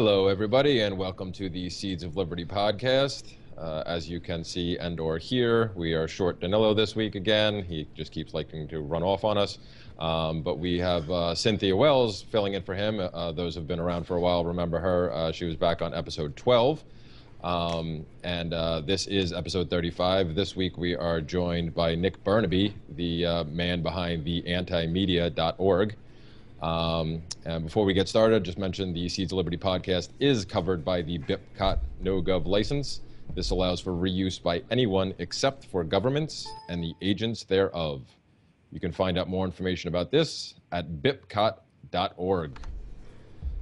Hello, everybody, and welcome to the Seeds of Liberty podcast. Uh, as you can see and or hear, we are short Danilo this week again. He just keeps liking to run off on us. Um, but we have uh, Cynthia Wells filling in for him. Uh, those have been around for a while remember her. Uh, she was back on episode 12. Um, and uh, this is episode 35. This week we are joined by Nick Bernabe, the uh, man behind the antimedia.org. Um, and before we get started, just mention the Seeds of Liberty podcast is covered by the BIPCOT NoGov license. This allows for reuse by anyone except for governments and the agents thereof. You can find out more information about this at bipcot.org.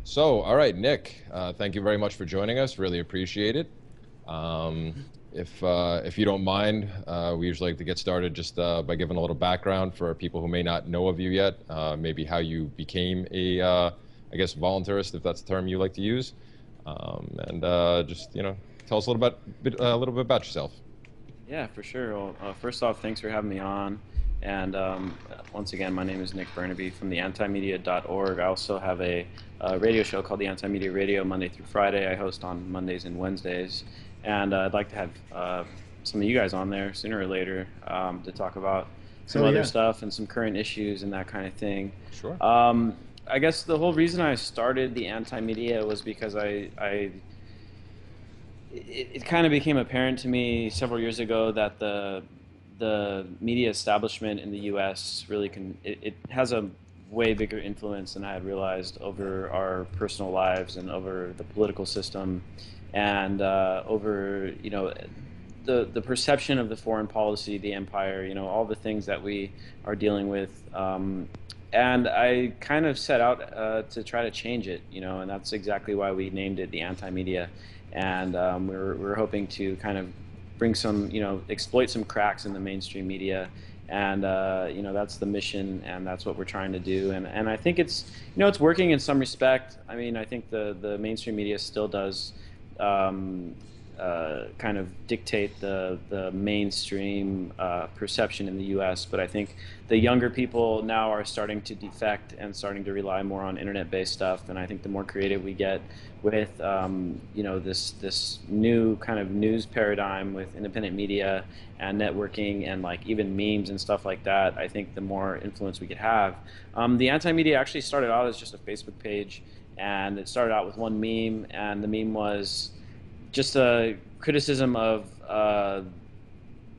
So, all right, Nick, uh, thank you very much for joining us. Really appreciate it. Um, if uh, if you don't mind, uh, we usually like to get started just uh, by giving a little background for people who may not know of you yet. Uh, maybe how you became a, uh, I guess, voluntarist, if that's the term you like to use, um, and uh, just you know, tell us a little bit a little bit about yourself. Yeah, for sure. Well, first off, thanks for having me on. And um, once again, my name is Nick Bernabe from the antimedia.org. I also have a, a radio show called the Antimedia Radio Monday through Friday. I host on Mondays and Wednesdays and uh, I'd like to have uh, some of you guys on there sooner or later um, to talk about some oh, other yeah. stuff and some current issues and that kind of thing. Sure. Um, I guess the whole reason I started the anti-media was because I, I it, it kind of became apparent to me several years ago that the the media establishment in the U.S. really can it, it has a way bigger influence than I had realized over our personal lives and over the political system and uh, over you know the the perception of the foreign policy, the empire, you know all the things that we are dealing with. Um, and I kind of set out uh, to try to change it, you know, and that's exactly why we named it the anti-media, and um, we we're we're hoping to kind of bring some, you know, exploit some cracks in the mainstream media. And uh, you know that's the mission and that's what we're trying to do. And and I think it's you know it's working in some respect. I mean I think the the mainstream media still does um, uh, kind of dictate the the mainstream uh, perception in the U.S. But I think the younger people now are starting to defect and starting to rely more on internet-based stuff. And I think the more creative we get with um, you know this this new kind of news paradigm with independent media and networking and like even memes and stuff like that, I think the more influence we could have. Um, the anti-media actually started out as just a Facebook page and it started out with one meme, and the meme was just a criticism of uh,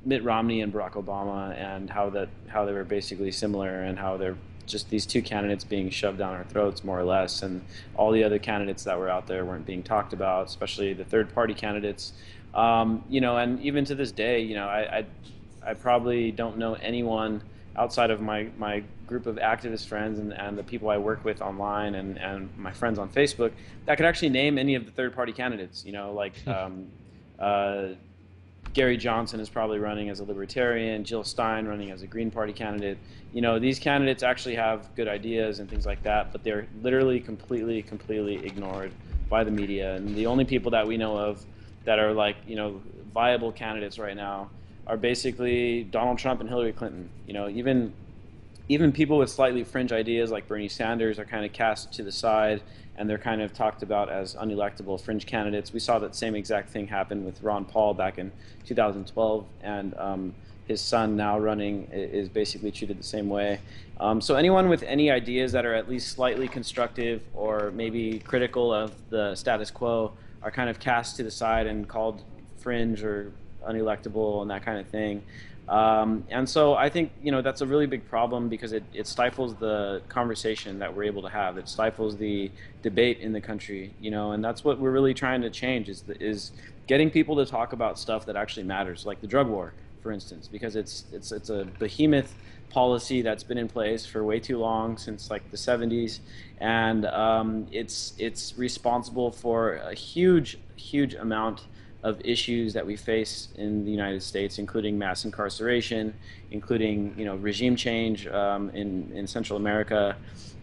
Mitt Romney and Barack Obama, and how that how they were basically similar, and how they're just these two candidates being shoved down our throats, more or less, and all the other candidates that were out there weren't being talked about, especially the third-party candidates. Um, you know, and even to this day, you know, I, I, I probably don't know anyone outside of my, my group of activist friends and, and the people I work with online and, and my friends on Facebook that could actually name any of the third party candidates. You know, like hmm. um, uh, Gary Johnson is probably running as a libertarian, Jill Stein running as a Green Party candidate. You know, these candidates actually have good ideas and things like that, but they're literally completely, completely ignored by the media. And the only people that we know of that are like, you know, viable candidates right now are basically Donald Trump and Hillary Clinton. You know, even even people with slightly fringe ideas like Bernie Sanders are kind of cast to the side and they're kind of talked about as unelectable fringe candidates. We saw that same exact thing happen with Ron Paul back in 2012, and um, his son now running is basically treated the same way. Um, so anyone with any ideas that are at least slightly constructive or maybe critical of the status quo are kind of cast to the side and called fringe or unelectable and that kind of thing. Um, and so I think you know that's a really big problem because it, it stifles the conversation that we're able to have. It stifles the debate in the country, you know, and that's what we're really trying to change is the, is getting people to talk about stuff that actually matters, like the drug war, for instance, because it's it's it's a behemoth policy that's been in place for way too long since like the 70s, and um, it's it's responsible for a huge huge amount of issues that we face in the United States, including mass incarceration, including you know regime change um, in in Central America,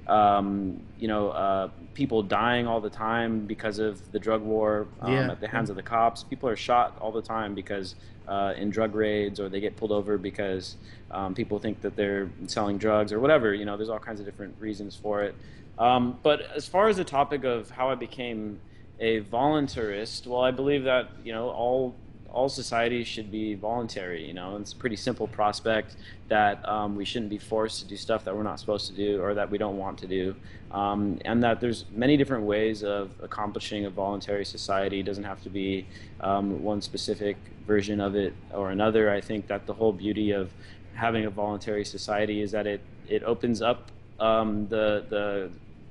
um, you know uh, people dying all the time because of the drug war um, yeah. at the hands of the cops. People are shot all the time because uh, in drug raids, or they get pulled over because um, people think that they're selling drugs or whatever. You know, there's all kinds of different reasons for it. Um, but as far as the topic of how I became a voluntarist, well, I believe that you know all all societies should be voluntary. You know, it's a pretty simple prospect that um, we shouldn't be forced to do stuff that we're not supposed to do or that we don't want to do, um, and that there's many different ways of accomplishing a voluntary society. It doesn't have to be um, one specific version of it or another. I think that the whole beauty of having a voluntary society is that it it opens up um, the the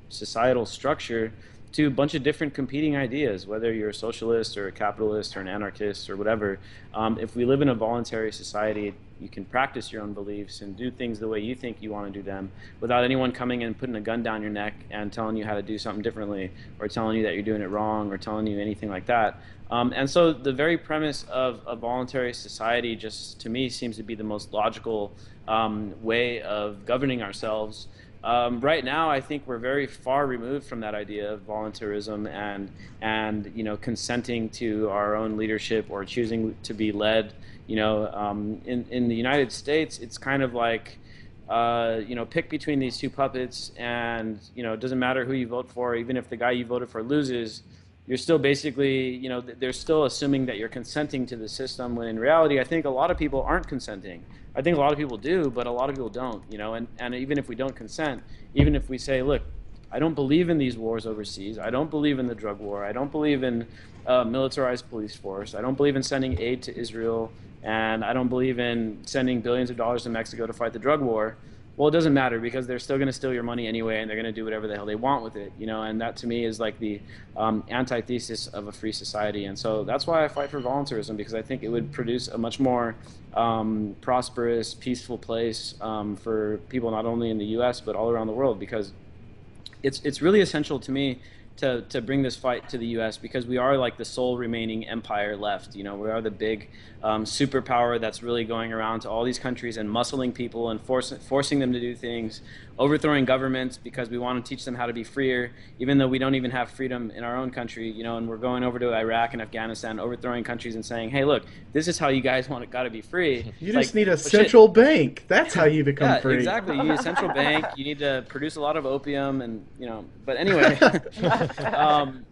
societal structure to a bunch of different competing ideas, whether you're a socialist or a capitalist or an anarchist or whatever. Um, if we live in a voluntary society, you can practice your own beliefs and do things the way you think you want to do them without anyone coming and putting a gun down your neck and telling you how to do something differently or telling you that you're doing it wrong or telling you anything like that. Um, and so the very premise of a voluntary society just to me seems to be the most logical um, way of governing ourselves. Um, right now, I think we're very far removed from that idea of voluntarism and and you know consenting to our own leadership or choosing to be led. You know, um, in in the United States, it's kind of like uh, you know pick between these two puppets, and you know it doesn't matter who you vote for, even if the guy you voted for loses. You're still basically, you know, they're still assuming that you're consenting to the system. When in reality, I think a lot of people aren't consenting I think a lot of people do, but a lot of people don't, you know, and, and even if we don't consent, even if we say, look, I don't believe in these wars overseas. I don't believe in the drug war. I don't believe in uh, militarized police force. I don't believe in sending aid to Israel. And I don't believe in sending billions of dollars to Mexico to fight the drug war well, it doesn't matter because they're still going to steal your money anyway, and they're going to do whatever the hell they want with it, you know. And that to me is like the um, antithesis of a free society. And so that's why I fight for voluntarism because I think it would produce a much more um, prosperous, peaceful place um, for people not only in the U.S. but all around the world. Because it's it's really essential to me to, to bring this fight to the U.S. because we are like the sole remaining empire left. You know, we are the big um, superpower that's really going around to all these countries and muscling people and force, forcing them to do things, overthrowing governments because we want to teach them how to be freer, even though we don't even have freedom in our own country. You know, and we're going over to Iraq and Afghanistan, overthrowing countries and saying, "Hey, look, this is how you guys want it—got to be free." You just need a central shit. bank. That's how you become yeah, free. Exactly. You need a central bank. You need to produce a lot of opium, and you know. But anyway. um,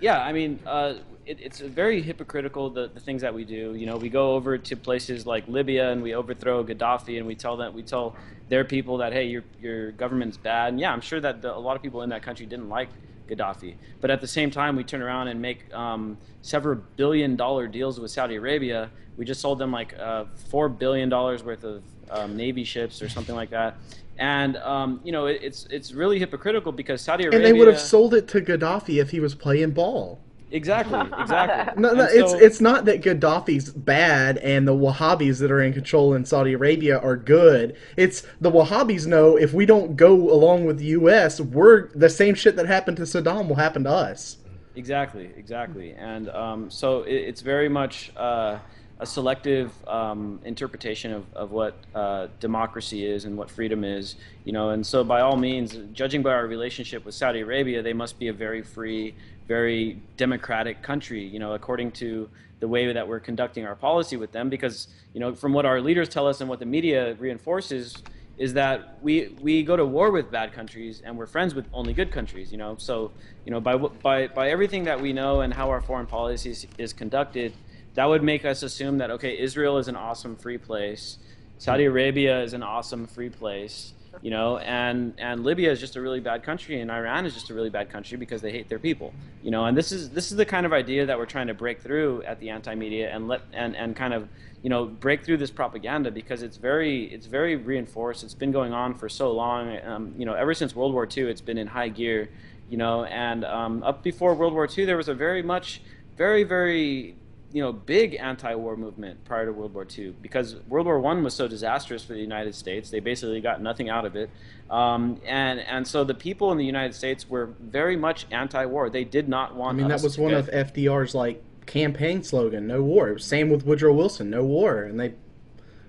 yeah, I mean, uh, it, it's very hypocritical the, the things that we do. You know, we go over to places like Libya and we overthrow Gaddafi and we tell them we tell their people that hey, your your government's bad. And yeah, I'm sure that the, a lot of people in that country didn't like Gaddafi. But at the same time, we turn around and make um, several billion dollar deals with Saudi Arabia. We just sold them like uh, four billion dollars worth of um, navy ships or something like that. And um, you know, it, it's it's really hypocritical because Saudi Arabia. And they would have sold it to Gaddafi if he was playing ball. Exactly, exactly. no, no, so, it's it's not that Gaddafi's bad and the Wahhabis that are in control in Saudi Arabia are good. It's the Wahhabis know if we don't go along with the U.S., we're the same shit that happened to Saddam will happen to us. Exactly, exactly, and um, so it, it's very much. Uh, a selective um, interpretation of, of what uh, democracy is and what freedom is, you know, and so by all means, judging by our relationship with Saudi Arabia, they must be a very free, very democratic country, you know, according to the way that we're conducting our policy with them. Because, you know, from what our leaders tell us and what the media reinforces, is that we we go to war with bad countries and we're friends with only good countries. You know, so you know by by by everything that we know and how our foreign policy is, is conducted, that would make us assume that okay, Israel is an awesome free place, Saudi Arabia is an awesome free place you know and and libya is just a really bad country and iran is just a really bad country because they hate their people you know and this is this is the kind of idea that we're trying to break through at the anti-media and let and and kind of you know break through this propaganda because it's very it's very reinforced. It's been going on for so long. Um, you know ever since world war ii it's been in high gear you know and um, up before world war ii there was a very much very very you know big anti-war movement prior to World War II because World War One was so disastrous for the United States. They basically got nothing out of it, um, and and so the people in the United States were very much anti-war. They did not want. I mean, that was one of FDR's like campaign slogan: "No war." Same with Woodrow Wilson: "No war," and they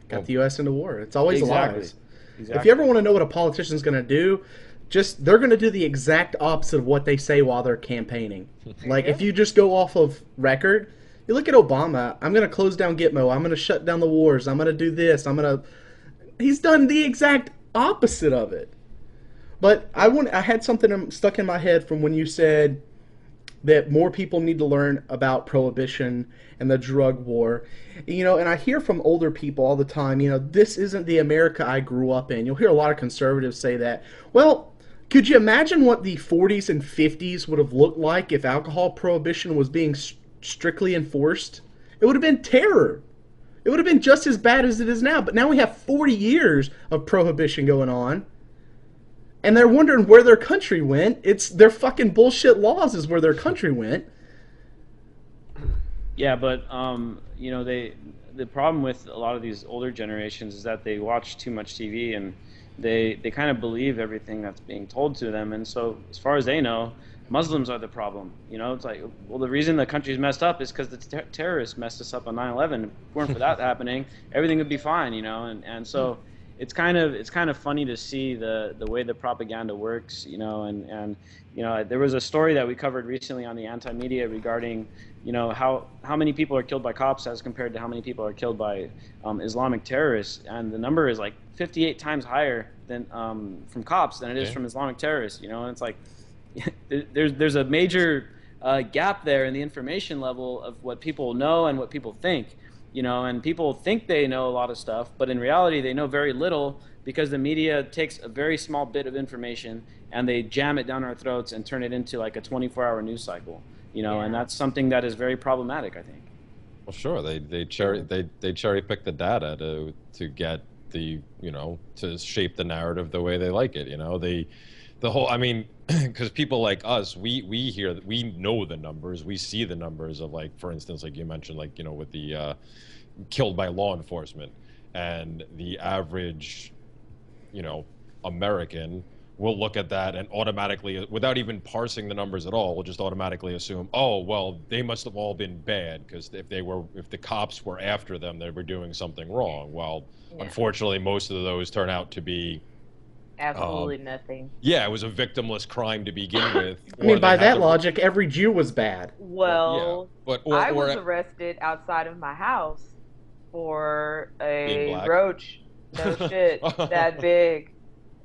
got oh. the U.S. into war. It's always exactly. lies. Exactly. If you ever want to know what a politician's going to do, just they're going to do the exact opposite of what they say while they're campaigning. like if you just go off of record you look at Obama. I'm going to close down Gitmo. I'm going to shut down the wars. I'm going to do this. I'm going to. He's done the exact opposite of it. But I want. I had something stuck in my head from when you said that more people need to learn about prohibition and the drug war. You know, and I hear from older people all the time, you know, this isn't the America I grew up in. You'll hear a lot of conservatives say that. Well, could you imagine what the 40s and 50s would have looked like if alcohol prohibition was being strictly enforced? It would have been terror. It would have been just as bad as it is now. But now we have 40 years of prohibition going on. And they're wondering where their country went. It's their fucking bullshit laws is where their country went. Yeah, but um, you know, they the problem with a lot of these older generations is that they watch too much TV and they they kind of believe everything that's being told to them. And so, as far as they know, Muslims are the problem. You know, it's like, well, the reason the country's messed up is because the ter- terrorists messed us up on 9/11. If it weren't for that happening, everything would be fine. You know, and and so it's kind of it's kind of funny to see the the way the propaganda works. You know, and and you know, there was a story that we covered recently on the anti-media regarding you know how how many people are killed by cops as compared to how many people are killed by um, Islamic terrorists, and the number is like 58 times higher than um, from cops than it is from Islamic terrorists. You know, and it's like there's there's a major uh, gap there in the information level of what people know and what people think. You know, and people think they know a lot of stuff, but in reality, they know very little because the media takes a very small bit of information and they jam it down our throats and turn it into like a 24-hour news cycle. You know, yeah. and that's something that is very problematic, I think. Well, sure, they they cherry they they cherry pick the data to to get the you know to shape the narrative the way they like it. You know, they the whole i mean because people like us we we hear we know the numbers we see the numbers of like for instance like you mentioned like you know with the uh, killed by law enforcement and the average you know american will look at that and automatically without even parsing the numbers at all will just automatically assume oh well they must have all been bad because if they were if the cops were after them they were doing something wrong well yeah. unfortunately most of those turn out to be absolutely um, nothing. Yeah, it was a victimless crime to begin with. I mean, by that to... logic, every Jew was bad. Well, yeah, but or, I was arrested outside of my house for a roach. No shit, that big,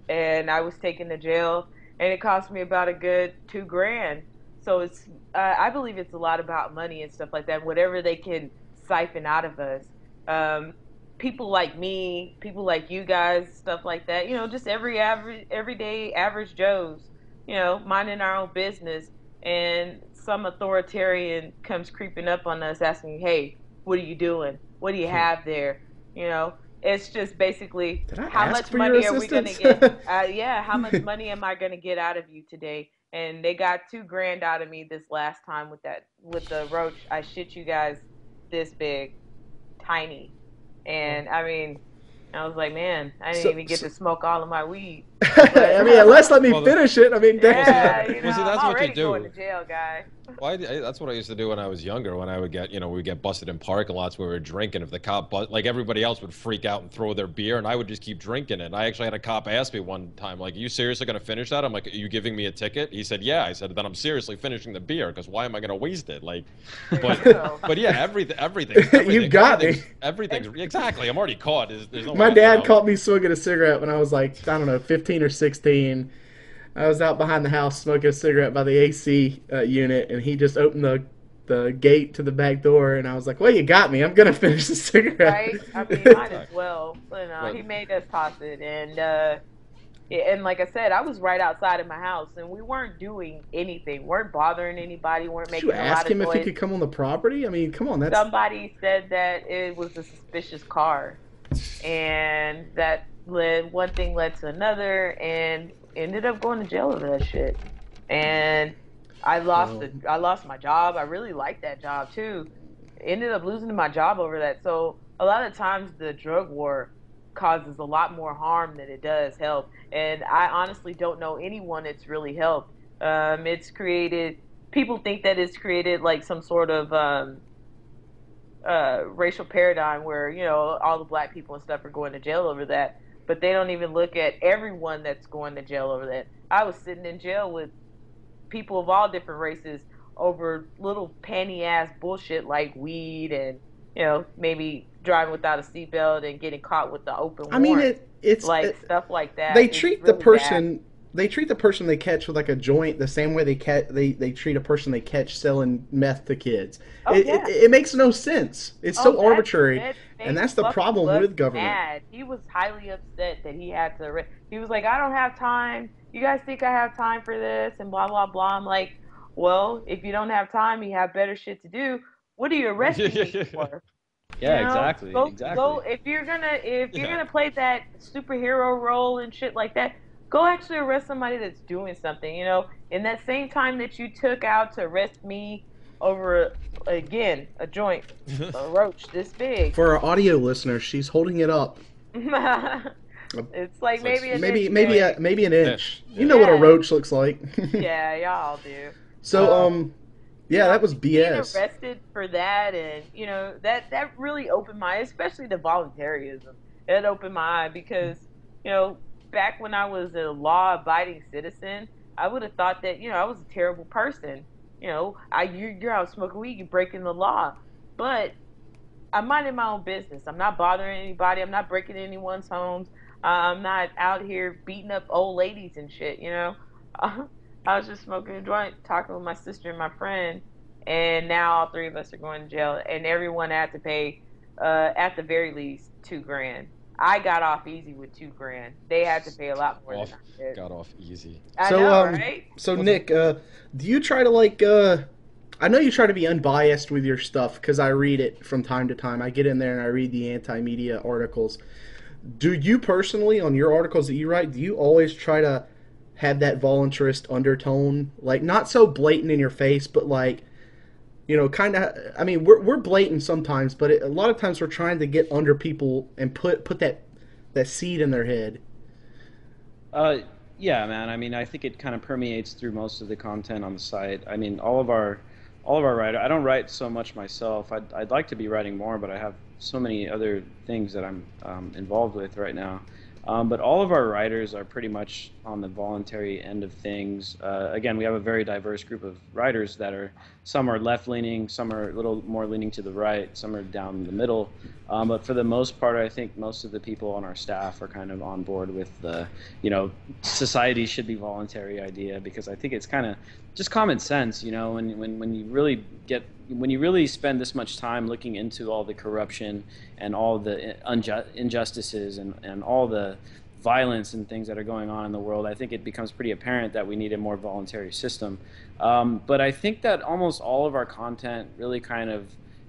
and I was taken to jail, and it cost me about a good two grand. So it's, uh, I believe it's a lot about money and stuff like that. Whatever they can siphon out of us. Um, people like me, people like you guys, stuff like that. You know, just every average, everyday average Joes. You know, minding our own business, and some authoritarian comes creeping up on us, asking, "Hey, what are you doing? What do you hmm. have there?" You know, it's just basically how much money are we going to get? Uh, yeah, how much money am I going to get out of you today? And they got two grand out of me this last time with that with the roach. I shit you guys, this big, tiny and I mean, I was like, man, I didn't so, even get so, to smoke all of my weed. I mean, at least let me well, finish it. I mean, yeah, you know, well, see, that's I'm what you do. Going to jail, guy. Well, I, that's what I used to do when I was younger. When I would get, you know, we would get busted in parking lots where we were drinking. If the cop, bu- like everybody else, would freak out and throw their beer, and I would just keep drinking it. And I actually had a cop ask me one time, like, "Are you seriously going to finish that?" I'm like, "Are you giving me a ticket?" He said, "Yeah." I said, "Then I'm seriously finishing the beer because why am I going to waste it?" Like, but, but yeah, everything, everything, everything you got everything's, me. Everything's exactly. I'm already caught. There's, there's no My dad caught me smoking a cigarette when I was like, I don't know, 15 or 16 I was out behind the house smoking a cigarette by the AC uh, unit, and he just opened the the gate to the back door, and I was like, "Well, you got me. I'm gonna finish the cigarette." Right? I mean, might as well. You know, he made us toss it, and uh, and like I said, I was right outside of my house, and we weren't doing anything, weren't bothering anybody, weren't making. Did you ask him if he could come on the property? I mean, come on, that's. Somebody said that it was a suspicious car, and that led one thing led to another, and ended up going to jail over that shit. And I lost the, I lost my job. I really liked that job too. Ended up losing my job over that. So a lot of times the drug war causes a lot more harm than it does help. And I honestly don't know anyone that's really helped. Um, it's created people think that it's created like some sort of um, uh, racial paradigm where you know all the black people and stuff are going to jail over that but they don't even look at everyone that's going to jail over that. I was sitting in jail with people of all different races over little panty ass bullshit like weed and you know maybe driving without a seatbelt and getting caught with the open. I mean, it, it's like it, stuff like that. They treat really the person. Bad. They treat the person they catch with like a joint the same way they catch they, they treat a person they catch selling meth to kids. Oh, it, yeah. it, it, makes no sense. It's oh, so arbitrary, and that's the problem with government. Mad. He was highly upset that he had to. Arrest he was like, "I don't have time. You guys think I have time for this?" And blah blah blah. I'm like, "Well, if you don't have time, you have better shit to do. What are you arresting me for?" Yeah, you know, exactly. Go, exactly. Go if you're gonna if you're yeah. gonna play that superhero role and shit like that, go actually arrest somebody that's doing something. You know, in that same time that you took out to arrest me over again a joint, a roach this big. For our audio listeners, she's holding it up. it's like maybe a maybe maybe a, maybe an inch. Yeah. You know yeah. what a roach looks like. yeah, y'all do. So um, um yeah, that was BS. Being arrested for that, and you know that that really opened my, especially the voluntarism. It opened my eye because you know back when I was a law-abiding citizen, I would have thought that you know I was a terrible person. You know, I you're, you're out smoking weed, you're breaking the law, but I'm minding my own business. I'm not bothering anybody. I'm not breaking anyone's homes. I'm not out here beating up old ladies and shit. You know, I was just smoking a joint, talking with my sister and my friend, and now all three of us are going to jail, and everyone had to pay, uh, at the very least, two grand. I got off easy with two grand. They had to pay a lot more. Off, got off easy. I so, know, um, right? So Nick, uh, do you try to like? Uh, I know you try to be unbiased with your stuff because I read it from time to time. I get in there and I read the anti-media articles. Do you personally, on your articles that you write, do you always try to have that voluntarist undertone, like not so blatant in your face, but like you know, kind of. I mean, we're we're blatant sometimes, but it, a lot of times we're trying to get under people and put put that that seed in their head. Uh, yeah, man. I mean, I think it kind of permeates through most of the content on the site. I mean, all of our all of our writer. I don't write so much myself. I'd I'd like to be writing more, but I have so many other things that I'm um, involved with right now. Um, but all of our writers are pretty much on the voluntary end of things. Uh, again, we have a very diverse group of writers that are some are left leaning, some are a little more leaning to the right, some are down the middle. Um, but for the most part, I think most of the people on our staff are kind of on board with the, you know, society should be voluntary idea because I think it's kind of just common sense, you know, when, when, when you really get when you really spend this much time looking into all the corruption and all the unju- injustices and, and all the violence and things that are going on in the world, I think it becomes pretty apparent that we need a more voluntary system. Um, but I think that almost all of our content really kind of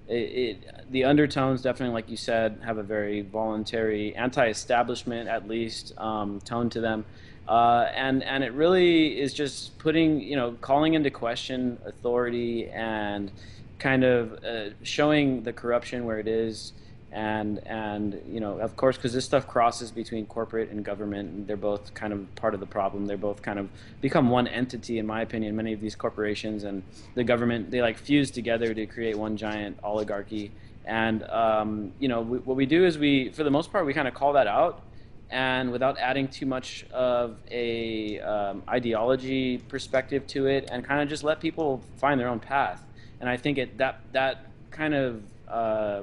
it, it, the undertones definitely, like you said, have a very voluntary, anti-establishment at least um, tone to them. Uh, and and it really is just putting you know calling into question authority and kind of uh, showing the corruption where it is and and you know of course because this stuff crosses between corporate and government and they're both kind of part of the problem. They're both kind of become one entity in my opinion many of these corporations and the government they like fuse together to create one giant oligarchy. And um, you know we, what we do is we for the most part we kind of call that out. And without adding too much of a um, ideology perspective to it and kind of just let people find their own path and i think it that that kind of uh,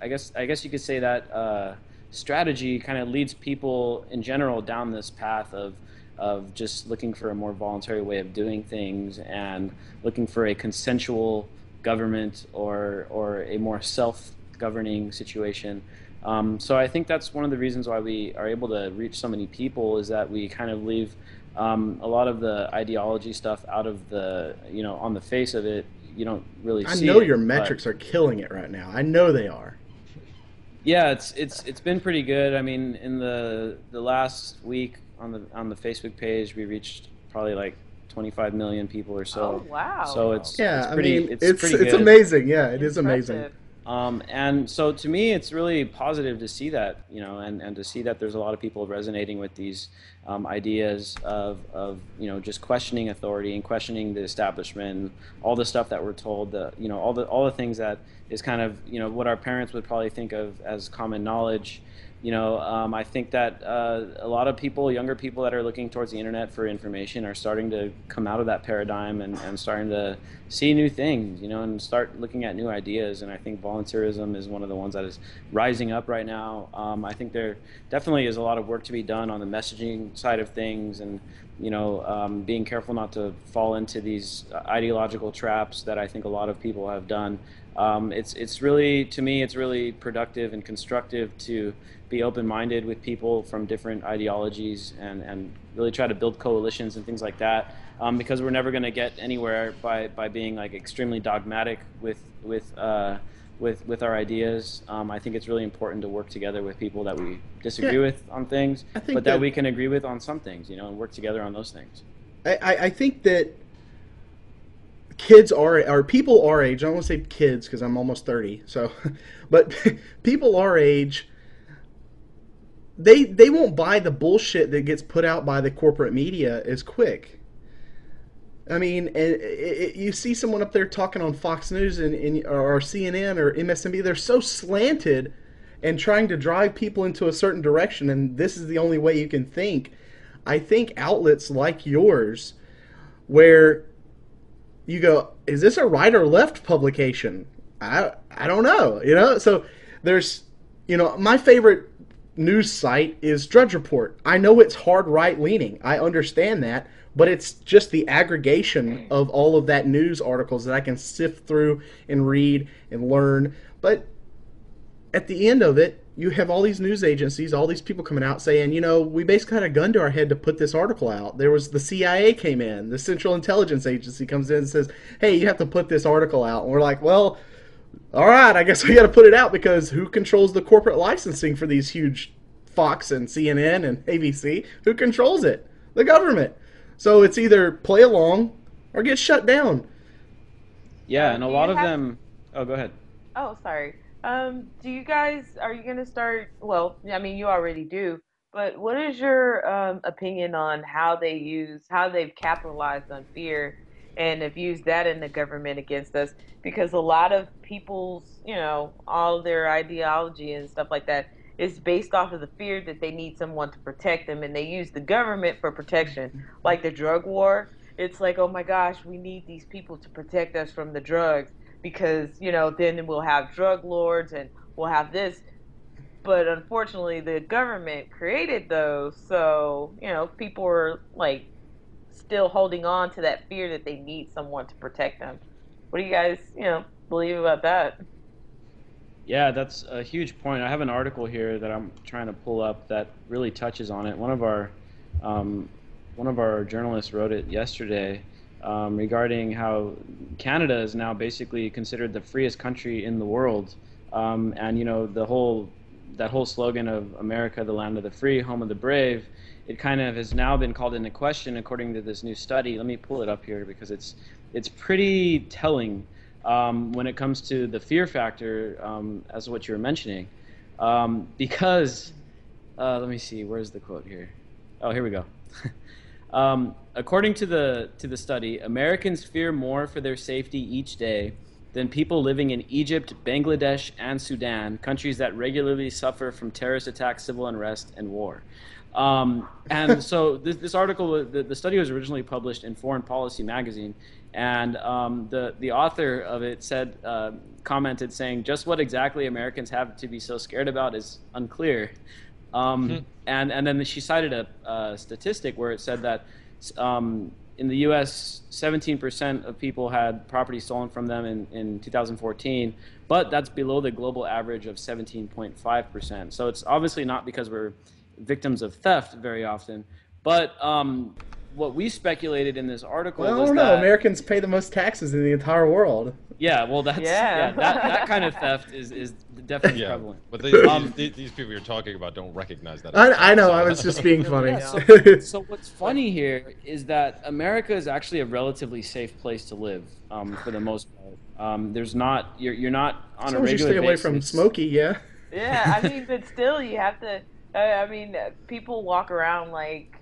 I guess I guess you could say that uh, strategy kind of leads people in general down this path of of just looking for a more voluntary way of doing things and looking for a consensual government or or a more self-governing situation. Um, so I think that's one of the reasons why we are able to reach so many people is that we kind of leave um, a lot of the ideology stuff out of the you know on the face of it you don't really. I know it, your metrics are killing it right now. I know they are. Yeah, it's it's it's been pretty good. I mean, in the the last week on the on the Facebook page, we reached probably like 25 million people or so. Oh wow! So it's yeah, it's pretty, I mean, it's it's, it's amazing. Yeah, it Impressive. is amazing. Um, and so to me, it's really positive to see that, you know, and, and to see that there's a lot of people resonating with these um, ideas of, of, you know, just questioning authority and questioning the establishment, all the stuff that we're told, the, you know, all the all the things that is kind of, you know, what our parents would probably think of as common knowledge. You know, um, I think that uh, a lot of people, younger people that are looking towards the internet for information, are starting to come out of that paradigm and, and starting to see new things, you know, and start looking at new ideas. And I think volunteerism is one of the ones that is rising up right now. Um, I think there definitely is a lot of work to be done on the messaging side of things, and you know, um, being careful not to fall into these ideological traps that I think a lot of people have done. Um, it's it's really to me it's really productive and constructive to be open-minded with people from different ideologies and, and really try to build coalitions and things like that um, because we're never going to get anywhere by, by being like extremely dogmatic with with uh, with with our ideas. Um, I think it's really important to work together with people that we disagree yeah. with on things, but that, that, we can agree with on some things, you know, and work together on those things. I, I think that kids are or people our age. I don't want to say kids because I'm almost thirty. So, but people our age they they won't buy the bullshit that gets put out by the corporate media as quick. I mean, it, it, you see someone up there talking on Fox News and, and, or CNN or MSNBC. They're so slanted and trying to drive people into a certain direction, and this is the only way you can think. I think outlets like yours, where you go, is this a right or left publication? I I don't know. You know, so there's you know my favorite news site is Drudge Report. I know it's hard right leaning. I understand that, but it's just the aggregation of all of that news articles that I can sift through and read and learn. But at the end of it, you have all these news agencies, all these people coming out saying, you know, we basically had a gun to our head to put this article out. There was the CIA came in, the Central Intelligence Agency comes in and says, hey, you have to put this article out. And we're like, well, all right, I guess we got to put it out because who controls the corporate licensing for these huge Fox and CNN and ABC? Who controls it? The government. So it's either play along or get shut down. Yeah, and a lot of have... them. Oh, go ahead. Oh, sorry. Um, do you guys are you gonna start? Well, I mean, you already do. But what is your um, opinion on how they use how they've capitalized on fear and have used that in the government against us because a lot of people's, you know, all their ideology and stuff like that is based off of the fear that they need someone to protect them and they use the government for protection. Like the drug war, it's like, oh my gosh, we need these people to protect us from the drugs because, you know, then we'll have drug lords and we'll have this. But unfortunately, the government created those, so, you know, people are like still holding on to that fear that they need someone to protect them. What do you guys, you know, believe about that? Yeah, that's a huge point. I have an article here that I'm trying to pull up that really touches on it. One of our um, one of our journalists wrote it yesterday um, regarding how Canada is now basically considered the freest country in the world, um, and you know the whole that whole slogan of America, the land of the free, home of the brave, it kind of has now been called into question according to this new study. Let me pull it up here because it's it's pretty telling um, when it comes to the fear factor um, as what you were mentioning, um, because uh, let me see, where's the quote here? Oh, here we go. Um, according to the to the study, Americans fear more for their safety each day than people living in Egypt, Bangladesh, and Sudan, countries that regularly suffer from terrorist attacks, civil unrest, and war. Um, and so this, this article, the, the, study was originally published in Foreign Policy magazine, and um, the the author of it said uh, commented saying just what exactly Americans have to be so scared about is unclear. Um, mm-hmm. And and then she cited a, a, statistic where it said that um, in the U.S. 17% of people had property stolen from them in, in 2014, but that's below the global average of 17.5%. So it's obviously not because we're victims of theft very often. But um, what we speculated in this article well, was I don't know. Americans pay the most taxes in the entire world. Yeah, well, that's yeah. yeah that, that kind of theft is, is definitely yeah, prevalent. But they, um, these, these, people you're talking about don't recognize that. I, I know. I was just being funny. Yeah, so, so, what's funny here is that America is actually a relatively safe place to live um, for the most part. Um, there's not you're you're not on a regular. You stay away from Smokey, yeah. Yeah, I mean, but still, you have to I mean, people walk around like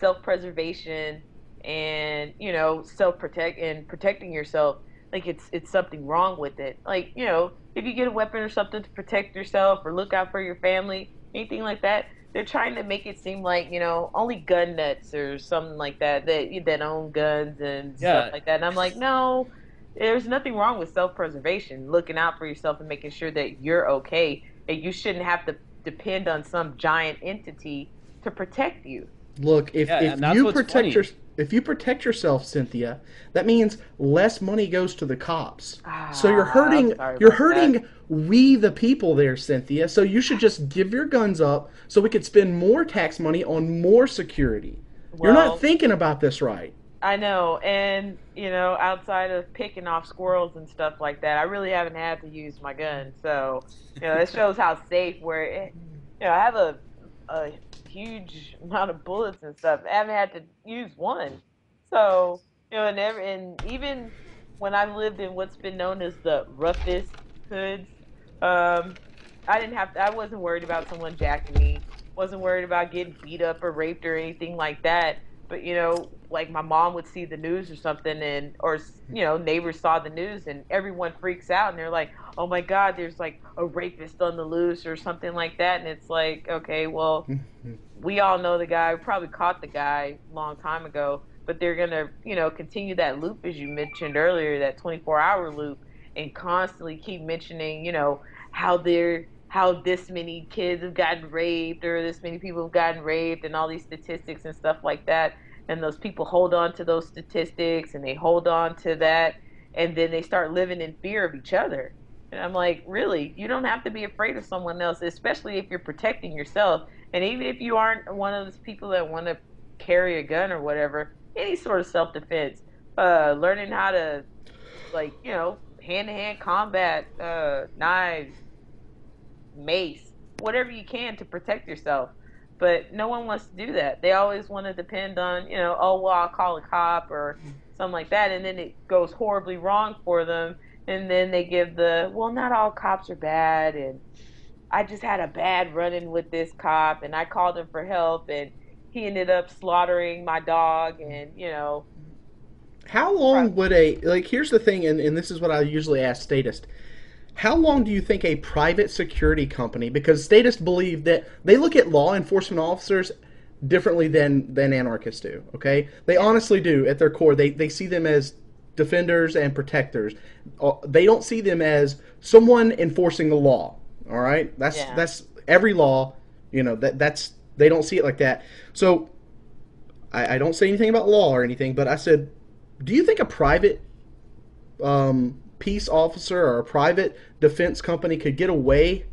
self-preservation and you know self-protect and protecting yourself like it's it's something wrong with it. Like you know, if you get a weapon or something to protect yourself or look out for your family, anything like that. They're trying to make it seem like you know only gun nuts or something like that that that own guns and yeah. stuff like that. And I'm like, no, there's nothing wrong with self-preservation, looking out for yourself and making sure that you're okay. And you shouldn't have to depend on some giant entity to protect you. Look, if, yeah, if you protect your if you protect yourself, Cynthia, that means less money goes to the cops. Ah, so you're hurting you're hurting that. we the people there, Cynthia. So you should just give your guns up so we could spend more tax money on more security. Well, you're not thinking about this right. I know, and you know, outside of picking off squirrels and stuff like that, I really haven't had to use my gun. So, you know, it shows how safe. Where, it, you know, I have a a huge amount of bullets and stuff. I haven't had to use one. So, you know, and, every, and even when I lived in what's been known as the roughest hoods, um, I didn't have to, I wasn't worried about someone jacking me. Wasn't worried about getting beat up or raped or anything like that. But you know, like my mom would see the news or something, and or you know, neighbors saw the news, and everyone freaks out, and they're like, "Oh my God, there's like a rapist on the loose or something like that," and it's like, okay, well, mm-hmm. we all know the guy, we probably caught the guy a long time ago, but they're gonna, you know, continue that loop as you mentioned earlier, that 24-hour loop, and constantly keep mentioning, you know, how they're how this many kids have gotten raped or this many people have gotten raped and all these statistics and stuff like that and those people hold on to those statistics and they hold on to that and then they start living in fear of each other. And i'm like really? You don't have to be afraid of someone else especially if you're protecting yourself. And even if you aren't one of those people that want to carry a gun or whatever any sort of self-defense uh, learning how to like you know hand-to-hand combat uh, knives mace, whatever you can to protect yourself. But no one wants to do that. They always want to depend on, you know, oh, well, I'll call a cop or something like that. And then it goes horribly wrong for them. And then they give the, well, not all cops are bad. And I just had a bad run in with this cop and I called him for help and he ended up slaughtering my dog and, you know. How long would a, like, here's the thing, and, and this is what I usually ask statists how long do you think a private security company, because statists believe that they look at law enforcement officers differently than, than anarchists do, okay? They honestly do at their core. They, they see them as defenders and protectors. Uh, they don't see them as someone enforcing the law, all right? That's, yeah. that's every law, you know, that, that's, they don't see it like that. So I, I don't say anything about law or anything, but I said, do you think a private um, peace officer or a private defense company could get away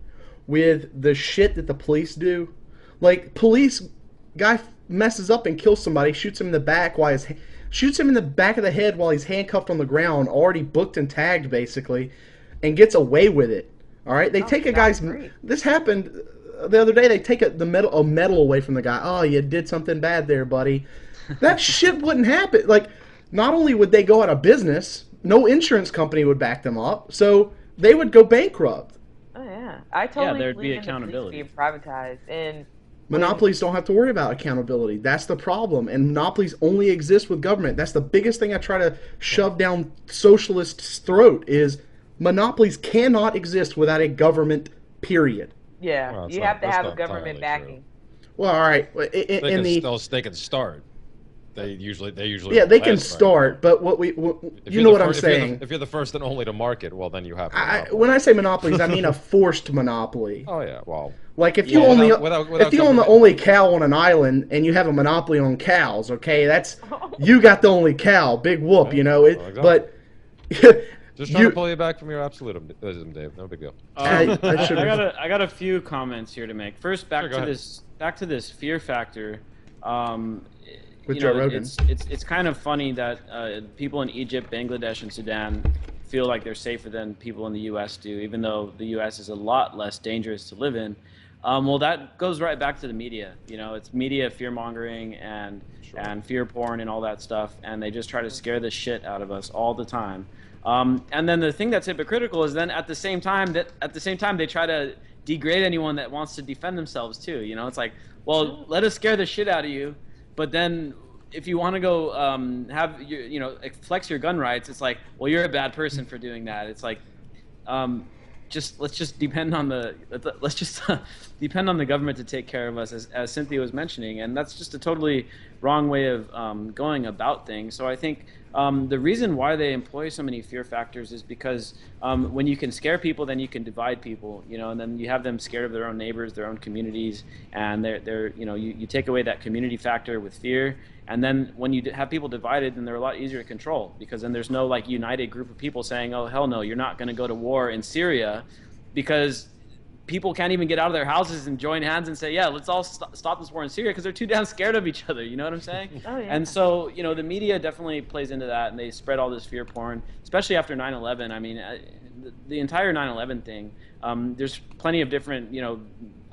with the shit that the police do. Like police guy messes up and kills somebody, shoots him in the back while he's shoots him in the back of the head while he's handcuffed on the ground, already booked and tagged basically, and gets away with it. All right, they oh, take a guy's. Great. This happened the other day. They take a, the medal a medal away from the guy. Oh, you did something bad there, buddy. That shit wouldn't happen. Like, not only would they go out of business, no insurance company would back them up, so they would go bankrupt. Oh yeah, I totally yeah, there'd be accountability. The being privatized and monopolies don't have to worry about accountability. That's the problem, and monopolies only exist with government. That's the biggest thing I try to shove down socialists' throat is monopolies cannot exist without a government. Period. Yeah, well, you not, have to have a government backing. True. Well, all right. In, they, in can, the, they can start. They usually they usually yeah they can start, but what we what, you know what i I'm saying. If you're, the, if you're, the, first and only to market, well then you have. I, when I say monopolies, I mean a forced monopoly. Oh yeah, well. Like if you yeah, only without, without, without if you own the only cow on an island and you have a monopoly on cows, okay, that's you got the only cow. Big whoop, you know it. Well, but. Just trying you, to pull you back from your absolutism, Dave. No big deal. Um, I, I, I, got a, I got a few comments here to make. First, back sure, to ahead. this back to this fear factor. Um, with Joe know, Rogan. It's, it's, it's kind of funny that uh, people in Egypt, Bangladesh, and Sudan feel like they're safer than people in the U.S. do, even though the U.S. is a lot less dangerous to live in. Um, well, that goes right back to the media. You know, it's media fear mongering and sure. and fear porn and all that stuff, and they just try to scare the shit out of us all the time. Um, and then the thing that's hypocritical is then at the same time that at the same time they try to degrade anyone that wants to defend themselves too. You know, it's like, well, let us scare the shit out of you, but then if you want to go um, have your, you know flex your gun rights, it's like, well, you're a bad person for doing that. It's like, um, just let's just depend on the let's just depend on the government to take care of us, as, as Cynthia was mentioning, and that's just a totally wrong way of um, going about things. So I think um, the reason why they employ so many fear factors is because um, when you can scare people, then you can divide people, you know, and then you have them scared of their own neighbors, their own communities, and they're, they're you know, you, you take away that community factor with fear, and then when you have people divided, then they're a lot easier to control because then there's no like united group of people saying, oh hell no, you're not going to go to war in Syria, because people can't even get out of their houses and join hands and say, yeah, let's all st- stop this war in Syria because they're too damn scared of each other. You know what I'm saying? oh, yeah. And so, you know, the media definitely plays into that and they spread all this fear porn, especially after 9 11. I mean, uh, the, the, entire 9 11 thing, um, there's plenty of different, you know,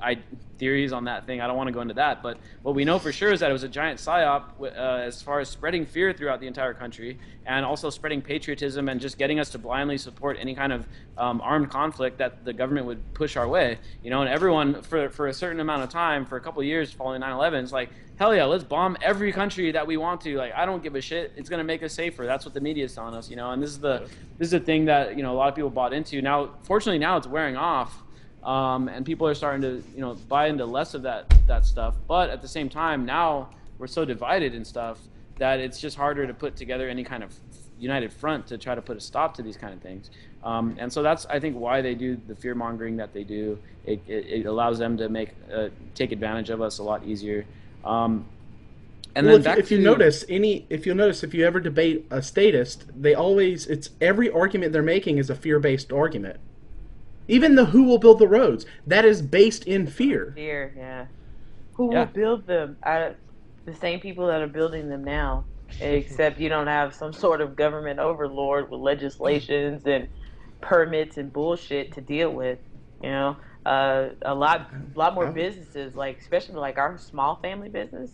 I, theories on that thing. I don't want to go into that, but what we know for sure is that it was a giant psyop uh, as far as spreading fear throughout the entire country, and also spreading patriotism and just getting us to blindly support any kind of um, armed conflict that the government would push our way. You know, and everyone for for a certain amount of time, for a couple years following 9/11, it's like hell yeah, let's bomb every country that we want to. Like I don't give a shit. It's gonna make us safer. That's what the media is telling us. You know, and this is the this is the thing that you know a lot of people bought into. Now, fortunately, now it's wearing off um, and people are starting to you know buy into less of that that stuff. But at the same time, now we're so divided and stuff that it's just harder to put together any kind of united front to try to put a stop to these kind of things. Um, and so that's I think why they do the fear mongering that they do. It, it, it, allows them to make uh, take advantage of us a lot easier. Um, and well, then if, if you notice any, if you notice, if you ever debate a statist, they always it's every argument they're making is a fear-based argument. Even the who will build the roads, that is based in fear. Fear, yeah. Who yeah. will build them? I, the same people that are building them now, except you don't have some sort of government overlord with legislations and permits and bullshit to deal with. You know, uh, a lot, lot more businesses, like especially like our small family business.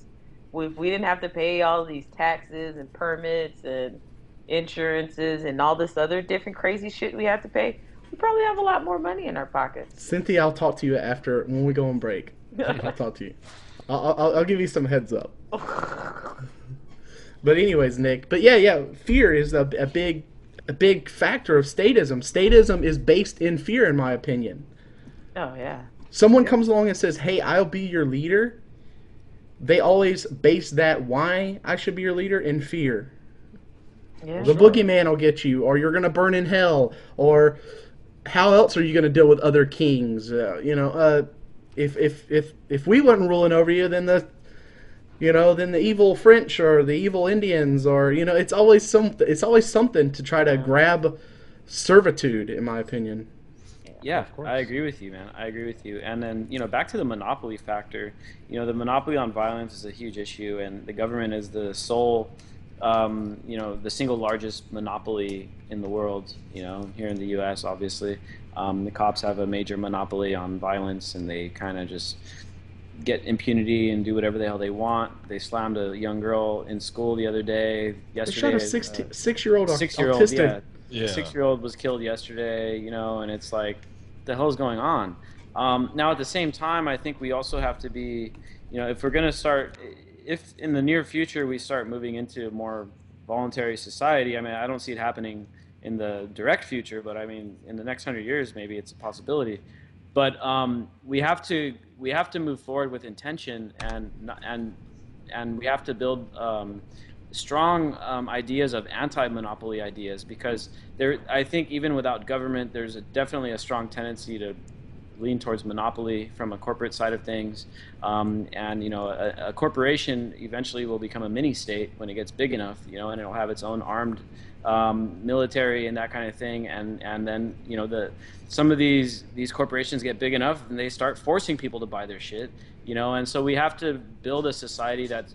If we didn't have to pay all these taxes and permits and insurances and all this other different crazy shit we have to pay, we probably have a lot more money in our pockets. Cynthia, I'll talk to you after when we go on break. I'll talk to you. I'll, I'll, I'll give you some heads up. but anyways, Nick. But yeah, yeah, fear is a, a big a big factor of statism. Statism is based in fear, in my opinion. Oh yeah. Someone yeah. comes along and says, "Hey, I'll be your leader." They always base that why I should be your leader in fear. Yeah, the sure. boogeyman will get you, or you're gonna burn in hell, or how else are you going to deal with other kings? Uh, you know, uh, if if if if we wasn't ruling over you, then the you know, then the evil French or the evil Indians or you know, it's always some it's always something to try to grab servitude, in my opinion. Yeah, I agree with you, man. I agree with you. And then, you know, back to the monopoly factor. You know, the monopoly on violence is a huge issue, and the government is the sole um, you know, the single largest monopoly in the world, you know, here in the U.S., obviously. Um, the cops have a major monopoly on violence, and they kind of just get impunity and do whatever the hell they want. They slammed a young girl in school the other day. Yesterday, they shot a six, uh, six-year-old six-year-old, autistic. Yeah, yeah. six-year-old was killed yesterday. You know, and it's like, the hell's going on? Um, now, at the same time, I think we also have to be, you know, if we're going to start if in the near future we start moving into a more voluntary society, I mean, I don't see it happening in the direct future, but I mean, in the next hundred years, maybe it's a possibility. But um, we have to we have to move forward with intention and and and we have to build um, strong um, ideas of anti-monopoly ideas because there I think even without government, there's a, definitely a strong tendency to lean towards monopoly from a corporate side of things. Um, and you know, a, a, corporation eventually will become a mini state when it gets big enough. You know, and it'll have its own armed um, military and that kind of thing. And and then you know the some of these these corporations get big enough and they start forcing people to buy their shit. You know, and so we have to build a society that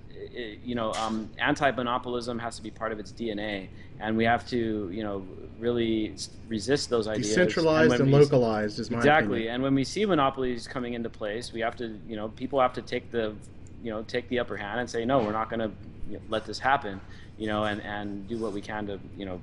you know um, anti-monopolism has to be part of its DNA, and we have to you know really resist those ideas. Decentralized and, and localized is my exactly. Opinion. And when we see monopolies coming into place, we have to you know people have to take the you know take the upper hand and say no, we're not going to you know, let this happen. You know, and and do what we can to you know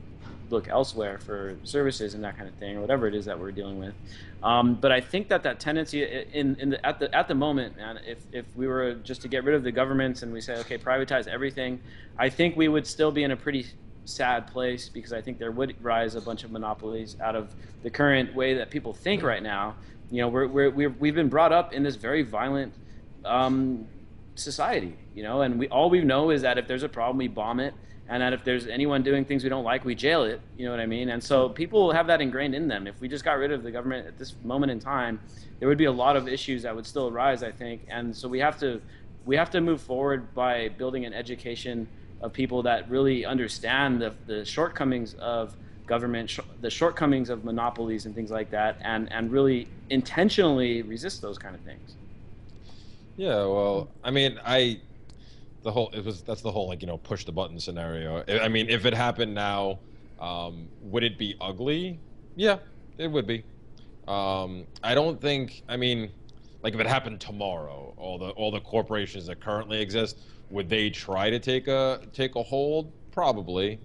look elsewhere for services and that kind of thing, or whatever it is that we're dealing with. Um, but I think that that tendency in, in the, at the at the moment, man, if if we were just to get rid of the governments and we say okay, privatize everything, I think we would still be in a pretty sad place because I think there would rise a bunch of monopolies out of the current way that people think right now. You know, we're, we're, we're we've been brought up in this very violent um, society, you know, and we all we know is that if there's a problem, we bomb it, and that if there's anyone doing things we don't like, we jail it. You know what I mean? And so people have that ingrained in them. If we just got rid of the government at this moment in time, there would be a lot of issues that would still arise, I think. And so we have to we have to move forward by building an education of people that really understand the, the shortcomings of government, sh- the shortcomings of monopolies and things like that, and, and really intentionally resist those kind of things. Yeah, well, I mean, I the whole it was that's the whole like you know push the button scenario. I mean, if it happened now, um, would it be ugly? Yeah, it would be. Um, I don't think. I mean, like if it happened tomorrow, all the all the corporations that currently exist, would they try to take a take a hold? Probably.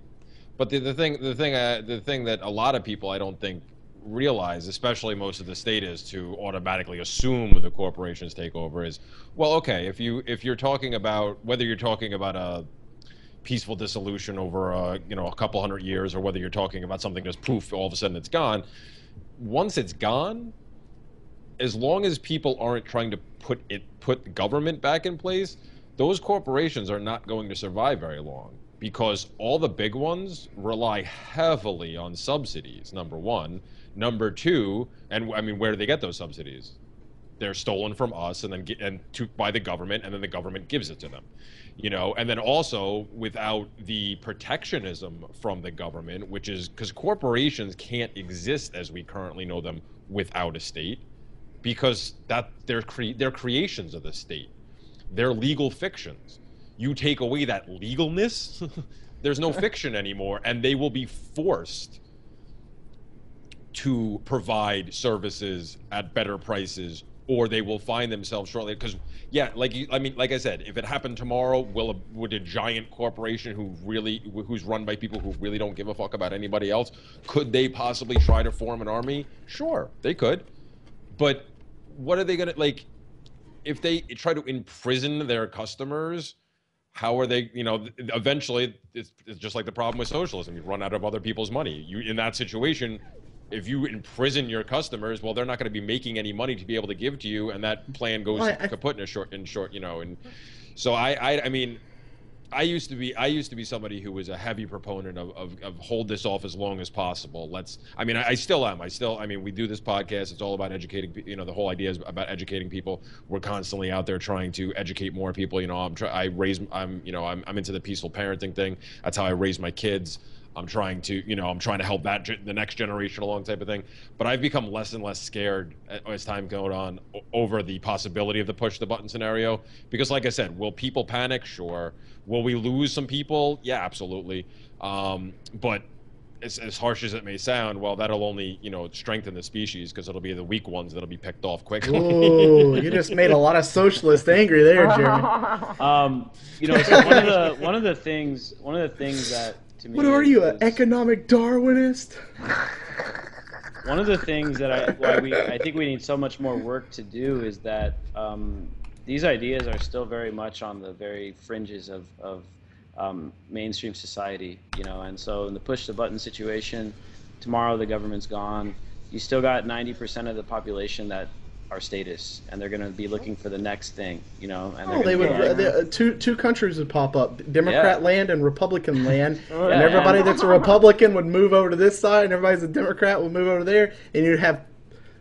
But the, the thing the thing uh, the thing that a lot of people I don't think realize, especially most of the state is to automatically assume the corporations take over is, well, okay, if you if you're talking about whether you're talking about a peaceful dissolution over a you know a couple hundred years or whether you're talking about something just poof all of a sudden it's gone once it's gone as long as people aren't trying to put it put government back in place those corporations are not going to survive very long because all the big ones rely heavily on subsidies number one Number two, and I mean, where do they get those subsidies? They're stolen from us and then get, and to, by the government, and then the government gives it to them. You know, and then also without the protectionism from the government, which is because corporations can't exist as we currently know them without a state, because that they're cre- they're creations of the state. They're legal fictions. You take away that legalness, there's no fiction anymore, and they will be forced to provide services at better prices or they will find themselves shortly because yeah like you, i mean like i said if it happened tomorrow will a, would a giant corporation who really who's run by people who really don't give a fuck about anybody else could they possibly try to form an army? Sure they could. But what are they going to like if they try to imprison their customers how are they you know eventually it's, it's just like the problem with socialism you run out of other people's money. You in that situation if you imprison your customers, well, they're not going to be making any money to be able to give to you, and that plan goes well, I, kaput in a short, in short, you know. And so I, I, I mean, I used to be, I used to be somebody who was a heavy proponent of, of, of hold this off as long as possible. Let's, I mean, I, I, still am. I still, I mean, we do this podcast. It's all about educating. You know, the whole idea is about educating people. We're constantly out there trying to educate more people. You know, I'm, try, I raise, I'm, you know, I'm, I'm into the peaceful parenting thing. That's how I raise my kids. I'm trying to, you know, I'm trying to help that the next generation along type of thing. But I've become less and less scared as time goes on over the possibility of the push the button scenario because, like I said, will people panic? Sure. Will we lose some people? Yeah, absolutely. Um, but as, as, harsh as it may sound, well, that'll only you know strengthen the species because it'll be the weak ones that'll be picked off quickly. Ooh, you just made a lot of socialists angry there, Jeremy. Um, you know, so one of the one of the things one of the things that to me. What are you, an economic Darwinist? One of the things that I why we I think we need so much more work to do is that um, these ideas are still very much on the very fringes of, of um, mainstream society, you know. And so in the push the button situation, tomorrow the government's gone. You still got 90% of the population that our statists, and they're going to be looking for the next thing, you know. And oh, they would. Uh, they, uh, two two countries would pop up: Democrat yeah. land and Republican land, oh, and everybody that's a Republican would move over to this side, and everybody's a Democrat would move over there, and you'd have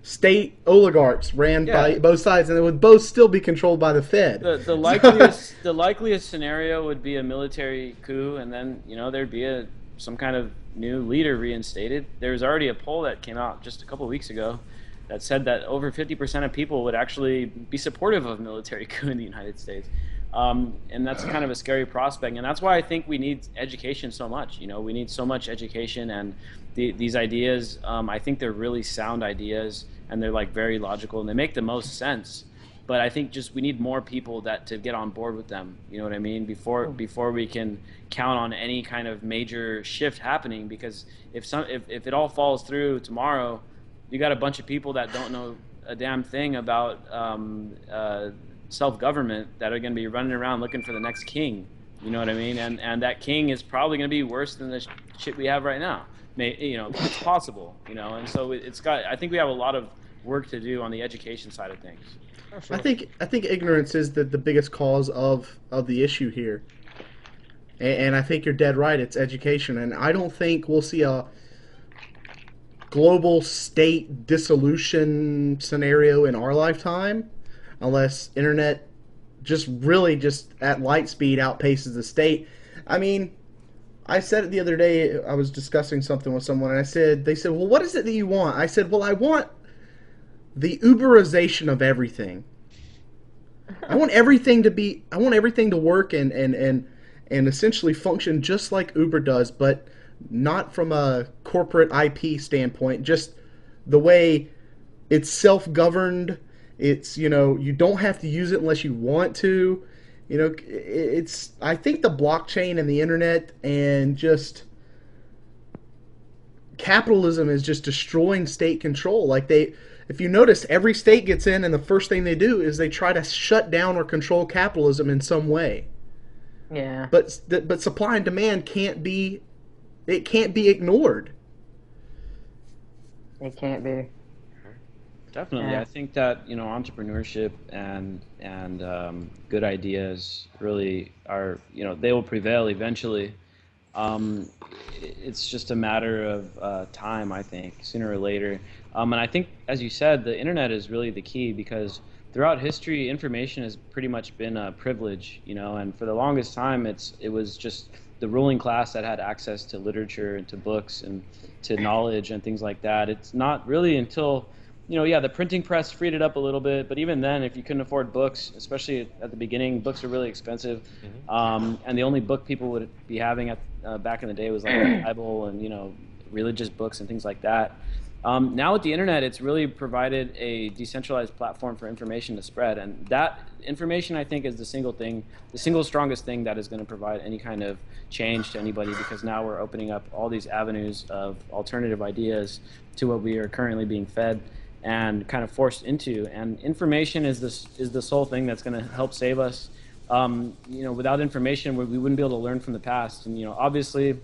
state oligarchs ran yeah. by both sides, and they would both still be controlled by the Fed. The, the likeliest the likeliest scenario would be a military coup, and then you know there'd be a some kind of new leader reinstated. There was already a poll that came out just a couple weeks ago that said that over 50% of people would actually be supportive of military coup in the United States. Um, and that's kind of a scary prospect. And that's why I think we need education so much. You know, we need so much education and the, these ideas. Um, I think they're really sound ideas and they're like very logical and they make the most sense. But I think just we need more people that to get on board with them. You know what I mean? Before before we can count on any kind of major shift happening. Because if some if, if it all falls through tomorrow, you got a bunch of people that don't know a damn thing about um, uh, self government that are going to be running around looking for the next king. You know what I mean? And and that king is probably going to be worse than the shit we have right now. May, you know, it's possible. You know, and so it's got. I think we have a lot of work to do on the education side of things. I think I think ignorance is the, the biggest cause of of the issue here, and, and I think you're dead right. It's education, and I don't think we'll see a global state dissolution scenario in our lifetime unless internet just really just at light speed outpaces the state. I mean, I said it the other day. I was discussing something with someone, and I said, they said, "Well, what is it that you want?" I said, "Well, I want the Uberization of everything. I want everything to be. I want everything to work and and and and essentially function just like Uber does, but not from a corporate IP standpoint. Just the way it's self-governed it's you know you don't have to use it unless you want to. You know, it's I think the blockchain and the internet and just capitalism is just destroying state control. Like they if you notice every state gets in and the first thing they do is they try to shut down or control capitalism in some way. Yeah. But but supply and demand can't be it can't be ignored. It can't be. Definitely, yeah. I think that you know entrepreneurship and and um, good ideas really are you know they will prevail eventually. Um, it's just a matter of uh, time, I think, sooner or later. Um, and I think, as you said, the internet is really the key because throughout history, information has pretty much been a privilege, you know. And for the longest time, it's it was just the ruling class that had access to literature and to books and to knowledge and things like that. It's not really until you know, yeah, the printing press freed it up a little bit, but even then, if you couldn't afford books, especially at the beginning, books are really expensive, mm-hmm. um, and the only book people would be having at uh, back in the day was like the Bible and you know religious books and things like that. Um, now with the internet, it's really provided a decentralized platform for information to spread, and that information I think is the single thing, the single strongest thing that is going to provide any kind of change to anybody because now we're opening up all these avenues of alternative ideas to what we are currently being fed and kind of forced into. And information is this is the sole thing that's going to help save us. Um, you know, without information, we, we wouldn't be able to learn from the past. And you know, obviously,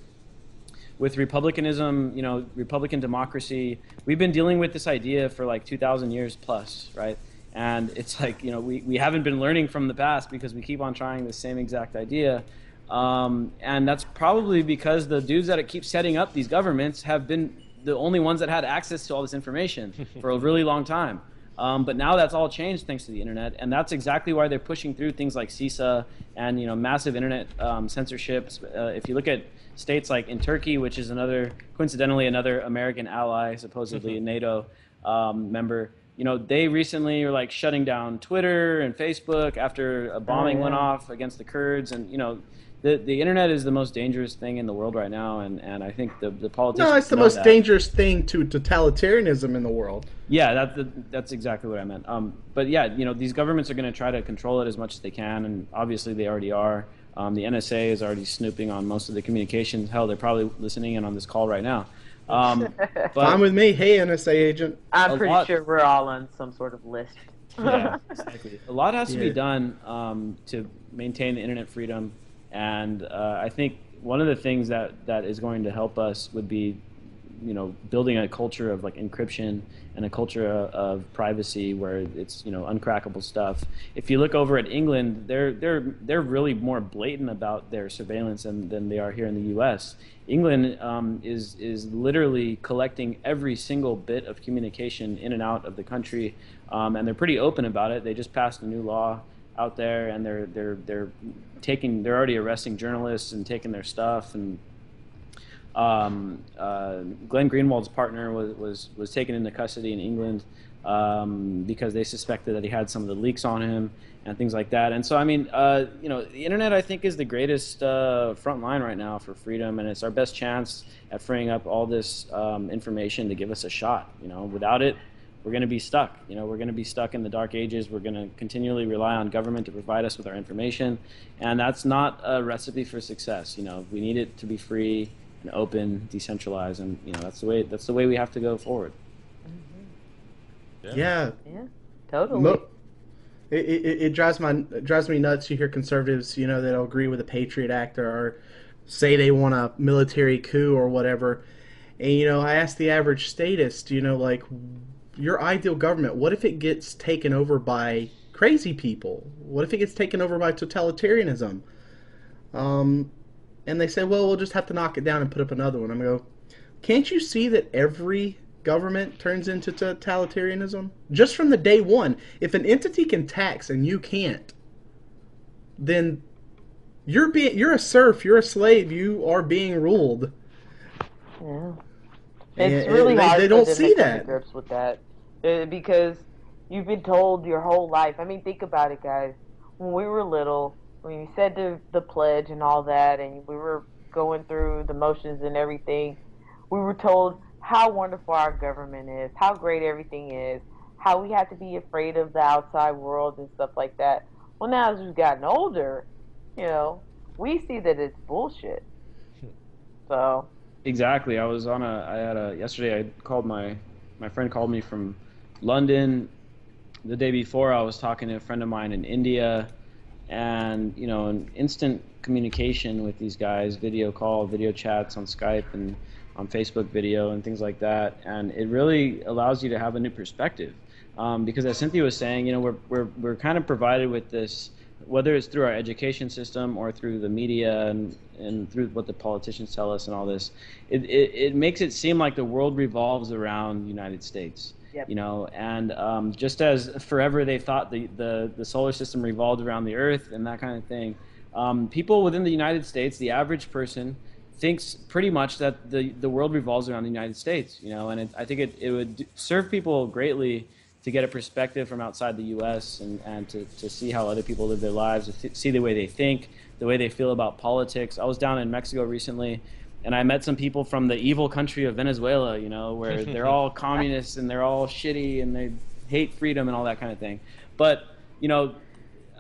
with republicanism, you know, Republican democracy, we've been dealing with this idea for like 2,000 years plus, right? And it's like, you know, we, we haven't been learning from the past because we keep on trying the same exact idea. Um, and that's probably because the dudes that keep setting up these governments have been the only ones that had access to all this information for a really long time. Um, but now that's all changed thanks to the internet, and that's exactly why they're pushing through things like CISA and you know massive internet um, censorship. Uh, if you look at states like in Turkey, which is another coincidentally another American ally, supposedly a mm-hmm. NATO um, member, you know they recently are like shutting down Twitter and Facebook after a bombing oh, yeah. went off against the Kurds, and you know the the internet is the most dangerous thing in the world right now, and, and I think the the politicians. No, it's the most that. dangerous thing to totalitarianism in the world. Yeah, that's that's exactly what I meant. Um, but yeah, you know, these governments are going to try to control it as much as they can, and obviously they already are. Um, the NSA is already snooping on most of the communications. Hell, they're probably listening in on this call right now. Um, but Fine with me. Hey, NSA agent. I'm pretty lot, sure we're all on some sort of list. yeah, exactly. A lot has to be done um, to maintain the internet freedom and uh, I think one of the things that, that is going to help us would be, you know, building a culture of like encryption and a culture of, privacy where it's you know uncrackable stuff. If you look over at England, they're they're they're really more blatant about their surveillance than, than they are here in the U.S. England um, is is literally collecting every single bit of communication in and out of the country, um, and they're pretty open about it. They just passed a new law out there, and they're they're they're taking they're already arresting journalists and taking their stuff and. Um, uh, Glenn Greenwald's partner was, was was taken into custody in England um, because they suspected that he had some of the leaks on him and things like that. And so, I mean, uh, you know, the internet I think is the greatest uh, front line right now for freedom, and it's our best chance at freeing up all this um, information to give us a shot. You know, without it, we're going to be stuck. You know, we're going to be stuck in the dark ages. We're going to continually rely on government to provide us with our information, and that's not a recipe for success. You know, we need it to be free and open, decentralized, and you know that's the way that's the way we have to go forward. Mm-hmm. Yeah. Yeah. Totally. Mo- It, it, it drives my it drives me nuts. You hear conservatives, you know, that'll agree with the Patriot Act or, or say they want a military coup or whatever. And you know, I ask the average statist, you know, like your ideal government. What if it gets taken over by crazy people? What if it gets taken over by totalitarianism? Um, and they say, well, we'll just have to knock it down and put up another one. I'm going to go, can't you see that every government turns into totalitarianism? Just from the day one. If an entity can tax and you can't, then you're being you're a serf, you're a slave, you are being ruled. Yeah. It's and, really and hard they, they don't see that. Grips with that uh, because you've been told your whole life. I mean, think about it, guys. When we were little, when you said the the pledge and all that, and we were going through the motions and everything, we were told how wonderful our government is, how great everything is, how we have to be afraid of the outside world and stuff like that. Well, now as we've gotten older, you know, we see that it's bullshit. So. Exactly. I was on a. I had a yesterday. I called my my friend called me from London. The day before, I was talking to a friend of mine in India, and you know, an instant communication with these guys, video call, video chats on Skype, and on Facebook video and things like that. And it really allows you to have a new perspective. Um, because as Cynthia was saying, you know, we're, we're, we're kind of provided with this, whether it's through our education system or through the media and, and through what the politicians tell us and all this, it, it, it makes it seem like the world revolves around the United States. Yep. You know, and um, just as forever they thought the, the, the solar system revolved around the Earth and that kind of thing, um, people within the United States, the average person, thinks pretty much that the, the world revolves around the United States, you know, and it, I think it, it would serve people greatly to get a perspective from outside the U.S. and, and to, to see how other people live their lives, see the way they think, the way they feel about politics. I was down in Mexico recently, and I met some people from the evil country of Venezuela, you know, where they're all communists and they're all shitty and they hate freedom and all that kind of thing. But, you know,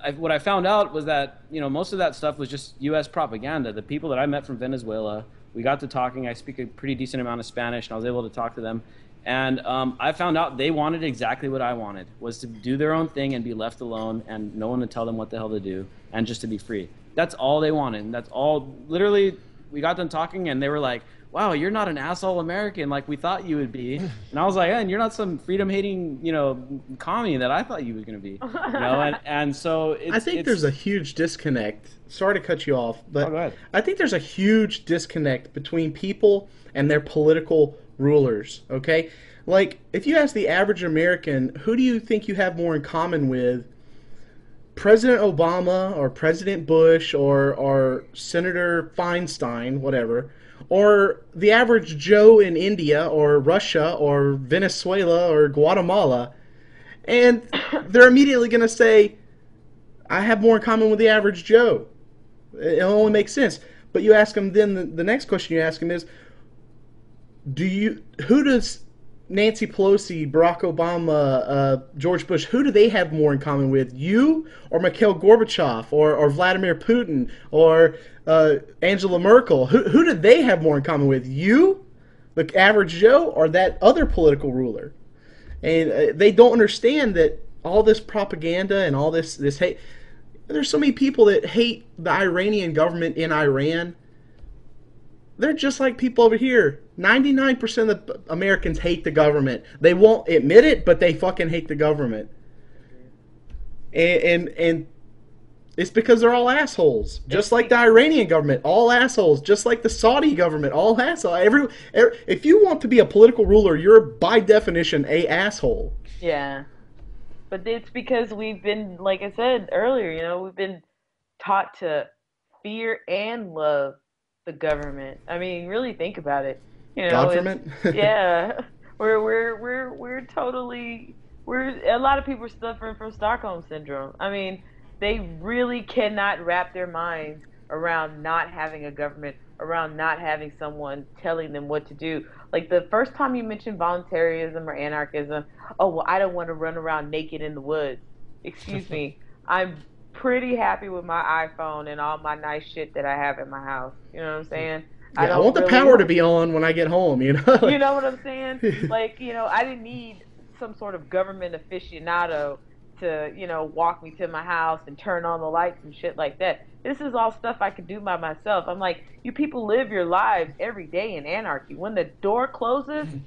I, what I found out was that you know most of that stuff was just U.S. propaganda. The people that I met from Venezuela, we got to talking. I speak a pretty decent amount of Spanish, and I was able to talk to them. And um, I found out they wanted exactly what I wanted: was to do their own thing and be left alone, and no one to tell them what the hell to do, and just to be free. That's all they wanted. And that's all. Literally, we got them talking, and they were like, wow, you're not an asshole American like we thought you would be. And I was like, and you're not some freedom hating, you know, commie that I thought you was going to be. You know, and, and so I think there's a huge disconnect. Sorry to cut you off, but oh, I think there's a huge disconnect between people and their political rulers, okay? Like, if you ask the average American, who do you think you have more in common with? President Obama or President Bush or, or Senator Feinstein, whatever, or the average Joe in India or Russia or Venezuela or Guatemala, and they're immediately going to say, I have more in common with the average Joe. It only makes sense. But you ask them, then the, the next question you ask them is, do you who does Nancy Pelosi, Barack Obama, uh, George Bush, who do they have more in common with? You or Mikhail Gorbachev or, or Vladimir Putin or uh, Angela Merkel? Who, who do they have more in common with? You, the average Joe, or that other political ruler? And uh, they don't understand that all this propaganda and all this, this hate. There's so many people that hate the Iranian government in Iran they're just like people over here. 99% of Americans hate the government. They won't admit it, but they fucking hate the government. And and, and it's because they're all assholes. Just like the Iranian government, all assholes. Just like the Saudi government, all assholes. Every, every if you want to be a political ruler, you're by definition a asshole. Yeah. But it's because we've been like I said earlier, you know, we've been taught to fear and love the government. I mean, really think about it. You know, government. yeah, we're we're we're we're totally we're a lot of people are suffering from Stockholm syndrome. I mean, they really cannot wrap their minds around not having a government, around not having someone telling them what to do. Like the first time you mentioned voluntarism or anarchism, oh well, I don't want to run around naked in the woods. Excuse me, I'm pretty happy with my iPhone and all my nice shit that I have in my house. You know what I'm hmm. saying? Yeah, I, I, want the really power to be on when I get home. You know. you know what I'm saying? like you know, I didn't need some sort of government aficionado to, you know, walk me to my house and turn on the lights and shit like that. This is all stuff I could do by myself. I'm like, you people live your lives every day in anarchy. When the door closes, mm-hmm.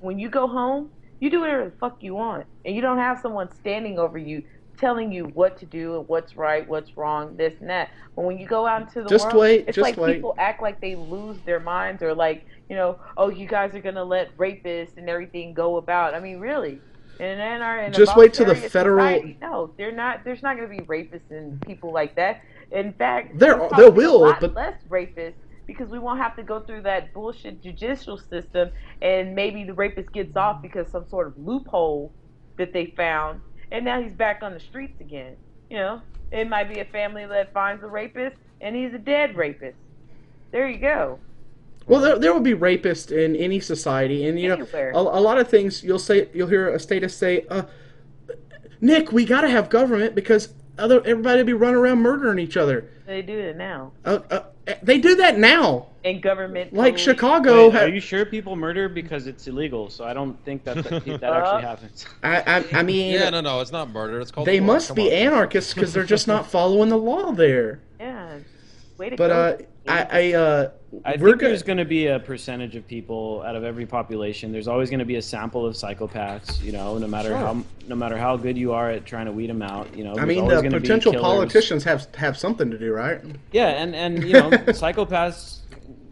when you go home, you do whatever the fuck you want. And you don't have someone standing over you telling you what to do and what's right, what's wrong, this and that. But when you go out into the just world, wait, it's just like wait. people act like they lose their minds or like, you know, oh, you guys are gonna let rapists and everything go about. I mean, really. And then our in just wait till the federal. Society, no, they're not. There's not going to be rapists and people like that. In fact, there there will, but less rapists because we won't have to go through that bullshit judicial system, and maybe the rapist gets off because some sort of loophole that they found, and now he's back on the streets again. You know, it might be a family that finds a rapist, and he's a dead rapist. There you go. Well, there, there will be rapists in any society, and you Anywhere. know, a, a, lot of things you'll say you'll hear a statist say, uh, "Nick, we got to have government because other everybody will be running around murdering each other." They do it now. Uh, uh, they do that now. In government, like police. Chicago. Wait, are you sure people murder because it's illegal? So I don't think that that, that actually happens. I, I, I mean, yeah, no, no, it's not murder. It's called. They must be on. anarchists because they're just not following the law there. Yeah. Way to but go. uh, I, I uh, I think there's going to be a percentage of people out of every population. There's always going to be a sample of psychopaths. You know, no matter sure. how no matter how good you are at trying to weed them out. You know, I mean, the potential politicians have have something to do, right? Yeah, and and you know, psychopaths.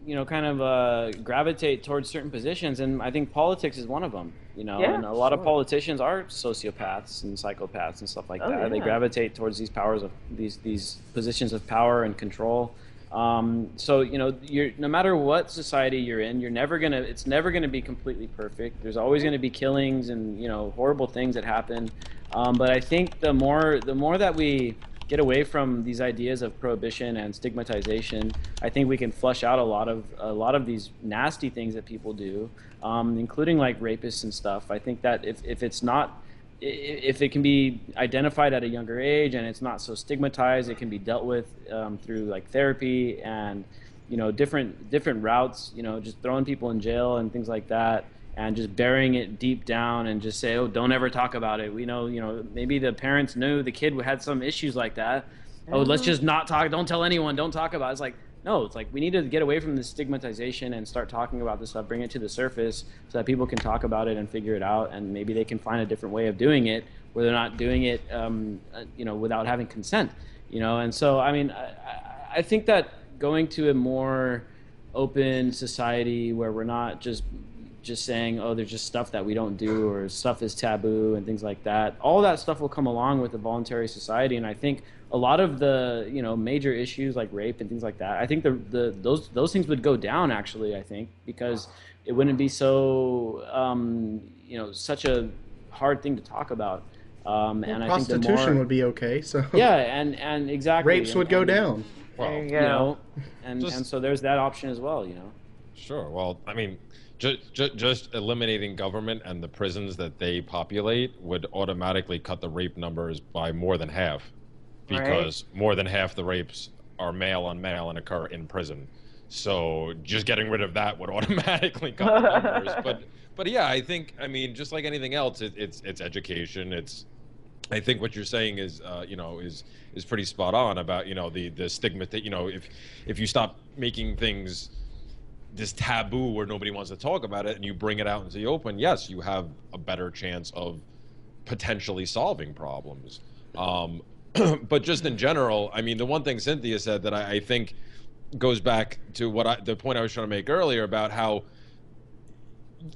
You know, kind of uh, gravitate towards certain positions, and I think politics is one of them. You know, yeah, and a lot sure. of politicians are sociopaths and psychopaths and stuff like oh, that. Yeah. They gravitate towards these powers of these these positions of power and control. Um, so you know, no matter what society you're in, you're never gonna. It's never gonna be completely perfect. There's always gonna be killings and you know horrible things that happen. Um, but I think the more the more that we get away from these ideas of prohibition and stigmatization, I think we can flush out a lot of a lot of these nasty things that people do, um, including like rapists and stuff. I think that if if it's not if it can be identified at a younger age and it's not so stigmatized, it can be dealt with um, through like therapy and you know different different routes. You know, just throwing people in jail and things like that, and just burying it deep down and just say, oh, don't ever talk about it. We know, you know, maybe the parents knew the kid had some issues like that. Oh, let's just not talk. Don't tell anyone. Don't talk about. it. It's like no, it's like we need to get away from the stigmatization and start talking about this stuff, bring it to the surface so that people can talk about it and figure it out, and maybe they can find a different way of doing it where they're not doing it, um, uh, you know, without having consent, you know. And so, I mean, I, I think that going to a more open society where we're not just just saying, oh, there's just stuff that we don't do or stuff is taboo and things like that. All that stuff will come along with a voluntary society, and I think a lot of the you know major issues like rape and things like that, I think the the those those things would go down actually. I think because it wouldn't be so um, you know such a hard thing to talk about. Um, well, and I prostitution think the more, would be okay. So yeah, and and exactly rapes and, would go and, down. Well, you, you know, and Just- and so there's that option as well. You know. Sure. Well, I mean, just, just just eliminating government and the prisons that they populate would automatically cut the rape numbers by more than half, because more than half the rapes are male on male and occur in prison. So just getting rid of that would automatically cut the numbers. But but yeah, I think I mean just like anything else, it, it's it's education. It's I think what you're saying is, uh, you know, is is pretty spot on about you know the the stigma that you know if if you stop making things this taboo where nobody wants to talk about it and you bring it out into the open, yes, you have a better chance of potentially solving problems. Um, but just in general, I mean, the one thing Cynthia said that I, I think goes back to what I, the point I was trying to make earlier about how,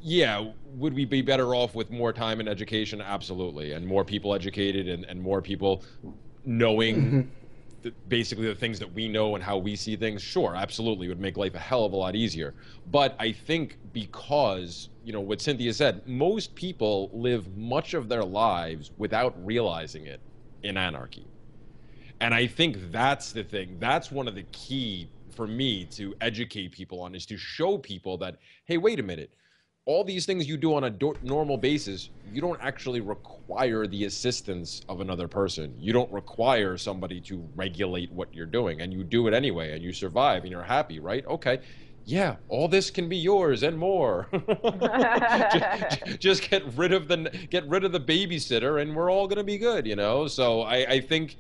yeah, would we be better off with more time in education? Absolutely, and more people educated and, and more people knowing. Mm-hmm. The, basically the things that we know and how we see things sure absolutely would make life a hell of a lot easier but i think because you know what cynthia said most people live much of their lives without realizing it in anarchy and i think that's the thing that's one of the key for me to educate people on is to show people that hey wait a minute all these things you do on a do- normal basis, you don't actually require the assistance of another person. You don't require somebody to regulate what you're doing, and you do it anyway, and you survive, and you're happy, right? Okay, yeah, all this can be yours and more. just, just, get rid of the get rid of the babysitter, and we're all gonna be good, you know. So I, I think,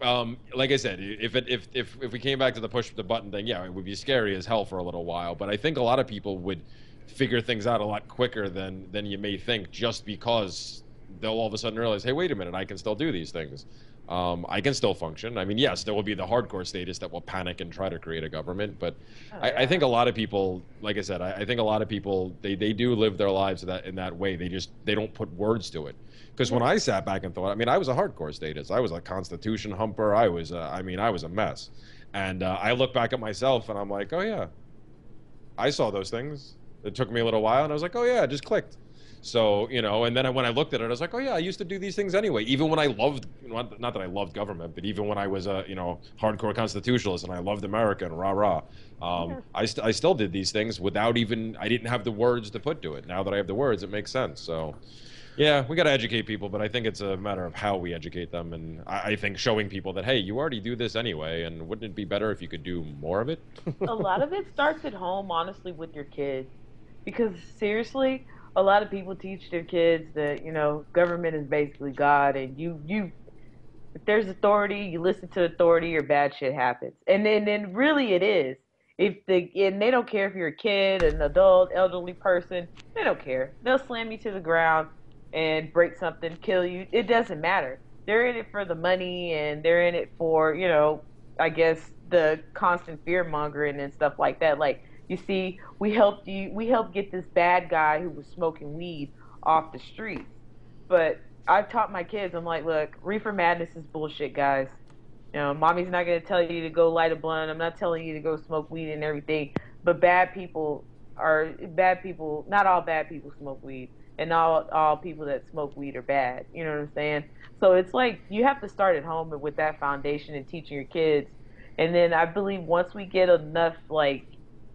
um, like I said, if it if if if we came back to the push the button thing, yeah, it would be scary as hell for a little while. But I think a lot of people would figure things out a lot quicker than than you may think, just because they'll all of a sudden realize, hey, wait a minute, I can still do these things um, I can still function. I mean, yes, there will be the hardcore statists that will panic and try to create a government, but oh, I, yeah. I, think a lot of people, like I said, I, I, think a lot of people they, they do live their lives that in that way. They just they don't put words to it. Because when I sat back and thought, I mean, I was a hardcore statist. I was a Constitution humper. I was, a, I mean, I was a mess. And uh, I look back at myself and I'm like, oh yeah, I saw those things. It took me a little while, and I was like, oh yeah, it just clicked. So you know, and then when I looked at it, I was like, oh yeah, I used to do these things anyway. Even when I loved, not, not that I loved government, but even when I was a you know hardcore constitutionalist and I loved America and rah rah, um, yeah. I, st- I still did these things without even I didn't have the words to put to it. Now that I have the words, it makes sense. So. Yeah, we got to educate people, but I think it's a matter of how we educate them. And I, I, think showing people that, hey, you already do this anyway, and wouldn't it be better if you could do more of it? a lot of it starts at home, honestly, with your kids. Because seriously, a lot of people teach their kids that you know government is basically God, and you you if there's authority, you listen to authority, or bad shit happens. And then then really it is. If the and they don't care if you're a kid, an adult, elderly person, they don't care. They'll slam you to the ground and break something, kill you. It doesn't matter. They're in it for the money and they're in it for, you know, I guess the constant fear mongering and stuff like that. Like you see, we helped you. We helped get this bad guy who was smoking weed off the streets. But I've taught my kids. I'm like, look, reefer madness is bullshit, guys. You know, mommy's not gonna tell you to go light a blunt. I'm not telling you to go smoke weed and everything. But bad people are bad people. Not all bad people smoke weed, and all all people that smoke weed are bad. You know what I'm saying? So it's like you have to start at home with that foundation and teaching your kids. And then I believe once we get enough like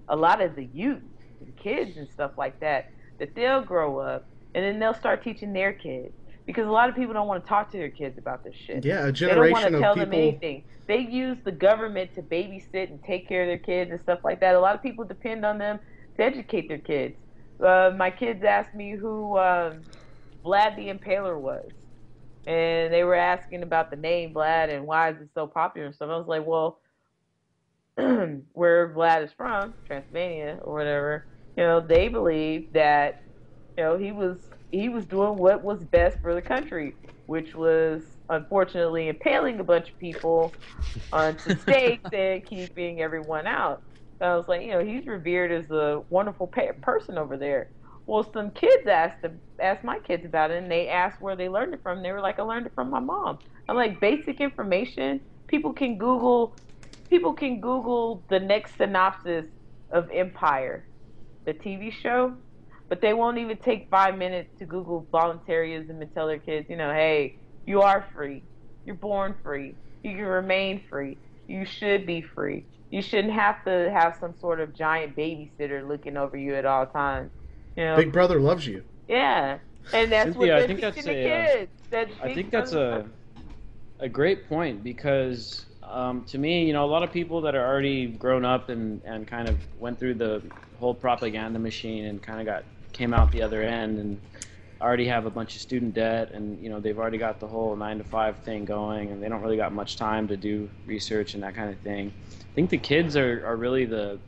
a lot of the youth and kids and stuff like that that they'll grow up and then they'll start teaching their kids because a lot of people don't want to talk to their kids about this shit. Yeah, a generation they don't want to tell people... them anything. They use the government to babysit and take care of their kids and stuff like that. A lot of people depend on them to educate their kids. Uh, my kids asked me who um, Vlad the Impaler was, and they were asking about the name Vlad and why is it so popular and stuff. I was like, well, where Vlad is from, Transylvania or whatever, you know, they believe that, you know, he was he was doing what was best for the country, which was unfortunately impaling a bunch of people onto stakes and keeping everyone out. So I was like, you know, he's revered as a wonderful person over there. Well, some kids asked them, asked my kids about it, and they asked where they learned it from. They were like, I learned it from my mom. I'm like, basic information. People can Google people can Google the next synopsis of Empire, the TV show, but they won't even take five minutes to Google voluntarism and tell their kids, you know, hey, you are free. You're born free. You can remain free. You should be free. You shouldn't have to have some sort of giant babysitter looking over you at all times. You know? Big Brother loves you. Yeah, and that's Cynthia, what they're I think teaching that's the a, uh, kids. That I think that's a a great point because um, to me, you know, a lot of people that are already grown up and, and kind of went through the whole propaganda machine and kind of got came out the other end and already have a bunch of student debt and you know they've already got the whole nine to five thing going and they don't really got much time to do research and that kind of thing. I think the kids are, are really the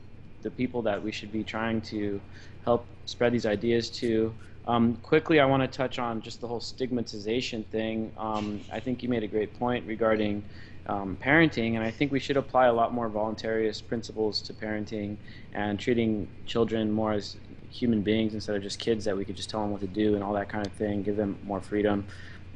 the people that we should be trying to help spread these ideas to. Um, quickly, I want to touch on just the whole stigmatization thing. Um, I think you made a great point regarding um, parenting, and I think we should apply a lot more voluntarist principles to parenting and treating children more as human beings instead of just kids that we could just tell them what to do and all that kind of thing, give them more freedom.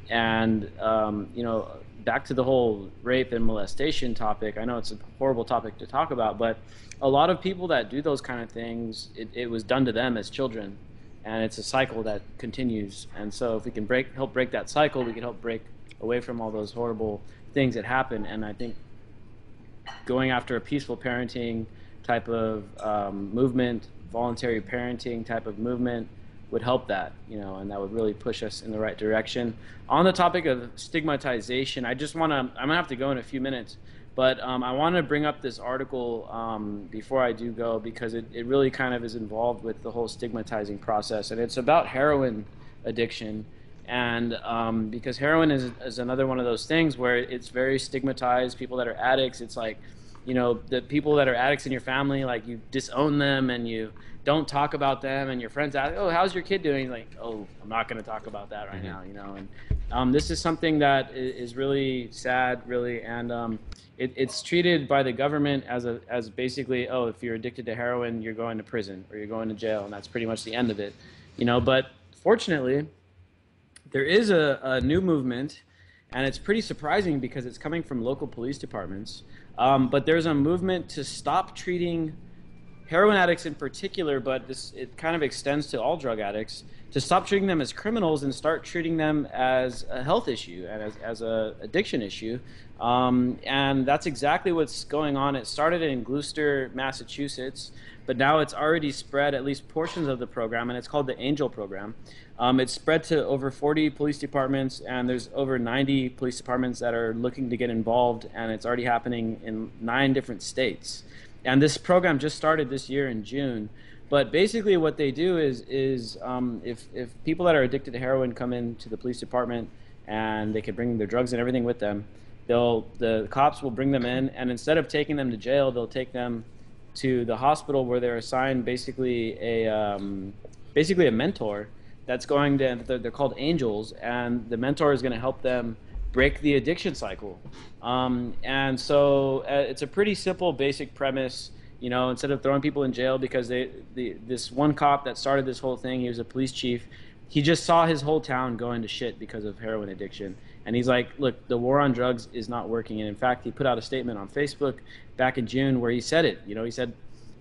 And, um, you know, back to the whole rape and molestation topic, I know it's a horrible topic to talk about, but a lot of people that do those kind of things, it, it was done to them as children. And it's a cycle that continues. And so if we can break, help break that cycle, we can help break away from all those horrible things that happen. And I think going after a peaceful parenting type of um, movement, voluntary parenting type of movement would help that, you know, and that would really push us in the right direction. On the topic of stigmatization, I just want to, I'm going to have to go in a few minutes, But um, I want to bring up this article um, before I do go because it, it really kind of is involved with the whole stigmatizing process. And it's about heroin addiction. And um, because heroin is, is another one of those things where it's very stigmatized. People that are addicts, it's like, you know, the people that are addicts in your family, like you disown them and you don't talk about them. And your friends ask, oh, how's your kid doing? Like, oh, I'm not going to talk about that right mm-hmm. now, you know. And um, this is something that is really sad, really. And um, it, it's treated by the government as a as basically oh if you're addicted to heroin you're going to prison or you're going to jail and that's pretty much the end of it you know but fortunately there is a, a new movement and it's pretty surprising because it's coming from local police departments um, but there's a movement to stop treating heroin addicts in particular but this it kind of extends to all drug addicts to stop treating them as criminals and start treating them as a health issue and as, as a addiction issue um, and that's exactly what's going on. It started in Gloucester, Massachusetts, but now it's already spread at least portions of the program, and it's called the Angel Program. Um, it's spread to over 40 police departments, and there's over 90 police departments that are looking to get involved, and it's already happening in nine different states. And this program just started this year in June. But basically, what they do is is um, if if people that are addicted to heroin come into the police department and they can bring their drugs and everything with them, they'll the cops will bring them in, and instead of taking them to jail, they'll take them to the hospital where they're assigned basically a um, basically a mentor that's going to they're, called angels, and the mentor is going to help them break the addiction cycle. Um, and so uh, it's a pretty simple, basic premise. You know, instead of throwing people in jail because they the, this one cop that started this whole thing, he was a police chief. He just saw his whole town going to shit because of heroin addiction and he's like, look, the war on drugs is not working. And in fact, he put out a statement on Facebook back in June where he said it. You know, he said,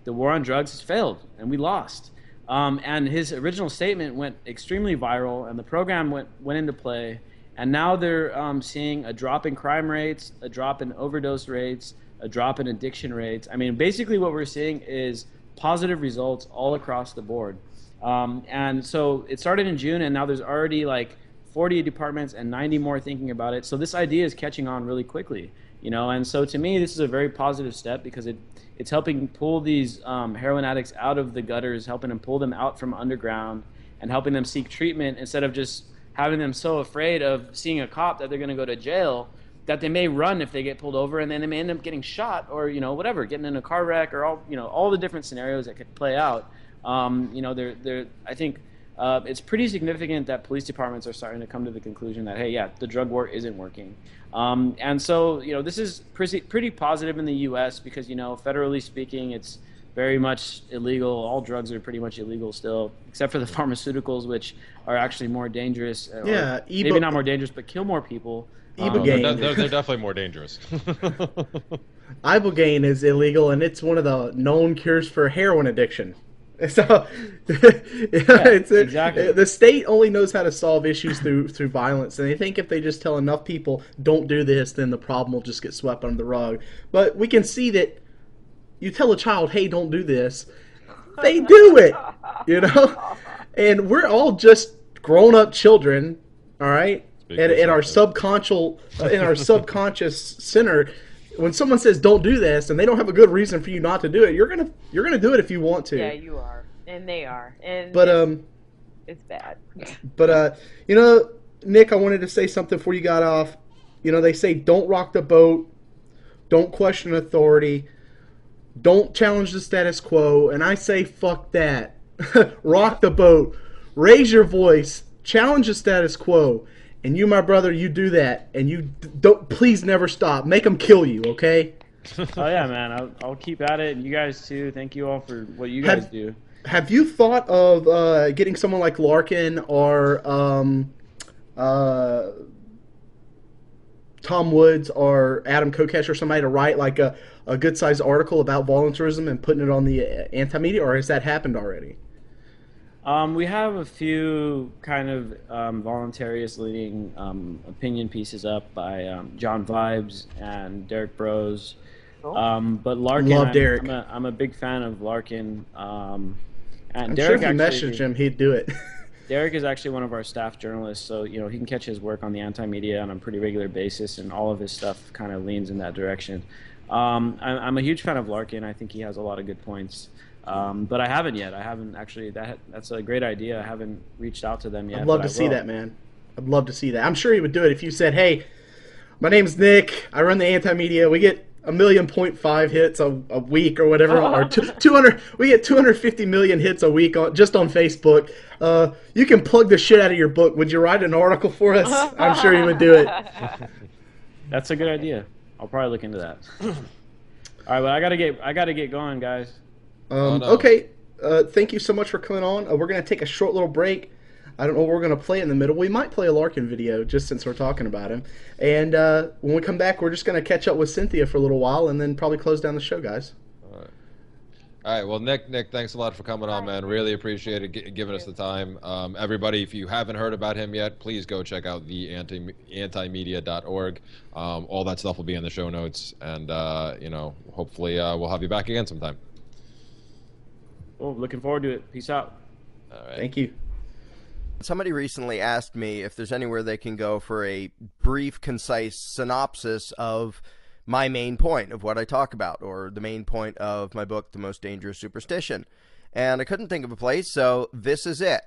the war on drugs has failed and we lost. Um, and his original statement went extremely viral, and the program went, went into play. And now they're um, seeing a drop in crime rates, a drop in overdose rates, a drop in addiction rates. I mean, basically, what we're seeing is positive results all across the board. Um, and so it started in June, and now there's already like 40 departments and 90 more thinking about it. So this idea is catching on really quickly, you know. And so to me, this is a very positive step because it it's helping pull these um, heroin addicts out of the gutters, helping them pull them out from underground, and helping them seek treatment instead of just having them so afraid of seeing a cop that they're going to go to jail that they may run if they get pulled over and then they may end up getting shot or you know whatever getting in a car wreck or all you know all the different scenarios that could play out um, you know they're, they're i think uh, it's pretty significant that police departments are starting to come to the conclusion that hey, yeah, the drug war isn't working. Um, and so, you know, this is pretty pretty positive in the U.S. because you know, federally speaking, it's very much illegal. All drugs are pretty much illegal still, except for the pharmaceuticals, which are actually more dangerous. Uh, yeah, maybe not more dangerous, but kill more people. Um, they're, they're, they're, definitely more dangerous. Ibogaine is illegal, and it's one of the known cures for heroin addiction. So, yeah, it's a, exactly. The state only knows how to solve issues through through violence, and they think if they just tell enough people don't do this, then the problem will just get swept under the rug. But we can see that you tell a child, "Hey, don't do this," they do it, you know. And we're all just grown up children, all right. And in our subconscious, in our subconscious center, when someone says don't do this and they don't have a good reason for you not to do it, you're gonna you're gonna do it if you want to. Yeah, you are, and they are, and but um, it's bad. but uh, you know, Nick, I wanted to say something before you got off. You know, they say don't rock the boat, don't question authority, don't challenge the status quo, and I say fuck that. rock the boat, raise your voice, challenge the status quo and you, my brother, you do that, and you don't. Please never stop. Make them kill you, okay? oh yeah, man. I'll, I'll, keep at it, and you guys too. Thank you all for what you guys have, do. Have you thought of uh, getting someone like Larken or um, uh, Tom Woods or Adam Kokesh or somebody to write like a, a good sized article about voluntarism and putting it on the uh, anti media, or has that happened already? Um, we have a few kind of um, voluntarist leading um, opinion pieces up by um, John Vibes and Derrick Broze. Oh. Um, but Larken, Love Derrick. I'm, I'm, a, I'm, a big fan of Larken. Um, and I'm Derrick sure if you messaged him, he'd do it. Derrick is actually one of our staff journalists, so you know he can catch his work on the anti-media on a pretty regular basis, and all of his stuff kind of leans in that direction. Um, I, I'm a huge fan of Larken. I think he has a lot of good points. Um, but I haven't yet. I haven't actually. That that's a great idea. I haven't reached out to them yet. I'd love to see that, man. I'd love to see that. I'm sure he would do it if you said, "Hey, my name's Nick. I run the anti media. We get a million point five hits a, a week or whatever, or two, 200. We get 250 million hits a week on just on Facebook. Uh, you can plug the shit out of your book. Would you write an article for us? I'm sure he would do it. That's a good idea. I'll probably look into that. All right, but I gotta get I gotta get going, guys. Um, oh, no. Okay. Uh, thank you so much for coming on. Uh, we're gonna take a short little break. I don't know what we're going to play in the middle. We might play a Larken video just since we're talking about him. And uh, when we come back, we're just going to catch up with Cynthia for a little while and then probably close down the show, guys. All right. All right. Well, Nick, Nick, thanks a lot for coming on, man. Really appreciate it, g- giving us the time. Um, everybody, if you haven't heard about him yet, please go check out the anti antimedia.org. Um, all that stuff will be in the show notes, and uh, you know, hopefully, uh, we'll have you back again sometime. Well, looking forward to it. Peace out. All right. Thank you. Somebody recently asked me if there's anywhere they can go for a brief, concise synopsis of my main point of what I talk about, or the main point of my book, The Most Dangerous Superstition. And I couldn't think of a place, so this is it.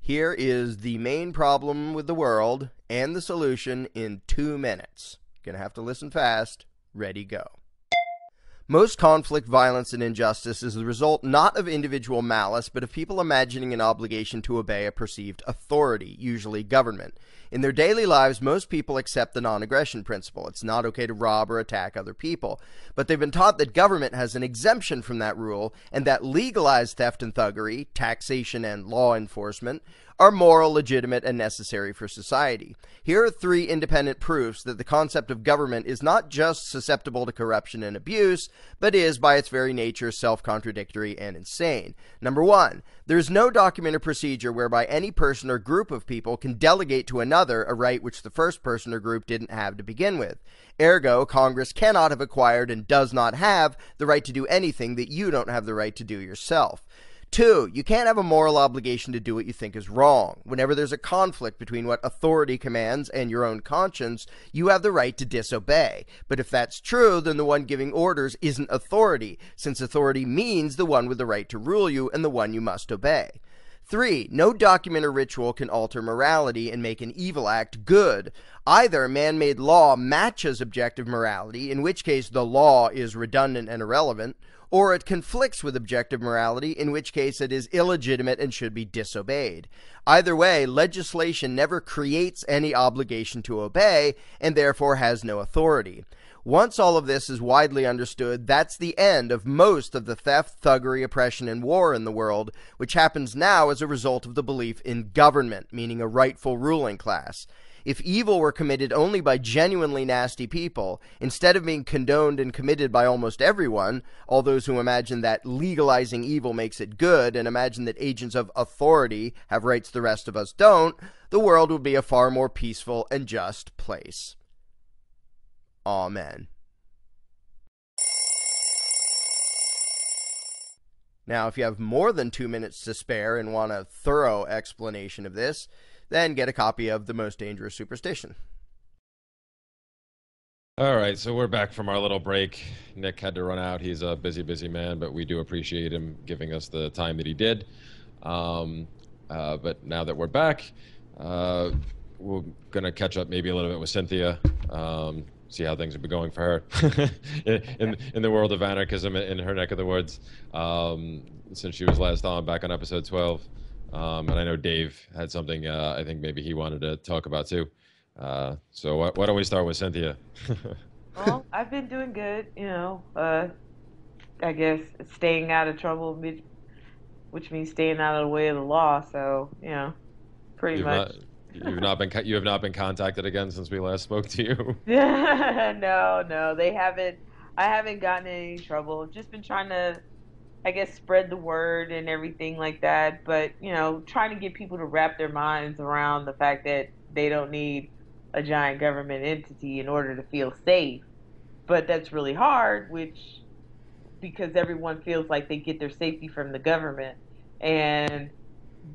Here is the main problem with the world and the solution in two minutes. Gonna have to listen fast. Ready, go. Most conflict, violence, and injustice is the result not of individual malice, but of people imagining an obligation to obey a perceived authority, usually government. In their daily lives, most people accept the non aggression principle. It's not okay to rob or attack other people. But they've been taught that government has an exemption from that rule, and that legalized theft and thuggery, taxation, and law enforcement are moral, legitimate, and necessary for society. Here are three independent proofs that the concept of government is not just susceptible to corruption and abuse, but is, by its very nature, self contradictory and insane. Number one, there is no document or procedure whereby any person or group of people can delegate to another a right which the first person or group didn't have to begin with. Ergo, Congress cannot have acquired and does not have the right to do anything that you don't have the right to do yourself. Two, you can't have a moral obligation to do what you think is wrong. Whenever there's a conflict between what authority commands and your own conscience, you have the right to disobey. But if that's true, then the one giving orders isn't authority, since authority means the one with the right to rule you and the one you must obey. Three, no document or ritual can alter morality and make an evil act good. Either man made law matches objective morality, in which case the law is redundant and irrelevant, or it conflicts with objective morality, in which case it is illegitimate and should be disobeyed. Either way, legislation never creates any obligation to obey and therefore has no authority. Once all of this is widely understood, that's the end of most of the theft, thuggery, oppression, and war in the world, which happens now as a result of the belief in government, meaning a rightful ruling class. If evil were committed only by genuinely nasty people, instead of being condoned and committed by almost everyone, all those who imagine that legalizing evil makes it good and imagine that agents of authority have rights the rest of us don't, the world would be a far more peaceful and just place. Amen. Now, if you have more than two minutes to spare and want a thorough explanation of this, then get a copy of The Most Dangerous Superstition. All right, so we're back from our little break. Nick had to run out. He's a busy, busy man, but we do appreciate him giving us the time that he did. Um, uh, but now that we're back, uh, we're going to catch up maybe a little bit with Cynthia, um, see how things have been going for her in, in the world of anarchism in her neck of the woods um, since she was last on, back on episode 12. Um, and I know Dave had something uh, I think maybe he wanted to talk about too. Uh, so why, why, don't we start with Cynthia? well, I've been doing good, you know. Uh, I guess staying out of trouble, which means staying out of the way of the law. So you know, pretty you've much. Not, you've not been you have not been contacted again since we last spoke to you. no, no, they haven't. I haven't gotten in any trouble. Just been trying to I guess spread the word and everything like that. But you know, trying to get people to wrap their minds around the fact that they don't need a giant government entity in order to feel safe. But that's really hard, which because everyone feels like they get their safety from the government, and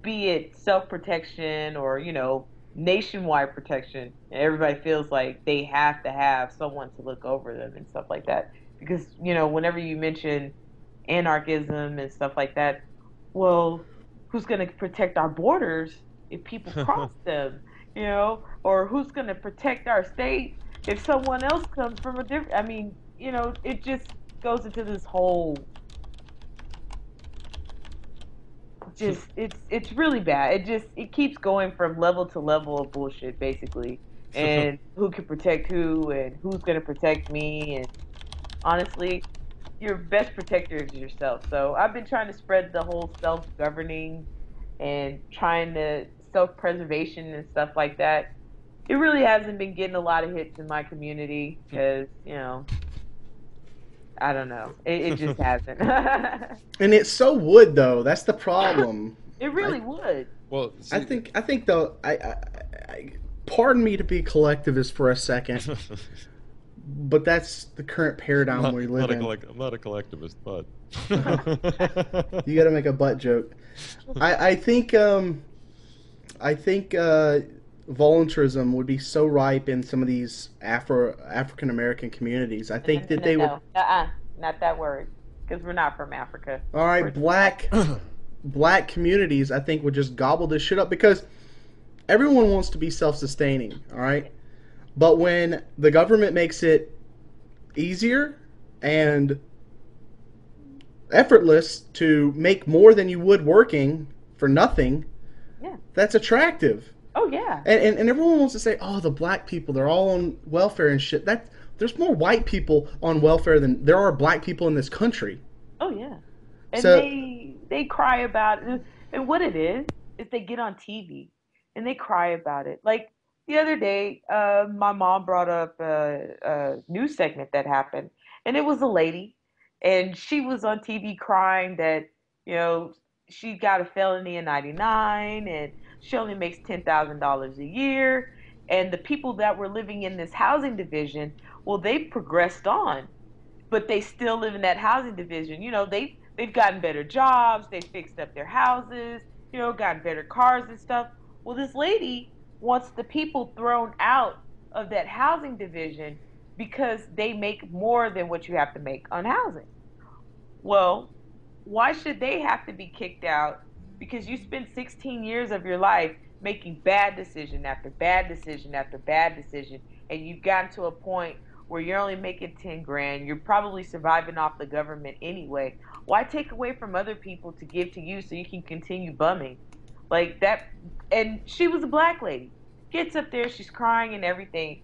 be it self protection or you know nationwide protection, everybody feels like they have to have someone to look over them and stuff like that. Because you know, whenever you mention anarchism and stuff like that, well, who's going to protect our borders if people cross them? You know, or who's going to protect our state if someone else comes from a different? I mean, you know, it just goes into this whole just hmm. it's it's really bad. It just it keeps going from level to level of bullshit basically. And who can protect who and who's gonna protect me and honestly, your best protector is yourself. So I've been trying to spread the whole self governing and trying to self preservation and stuff like that. It really hasn't been getting a lot of hits in my community hmm. because, you know, I don't know. It, it just hasn't. and it so would though. That's the problem. it really I, would. Well, see, I think I think though I, I, I pardon me to be collectivist for a second. But that's the current paradigm not, we live not in. Collect- I'm not a collectivist, but you got to make a butt joke. I, I think um, I think uh, voluntarism would be so ripe in some of these Afro African American communities. I think that they no, would. Uh-uh, not that word, because we're not from Africa. All right, we're black black communities. I think would just gobble this shit up because everyone wants to be self sustaining. All right, but when the government makes it easier and effortless to make more than you would working for nothing, yeah. that's attractive. Oh yeah. And, and, and everyone wants to say, oh, the black people, they're all on welfare and shit. That there's more white people on welfare than there are black people in this country. Oh yeah. And so, they they cry about it. And what it is is they get on TV and they cry about it. Like the other day, uh, my mom brought up a, a news segment that happened, and it was a lady, and she was on TV crying that you know she got a felony in '99 and she only makes $10,000 a year. And the people that were living in this housing division, well, they've progressed on, but they still live in that housing division. You know, they they've gotten better jobs, they fixed up their houses, you know, gotten better cars and stuff. Well, this lady wants the people thrown out of that housing division because they make more than what you have to make on housing. Well, why should they have to be kicked out because you spent 16 years of your life making bad decision after bad decision after bad decision and you've gotten to a point where you're only making 10 grand you're probably surviving off the government anyway why take away from other people to give to you so you can continue bumming like that and she was a black lady gets up there she's crying and everything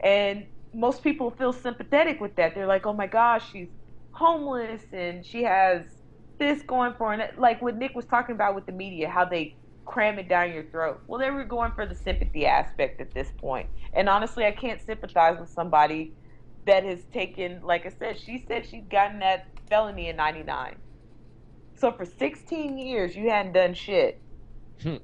and most people feel sympathetic with that they're like oh my gosh she's homeless and she has this going for and like what Nick was talking about with the media, how they cram it down your throat. Well, they were going for the sympathy aspect at this point. And honestly, I can't sympathize with somebody that has taken, like I said, she said she'd gotten that felony in 99. So for 16 years, you hadn't done shit. Hmm.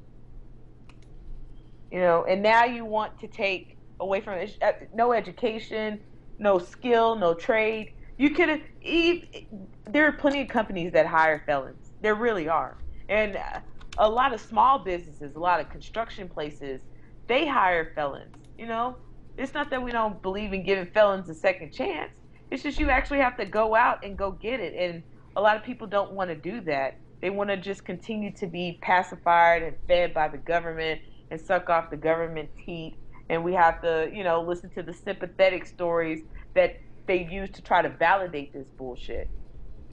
You know, and now you want to take away from it, uh, no education, no skill, no trade. You could have there are plenty of companies that hire felons. There really are, and a lot of small businesses, a lot of construction places, they hire felons. You know, it's not that we don't believe in giving felons a second chance. It's just you actually have to go out and go get it, and a lot of people don't want to do that. They want to just continue to be pacified and fed by the government and suck off the government's heat. And we have to, you know, listen to the sympathetic stories that they use to try to validate this bullshit.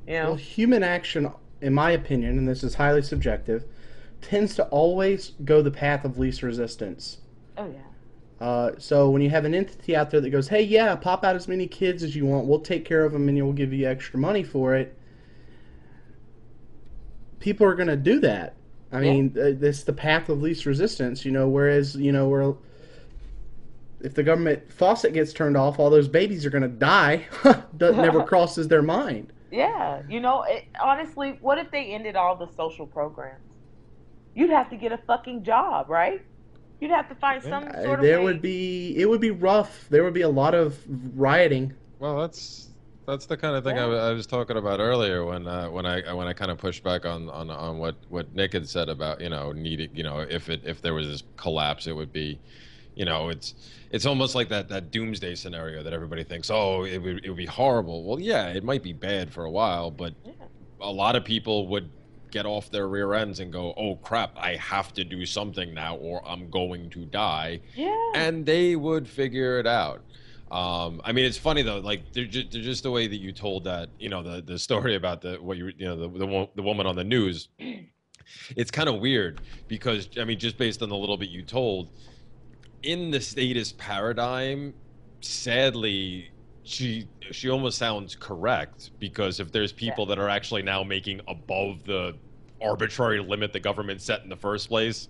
You know? Well, human action, in my opinion, and this is highly subjective, tends to always go the path of least resistance. Oh yeah. Uh, so when you have an entity out there that goes, "Hey, yeah, pop out as many kids as you want. We'll take care of them, and we'll give you extra money for it," people are going to do that. I yeah. mean, uh, this the path of least resistance. You know, whereas you know, where if the government faucet gets turned off, all those babies are going to die. that never crosses their mind. Yeah, you know, it, honestly, what if they ended all the social programs? You'd have to get a fucking job, right? You'd have to find some sort of. There way. would be. It would be rough. There would be a lot of rioting. Well, that's that's the kind of thing yeah. I, I, was talking about earlier when uh, when I when I kind of pushed back on, on on what what Nick had said about you know needing you know if it if there was this collapse it would be you know it's it's almost like that that doomsday scenario that everybody thinks oh it would it would be horrible well yeah it might be bad for a while but yeah. a lot of people would get off their rear ends and go oh crap I have to do something now or I'm going to die yeah and they would figure it out um, I mean, it's funny though, like they're just, they're just the way that you told that, you know, the the story about the what you you know the the, the woman on the news. It's kind of weird because I mean, just based on the little bit you told, in the statist paradigm, sadly, she she almost sounds correct because if there's people yeah. that are actually now making above the arbitrary limit the government set in the first place,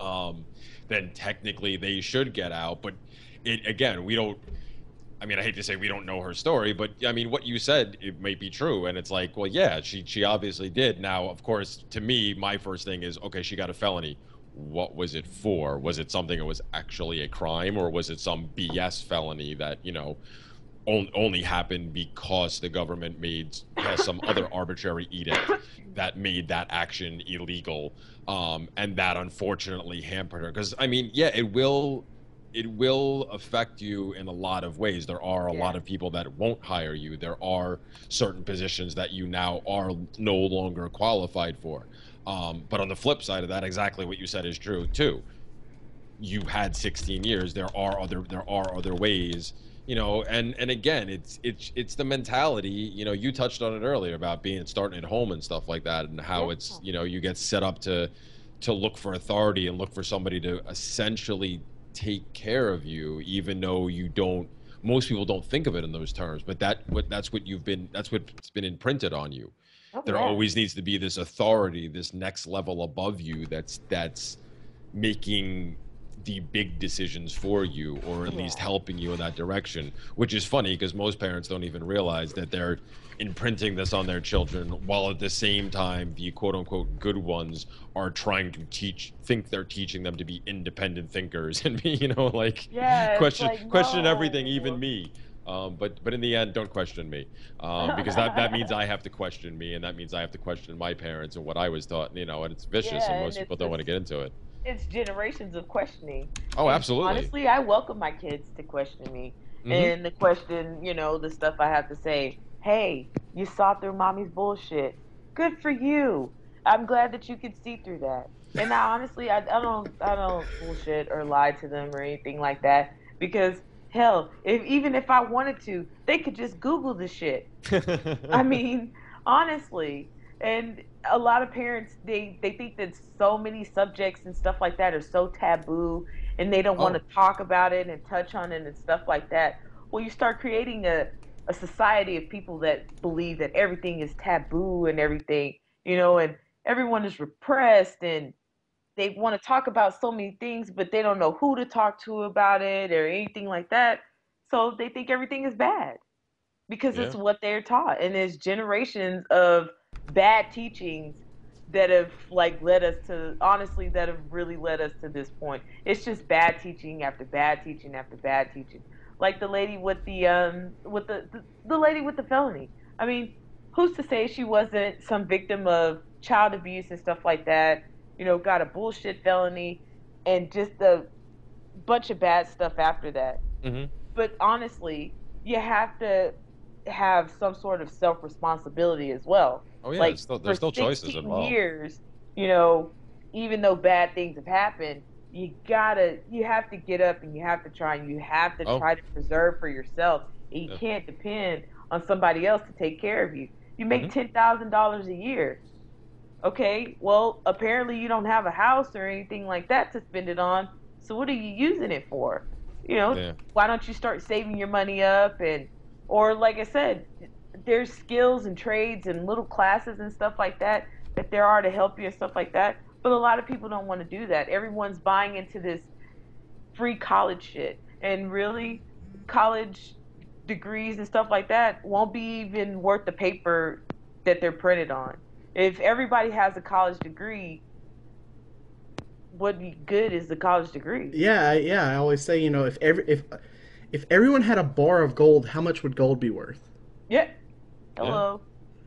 um, then technically they should get out. But it again, we don't. I mean, I hate to say we don't know her story, but I mean, what you said it may be true, and it's like, well, yeah, she she obviously did. Now, of course, to me, my first thing is, okay, she got a felony. What was it for? Was it something that was actually a crime, or was it some BS felony that you know only happened because the government made has some other arbitrary edict that made that action illegal, um, and that unfortunately hampered her? Because I mean, yeah, it will it will affect you in a lot of ways. There are a yeah. lot of people that won't hire you. There are certain positions that you now are no longer qualified for. Um, but on the flip side of that, exactly what you said is true too. You had 16 years. There are other there are other ways, you know. And and again, it's it's it's the mentality. You know, you touched on it earlier about being starting at home and stuff like that, and how yeah. it's you know you get set up to to look for authority and look for somebody to essentially take care of you, even though you don't. Most people don't think of it in those terms, but that what that's what you've been. That's what's been imprinted on you. Oh, there yeah. always needs to be this authority, this next level above you. That's that's making the big decisions for you or at yeah. least helping you in that direction which is funny because most parents don't even realize that they're imprinting this on their children while at the same time the quote unquote good ones are trying to teach think they're teaching them to be independent thinkers and be you know like yeah, question like, question no. everything even me um, but but in the end, don't question me, um, because that, that means I have to question me, and that means I have to question my parents and what I was taught. You know, and it's vicious, yeah, and most and people don't want to get into it it's generations of questioning. Oh, absolutely. And honestly, I welcome my kids to question me mm-hmm. and to question, you know, the stuff I have to say. Hey, you saw through mommy's bullshit. Good for you. I'm glad that you could see through that. And I honestly, I, I don't, I don't bullshit or lie to them or anything like that because hell, if even if I wanted to, they could just Google the shit. I mean, honestly, and a lot of parents they they think that so many subjects and stuff like that are so taboo and they don't oh. want to talk about it and touch on it and stuff like that well you start creating a a society of people that believe that everything is taboo and everything you know and everyone is repressed and they want to talk about so many things but they don't know who to talk to about it or anything like that so they think everything is bad because yeah. it's what they're taught and there's generations of bad teachings that have like led us to honestly that have really led us to this point. It's just bad teaching after bad teaching after bad teaching. Like the lady with the um with the the, the lady with the felony. I mean, who's to say she wasn't some victim of child abuse and stuff like that? You know, got a bullshit felony and just a bunch of bad stuff after that. Mm-hmm. But honestly, you have to have some sort of self responsibility as well. Oh yeah, like, there's still, there's still choices involved. Years, you know, even though bad things have happened, you gotta, you have to get up and you have to try and you have to oh. try to preserve for yourself. And you yeah. can't depend on somebody else to take care of you. You make mm-hmm. ten thousand dollars a year. Okay, well, apparently you don't have a house or anything like that to spend it on. So what are you using it for? You know, yeah. why don't you start saving your money up and, or like I said, there's skills and trades and little classes and stuff like that that there are to help you and stuff like that. But a lot of people don't want to do that. Everyone's buying into this free college shit. And really, college degrees and stuff like that won't be even worth the paper that they're printed on. If everybody has a college degree, what good is the college degree? Yeah, yeah. I always say, you know, if every if if everyone had a bar of gold, how much would gold be worth? Yeah. Hello.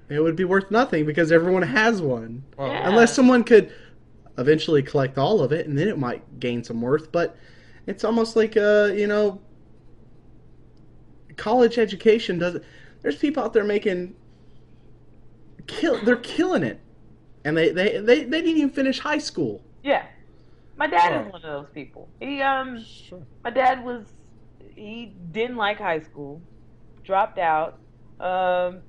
It would be worth nothing because everyone has one. Well, yeah. Unless someone could eventually collect all of it, and then it might gain some worth. But it's almost like a you know, college education doesn't. There's people out there making kill. They're killing it, and they they they, they didn't even finish high school. Yeah, my dad is one of those people. He um, sure. my dad was he didn't like high school, dropped out. Um,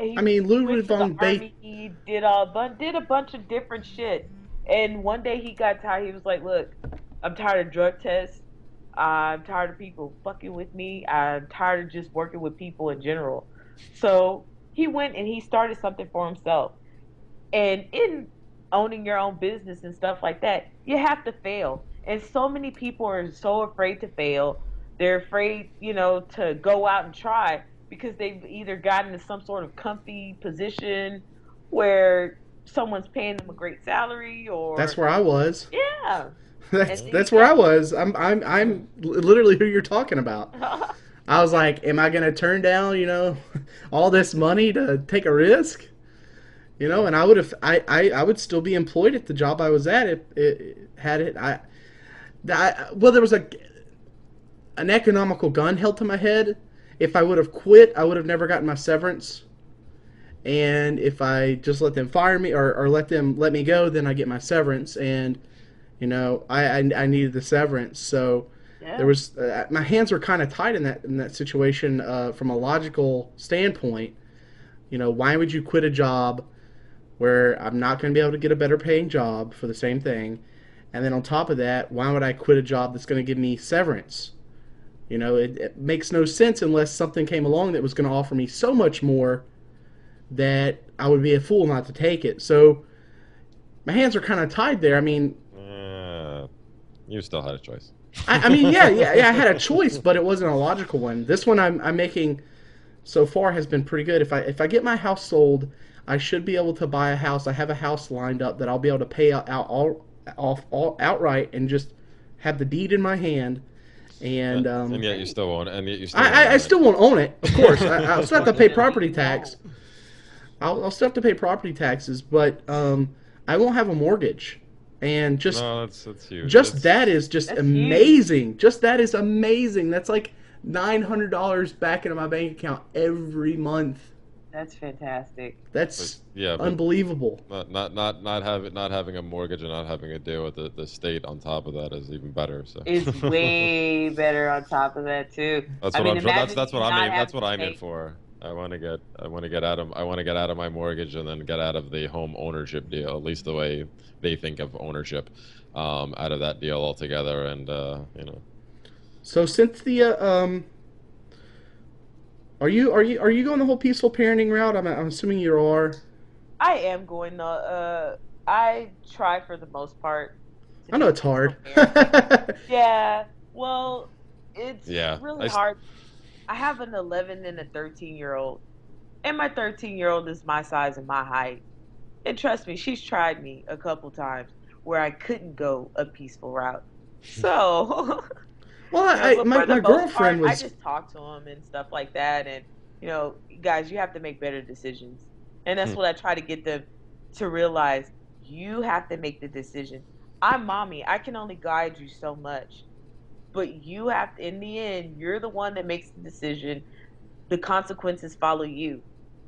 I mean, Ludwig von Beethoven. He did a did a bunch of different shit, and one day he got tired. He was like, "Look, I'm tired of drug tests. I'm tired of people fucking with me. I'm tired of just working with people in general." So he went and he started something for himself. And in owning your own business and stuff like that, you have to fail. And so many people are so afraid to fail. They're afraid, you know, to go out and try because they've either gotten to some sort of comfy position where someone's paying them a great salary or That's where I was. Yeah. that's that's where I was. I'm I'm I'm literally who you're talking about. I was like, am I going to turn down, you know, all this money to take a risk? You know, and I would have I I, I would still be employed at the job I was at if it, had it I, I well there was a an economical gun held to my head if I would have quit, I would have never gotten my severance. And if I just let them fire me or, or let them let me go, then I get my severance. And you know, I I, I needed the severance, so yeah. there was uh, my hands were kind of tied in that in that situation uh, from a logical standpoint. You know, why would you quit a job where I'm not going to be able to get a better paying job for the same thing? And then on top of that, why would I quit a job that's going to give me severance? You know, it, it makes no sense unless something came along that was going to offer me so much more that I would be a fool not to take it. So my hands are kind of tied there. I mean, uh, you still had a choice. I, I, mean, yeah, yeah, yeah. I had a choice, but it wasn't a logical one. This one I'm, I'm making so far has been pretty good. If I if I get my house sold, I should be able to buy a house. I have a house lined up that I'll be able to pay out, out all off all outright and just have the deed in my hand and um, and yet you still won't. And yet you still. I, I, I still won't own it. Of course, I, will still have to pay property tax. I'll, I'll still have to pay property taxes, but um, I won't have a mortgage. And just no, that's, that's huge. Just that's, that is just amazing. Huge. Just that is amazing. That's like nine hundred dollars back into my bank account every month. That's fantastic. That's but, yeah, unbelievable. Not not not not having not having a mortgage and not having to deal with the, the state on top of that is even better. So it's way better on top of that too. That's what I am that's that's what I'm that's what I'm in for. I want to get I want to get out of I want to get out of my mortgage and then get out of the home ownership deal. At least the way they think of ownership, um, out of that deal altogether. And uh, you know. So Cynthia, um, are you are you are you going the whole peaceful parenting route? I'm, I'm assuming you are. I am going the. Uh, I try for the most part. I know it's hard. yeah. Well, it's yeah, really I... hard. I have an 11 and a 13 year old, and my 13 year old is my size and my height. And trust me, she's tried me a couple times where I couldn't go a peaceful route. So Well, I, know, my, my girlfriend part, was. I just talk to him and stuff like that, and you know, guys, you have to make better decisions, and that's hmm. what I try to get them to realize. You have to make the decision. I'm mommy. I can only guide you so much, but you have to. In the end, you're the one that makes the decision. The consequences follow you.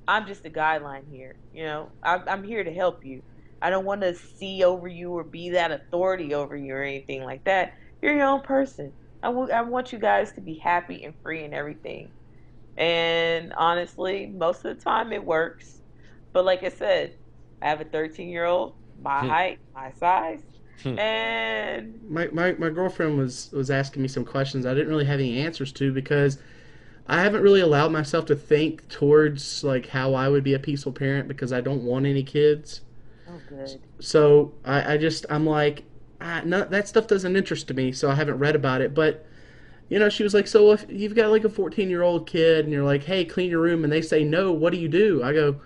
I'm just a guideline here. You know, I'm, I'm here to help you. I don't want to see over you or be that authority over you or anything like that. You're your own person. I, w- I want you guys to be happy and free and everything. And honestly, most of the time it works. But like I said, I have a 13 year old, my hmm. height, my size. Hmm. and my, my, my girlfriend was, was asking me some questions I didn't really have any answers to because I haven't really allowed myself to think towards like how I would be a peaceful parent because I don't want any kids. Oh, good. So I, I just I'm like no, that stuff doesn't interest me, so I haven't read about it. But you know, she was like, so if you've got like a 14 year old kid and you're like, hey, clean your room, and they say no, what do you do? I go,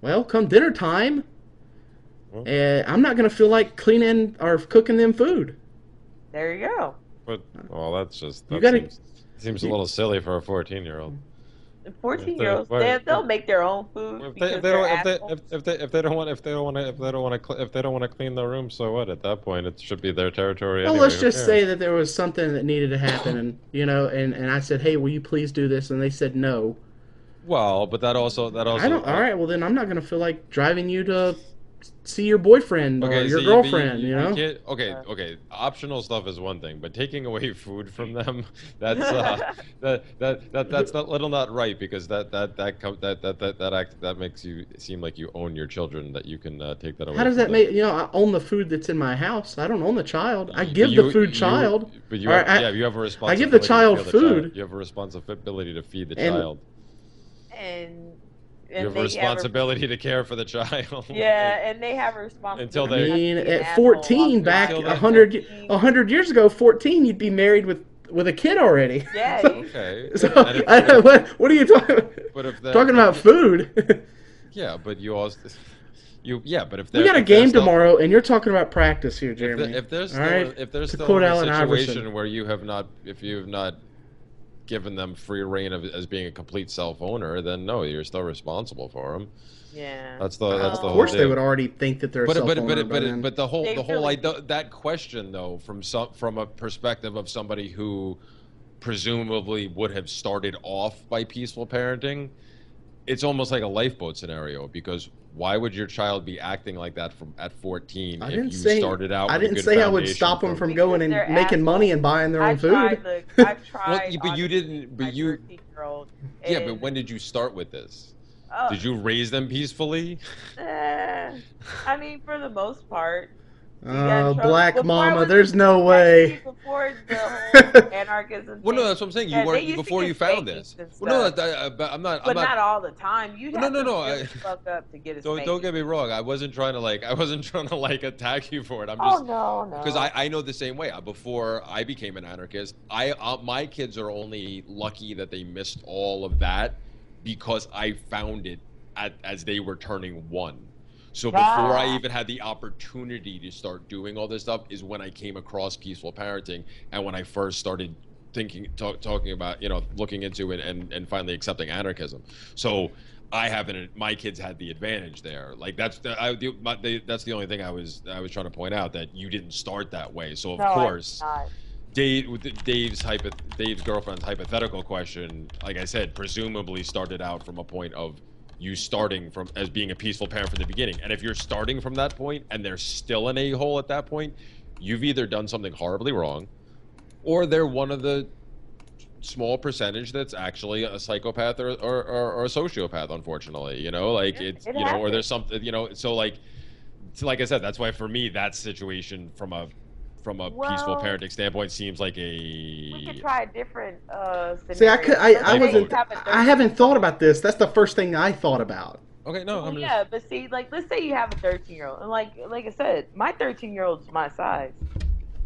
well, come dinner time, well, uh, I'm not gonna feel like cleaning or cooking them food. There you go. But well, that's just that you gotta, seems, seems a little silly for a 14 year old. Fourteen year olds, they, they'll make their own food. If they, if they don't, if they, if, if they, if they don't want, if they don't want to, if they don't want to, if they don't want to clean the room, so what? At that point, it should be their territory. Well, anyway. let's just say that there was something that needed to happen, and you know, and and I said, hey, will you please do this? And they said no. Well, but that also that also. I don't. All right. Well, then I'm not going to feel like driving you to see your boyfriend okay, or your girlfriend. You, you, know. You okay. Okay. Optional stuff is one thing, but taking away food from them, that's uh, that, that that that's not little not right because that that that that that that that act that makes you seem like you own your children that you can uh, take that away. How does that them. make you know? I own the food that's in my house. I don't own the child. I give you, the food child. But you have, I, yeah, you have a responsibility. I give the child food. The you have a responsibility to feed the and, child. And you have a responsibility have a, to care for the child. Yeah, and they have a responsibility. Until they, I mean, at 14, back a 100, 100 years ago, 14, you'd be married with with a kid already. Yeah. so, okay. So, I, what, what are you talking about? But if that, talking about food. yeah, but you also. You, yeah, but if we got a game tomorrow, and you're talking about practice here, Jeremy. If, the, if there's still, right? if there's still a situation Iverson. where you have not, if you have not given them free reign of as being a complete self owner, then no, you're still responsible for them. Yeah. That's the that's the. Of course, they would already think that they're. But but but but but the whole they the whole really like that question though from some from a perspective of somebody who presumably would have started off by peaceful parenting, it's almost like a lifeboat scenario because why would your child be acting like that from at 14 I if you say, started out? I didn't say I would stop them from going and making assholes. money and buying their own food. The, I've tried. well, but you didn't. But you. Yeah, but when did you start with this? Oh, did you raise them peacefully? Uh, I mean, for the most part. Uh, black mama, there's no way. Before the whole anarchism. well, no, that's what I'm saying. You yeah, weren't before you found this. Well, no, I, I, am not. But I'm not, not, all the time. You no, no, no. Really I, fuck up to get a don't, don't get me wrong. I wasn't trying to like. I wasn't trying to like attack you for it. I'm oh, just. Oh no, no. Because I, I know the same way. Before I became an anarchist, I uh, my kids are only lucky that they missed all of that because I found it at, as they were turning one. So before I even had the opportunity to start doing all this stuff is when I came across peaceful parenting and when I first started thinking talk, talking about you know looking into it and and finally accepting anarchism. So I haven't. My kids had the advantage there. Like that's the, I, the, my, they, that's the only thing I was I was trying to point out that you didn't start that way. So of no, course. Dave, Dave's hypo, Dave's girlfriend's hypothetical question, like I said, presumably started out from a point of you starting from as being a peaceful parent from the beginning. And if you're starting from that point and they're still an a-hole at that point, you've either done something horribly wrong or they're one of the small percentage that's actually a psychopath or, or, or, or a sociopath, unfortunately, you know, like it's, it you know, or there's something, you know, so like, so like I said, that's why for me, that situation from a from a well, peaceful parenting standpoint seems like a. We could try a different uh, scenario. See, I could, I, I wasn't, I haven't thought about this. That's the first thing I thought about. Okay, no, well, yeah, but see, like, let's say you have a 13 year old, and like, like I said, my 13 year old's my size.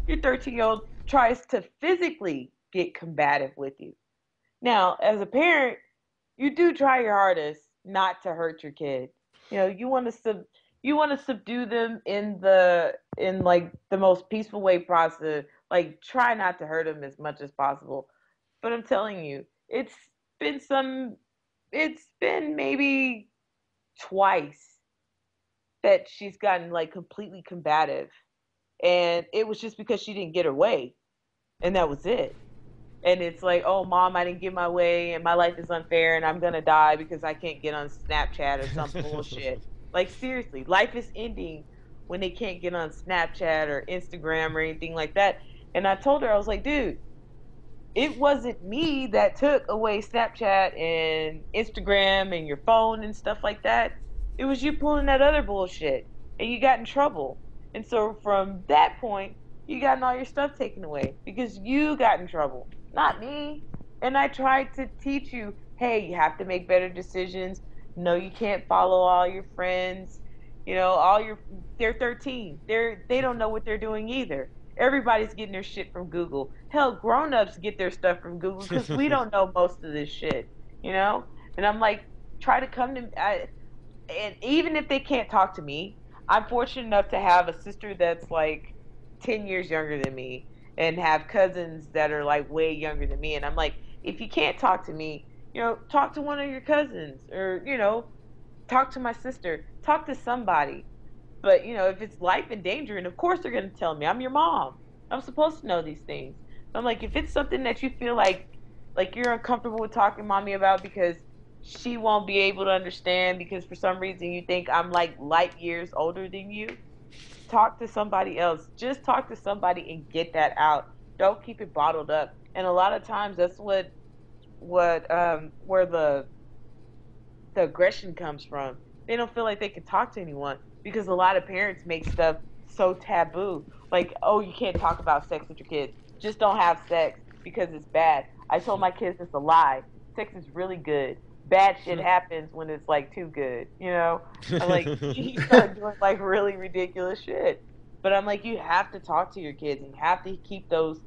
Your 13 year old tries to physically get combative with you. Now, as a parent, you do try your hardest not to hurt your kid. You know, you want to sub you want to subdue them in the in like the most peaceful way possible. Like try not to hurt them as much as possible. But i'm telling you it's been some it's been maybe twice that she's gotten like completely combative. And it was just because she didn't get her way. And that was it. And it's like oh mom i didn't get my way and my life is unfair and i'm gonna die because i can't get on snapchat or some bullshit like seriously, life is ending when they can't get on Snapchat or Instagram or anything like that. And I told her, I was like, dude, it wasn't me that took away Snapchat and Instagram and your phone and stuff like that. It was you pulling that other bullshit and you got in trouble. And so from that point, you gotten all your stuff taken away because you got in trouble, not me. And I tried to teach you, hey, you have to make better decisions. No, you can't follow all your friends. You know, all your they're 13. They're they don't know what they're doing either. Everybody's getting their shit from Google. Hell, grown-ups get their stuff from Google because we don't know most of this shit. You know, and I'm like, try to come to. I, and even if they can't talk to me, I'm fortunate enough to have a sister that's like 10 years younger than me and have cousins that are like way younger than me. And I'm like, if you can't talk to me, You know, talk to one of your cousins or, you know, talk to my sister, talk to somebody. But, you know, if it's life and danger, and of course they're going to tell me, I'm your mom. I'm supposed to know these things. I'm like, if it's something that you feel like, like you're uncomfortable with talking mommy about because she won't be able to understand because for some reason you think I'm like light years older than you, talk to somebody else. Just talk to somebody and get that out. Don't keep it bottled up. And a lot of times that's what what um where the the aggression comes from. They don't feel like they can talk to anyone because a lot of parents make stuff so taboo. Like, oh, you can't talk about sex with your kids. Just don't have sex because it's bad. I told my kids it's a lie. Sex is really good. Bad shit happens when it's like too good, you know. I'm like, you start doing like really ridiculous shit. But I'm like, you have to talk to your kids and you have to keep those,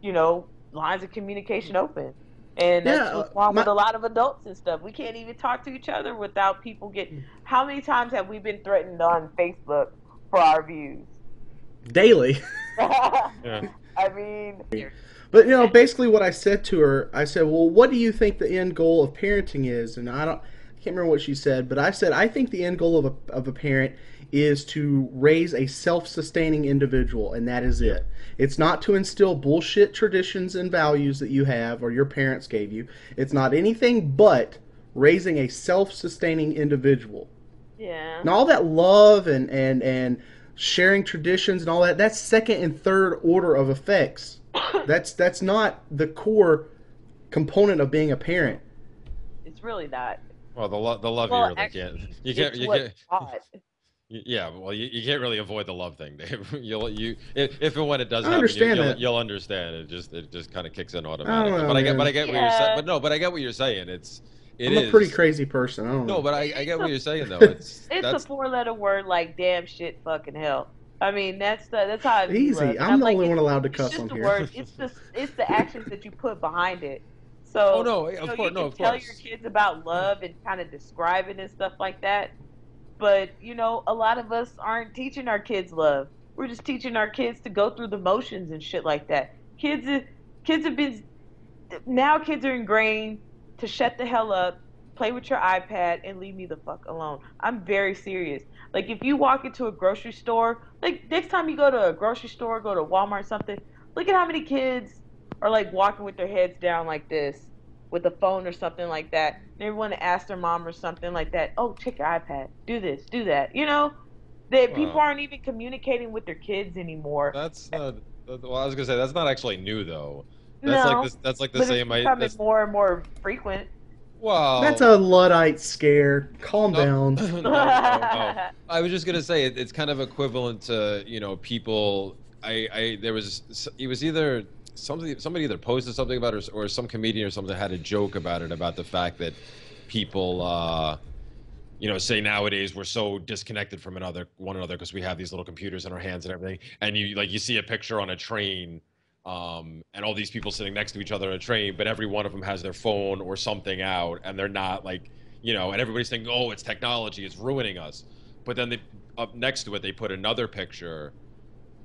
you know, lines of communication open. And that's what's wrong my, with a lot of adults and stuff. We can't even talk to each other without people getting. Mm. How many times have we been threatened on Facebook for our views? Daily. yeah. I mean. But you know, basically, what I said to her, I said, "Well, what do you think the end goal of parenting is?" And I don't, I can't remember what she said, but I said, "I think the end goal of a of a parent is to raise a self-sustaining individual, and that is it. It's not to instill bullshit traditions and values that you have or your parents gave you. It's not anything but raising a self-sustaining individual. Yeah. And all that love and and and sharing traditions and all that that's second and third order of effects. that's that's not the core component of being a parent. It's really that Well, the lo- the love well, you really actually, can't. You can't. You can't. Yeah, well, you, you can't really avoid the love thing, Dave. you'll you if, if and when it does I happen, understand you, will you'll understand. It just it just kind of kicks in automatically. I but I get but I get yeah. what you're saying. But no, but I get what you're saying. It's it I'm is. a pretty crazy person. I don't know. No, but I, I get what you're saying though. It's it's a four letter word like damn shit fucking hell. I mean that's the, that's how it's easy. I'm, I'm, the like, only one allowed to cuss on here. Word. It's the it's the actions that you put behind it. So oh no, of so course, you no, can of tell course. your kids about love and kind of describe it and stuff like that but, you know, a lot of us aren't teaching our kids love. We're just teaching our kids to go through the motions and shit like that. Kids, kids have been now. Kids are ingrained to shut the hell up, play with your iPad, and leave me the fuck alone. I'm very serious. Like if you walk into a grocery store, like next time you go to a grocery store, go to Walmart, something. Look at how many kids are like walking with their heads down like this with a phone or something like that. They want to ask their mom or something like that. Oh, check your iPad. Do this. Do that. You know, that people aren't even communicating with their kids anymore. That's not. Well, I was gonna say that's not actually new though. That's no, like this, that's like the but same. It's becoming more and more frequent. Well, that's a luddite scare. Calm no, down. no, no, no, I was just gonna say it, it's kind of equivalent to you know people. I, I there was it was either somebody somebody either posted something about it or, or some comedian or something had a joke about it about the fact that people uh, you know say nowadays we're so disconnected from another one another because we have these little computers in our hands and everything. And you like you see a picture on a train um, and all these people sitting next to each other on a train but every one of them has their phone or something out and they're not like you know and everybody's thinking oh it's technology it's ruining us. But then they up next to it they put another picture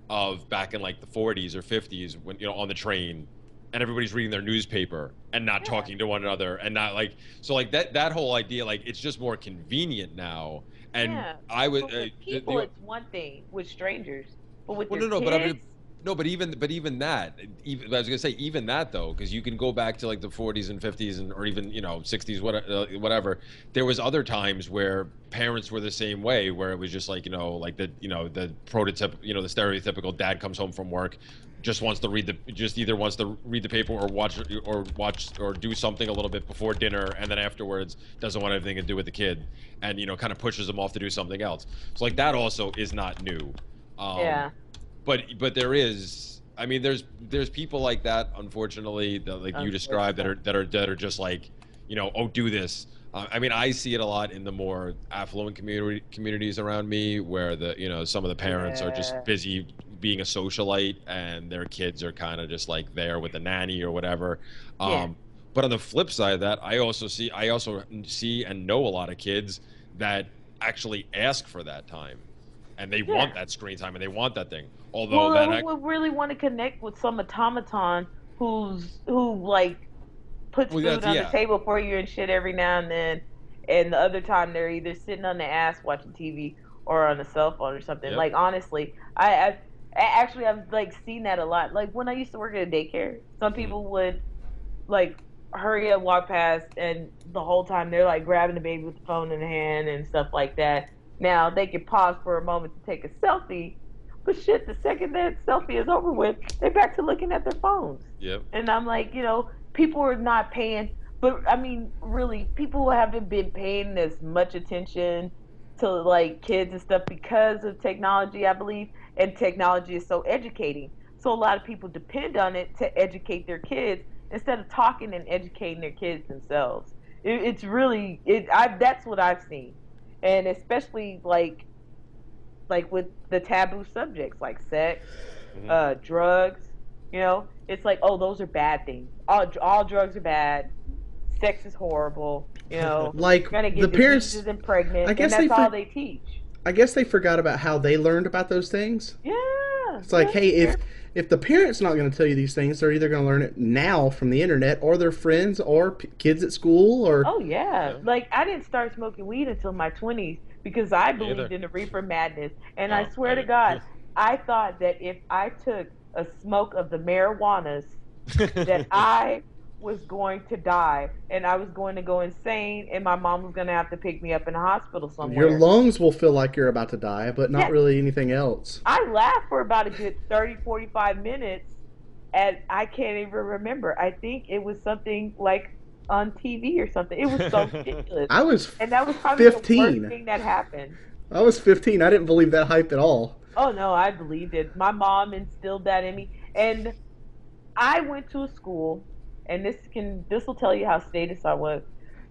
of back in like the 40s or 50s when you know on the train and everybody's reading their newspaper and not yeah. talking to one another and not like so like that that whole idea like it's just more convenient now and yeah. i would uh, people the, it's one thing with strangers but with well, no no kids, but i mean no, but even but even that, even I was gonna say even that though, because you can go back to like the 40s and 50s and or even you know 60s, what, uh, whatever. There was other times where parents were the same way, where it was just like you know like the you know the prototype, you know the stereotypical dad comes home from work, just wants to read the just either wants to read the paper or watch or watch or do something a little bit before dinner and then afterwards doesn't want anything to do with the kid and you know kind of pushes them off to do something else. So like that also is not new. Um, yeah but but there is I mean there's there's people like that unfortunately that like you described that are that are that are just like you know oh do this uh, I mean I see it a lot in the more affluent community communities around me where the you know some of the parents yeah. are just busy being a socialite and their kids are kind of just like there with the nanny or whatever um, yeah. but on the flip side of that I also see I also see and know a lot of kids that actually ask for that time and they yeah. want that screen time and they want that thing. Although well, I would really want to connect with some automaton who's who like puts well, food on yeah. the table for you and shit every now and then, and the other time they're either sitting on the ass watching TV or on a cell phone or something. Yep. Like honestly, I, I actually I've like seen that a lot. Like when I used to work at a daycare, some mm-hmm. people would like hurry up, walk past, and the whole time they're like grabbing the baby with the phone in the hand and stuff like that. Now they can pause for a moment to take a selfie, but shit, the second that selfie is over with, they're back to looking at their phones. Yep. And I'm like, you know, people are not paying, but I mean, really, people haven't been paying as much attention to like kids and stuff because of technology, I believe, and technology is so educating. So a lot of people depend on it to educate their kids instead of talking and educating their kids themselves. It, it's really it. I that's what I've seen, and especially like like with the taboo subjects like sex, mm-hmm. uh, drugs. You know, it's like oh those are bad things. All all drugs are bad. Sex is horrible. You know, like the parents and pregnant. I guess and that's all they teach. I guess they forgot about how they learned about those things. Yeah. It's like, hey, if if the parents not going to tell you these things, they're either going to learn it now from the internet or their friends or p- kids at school or. Oh yeah, like I didn't start smoking weed until my twenties because I believed in the reefer madness, and oh, I swear to God, I thought that if I took a smoke of the marijuanas, that I was going to die and I was going to go insane and my mom was going to have to pick me up in a hospital somewhere. Your lungs will feel like you're about to die, but not really anything else. I laughed for about a good 30, 45 minutes and I can't even remember. I think it was something like on TV or something. It was so ridiculous. I was and that was probably 15. the worst thing that happened. I was 15. I didn't believe that hype at all. Oh no, I believed it. My mom instilled that in me and I went to a school and this can this will tell you how statist I was.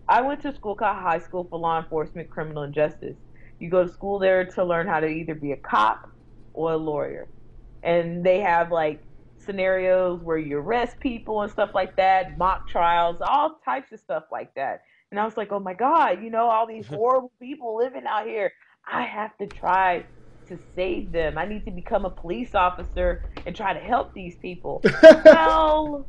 I went to a school called High School for Law Enforcement Criminal and Justice. You go to school there to learn how to either be a cop or a lawyer. And they have like scenarios where you arrest people and stuff like that, mock trials, all types of stuff like that. And I was like, oh my God, you know, all these horrible people living out here. I have to try to save them. I need to become a police officer and try to help these people. well,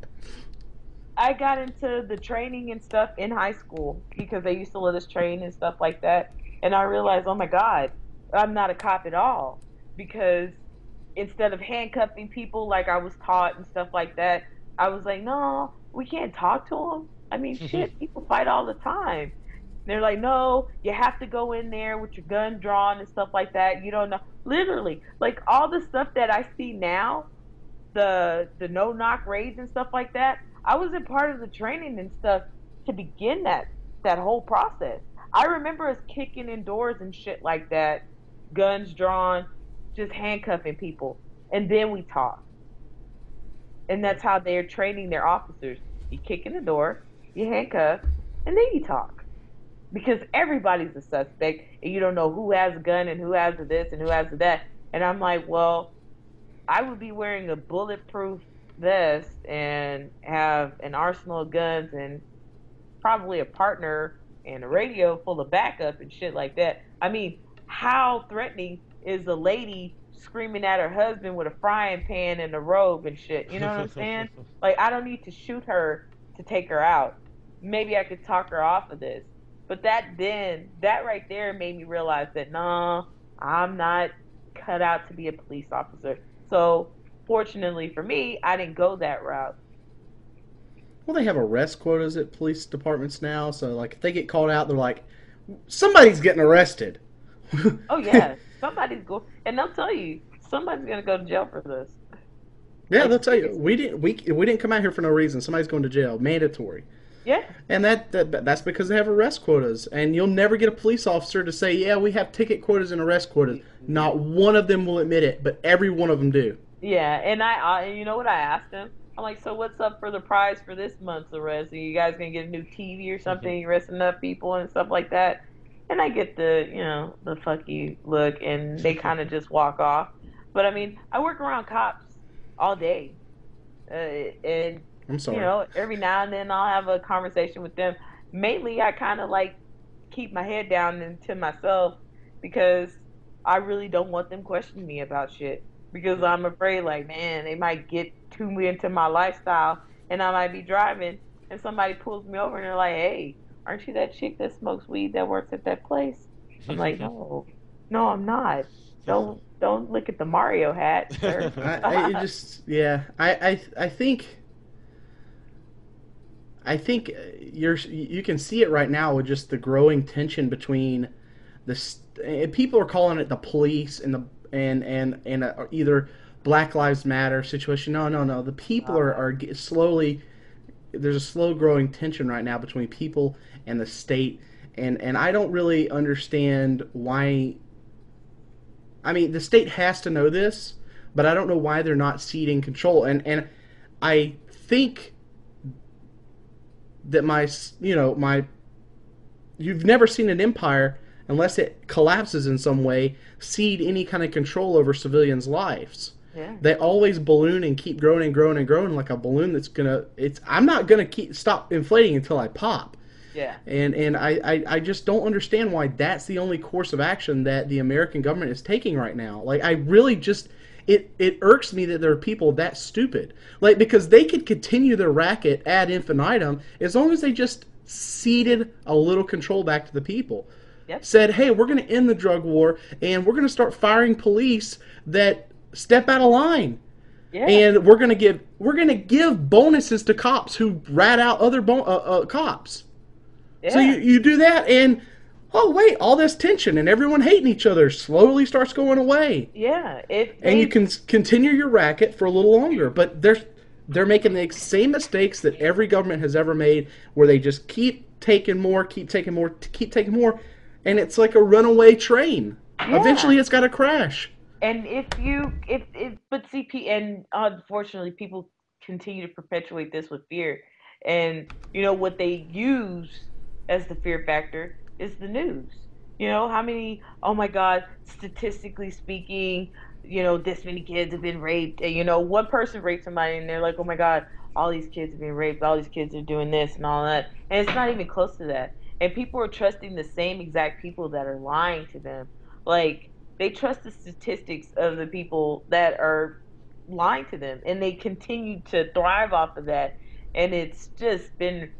I got into the training and stuff in high school because they used to let us train and stuff like that. And I realized, oh my God, I'm not a cop at all. Because instead of handcuffing people like I was taught and stuff like that, I was like, no, we can't talk to them. I mean, shit, people fight all the time. They're like, no, you have to go in there with your gun drawn and stuff like that. You don't know. Literally, like all the stuff that I see now, the the no knock raids and stuff like that. I wasn't part of the training and stuff to begin that that whole process. I remember us kicking in doors and shit like that, guns drawn, just handcuffing people, and then we talk. And that's how they're training their officers. You kick in the door, you handcuff, and then you talk. Because everybody's a suspect, and you don't know who has a gun and who has a this and who has a that. And I'm like, well, I would be wearing a bulletproof vest and have an arsenal of guns and probably a partner and a radio full of backup and shit like that. I mean, how threatening is a lady screaming at her husband with a frying pan and a robe and shit? You know what I'm saying? like, I don't need to shoot her to take her out. Maybe I could talk her off of this. But that then, that right there made me realize that, no, I'm not cut out to be a police officer. So fortunately for me, I didn't go that route. Well, they have arrest quotas at police departments now, so like if they get called out, they're like, somebody's getting arrested. oh yeah, somebody's going, and they'll tell you somebody's gonna go to jail for this. Yeah, they'll tell you we didn't we we didn't come out here for no reason. Somebody's going to jail, mandatory. Yeah. And that, that that's because they have arrest quotas, and you'll never get a police officer to say, "Yeah, we have ticket quotas and arrest quotas." Not one of them will admit it, but every one of them do. Yeah, and I, I, you know what I asked him? I'm like, so what's up for the prize for this month's arrest? Are you guys gonna get a new TV or something? Mm-hmm. Arresting enough people and stuff like that? And I get the, you know, the fuck you look, and they kind of just walk off. But I mean, I work around cops all day, uh, and I'm sorry. you know, every now and then I'll have a conversation with them. Mainly, I kind of like keep my head down and to myself because I really don't want them questioning me about shit because I'm afraid, like, man, they might get too into my lifestyle and I might be driving and somebody pulls me over and they're like, "Hey, aren't you that chick that smokes weed that works at that place?" I'm like, "No, no, I'm not. Don't don't look at the Mario hat, sir." I, I just yeah, I I I think. I think uh, you're you can see it right now with just the growing tension between the people are calling it the police and the and and and uh, either Black Lives Matter situation. No, no, no. The people are are slowly. There's a slow growing tension right now between people and the state, and and I don't really understand why. I mean, the state has to know this, but I don't know why they're not ceding control. And and I think that my you know my you've never seen an empire unless it collapses in some way cede any kind of control over civilians lives yeah. they always balloon and keep growing and growing and growing like a balloon that's gonna it's i'm not gonna keep stop inflating until i pop yeah and and I, I i just don't understand why that's the only course of action that the american government is taking right now like i really just it it irks me that there are people that stupid. Like because they could continue their racket ad infinitum as long as they just ceded a little control back to the people. Yep. Said, "Hey, we're going to end the drug war and we're going to start firing police that step out of line." Yeah. And we're going to give we're going to give bonuses to cops who rat out other bo- uh, uh, cops. Yeah. So you, you do that and oh wait, all this tension and everyone hating each other slowly starts going away. Yeah, it. And you can continue your racket for a little longer, but they're they're making the same mistakes that every government has ever made, where they just keep taking more, keep taking more, keep taking more, and it's like a runaway train. Yeah. Eventually, it's got to crash. And if you, if, if, but CP, and unfortunately, people continue to perpetuate this with fear. And, you know, what they use as the fear factor is the news. You know, how many, oh my God, statistically speaking, you know, this many kids have been raped. And, you know, one person raped somebody and they're like, oh my God, all these kids have been raped, all these kids are doing this and all that. And it's not even close to that. And people are trusting the same exact people that are lying to them. Like, they trust the statistics of the people that are lying to them. And they continue to thrive off of that. And it's just been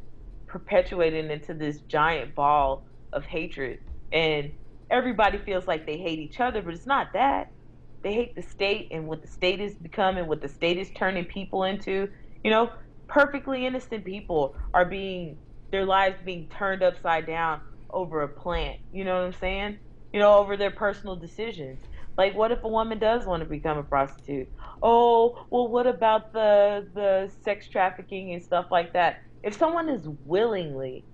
perpetuated into this giant ball of hatred and everybody feels like they hate each other but it's not that they hate the state and what the state is becoming what the state is turning people into you know perfectly innocent people are being their lives being turned upside down over a plant you know what i'm saying you know over their personal decisions like what if a woman does want to become a prostitute oh well what about the the sex trafficking and stuff like that if someone is willingly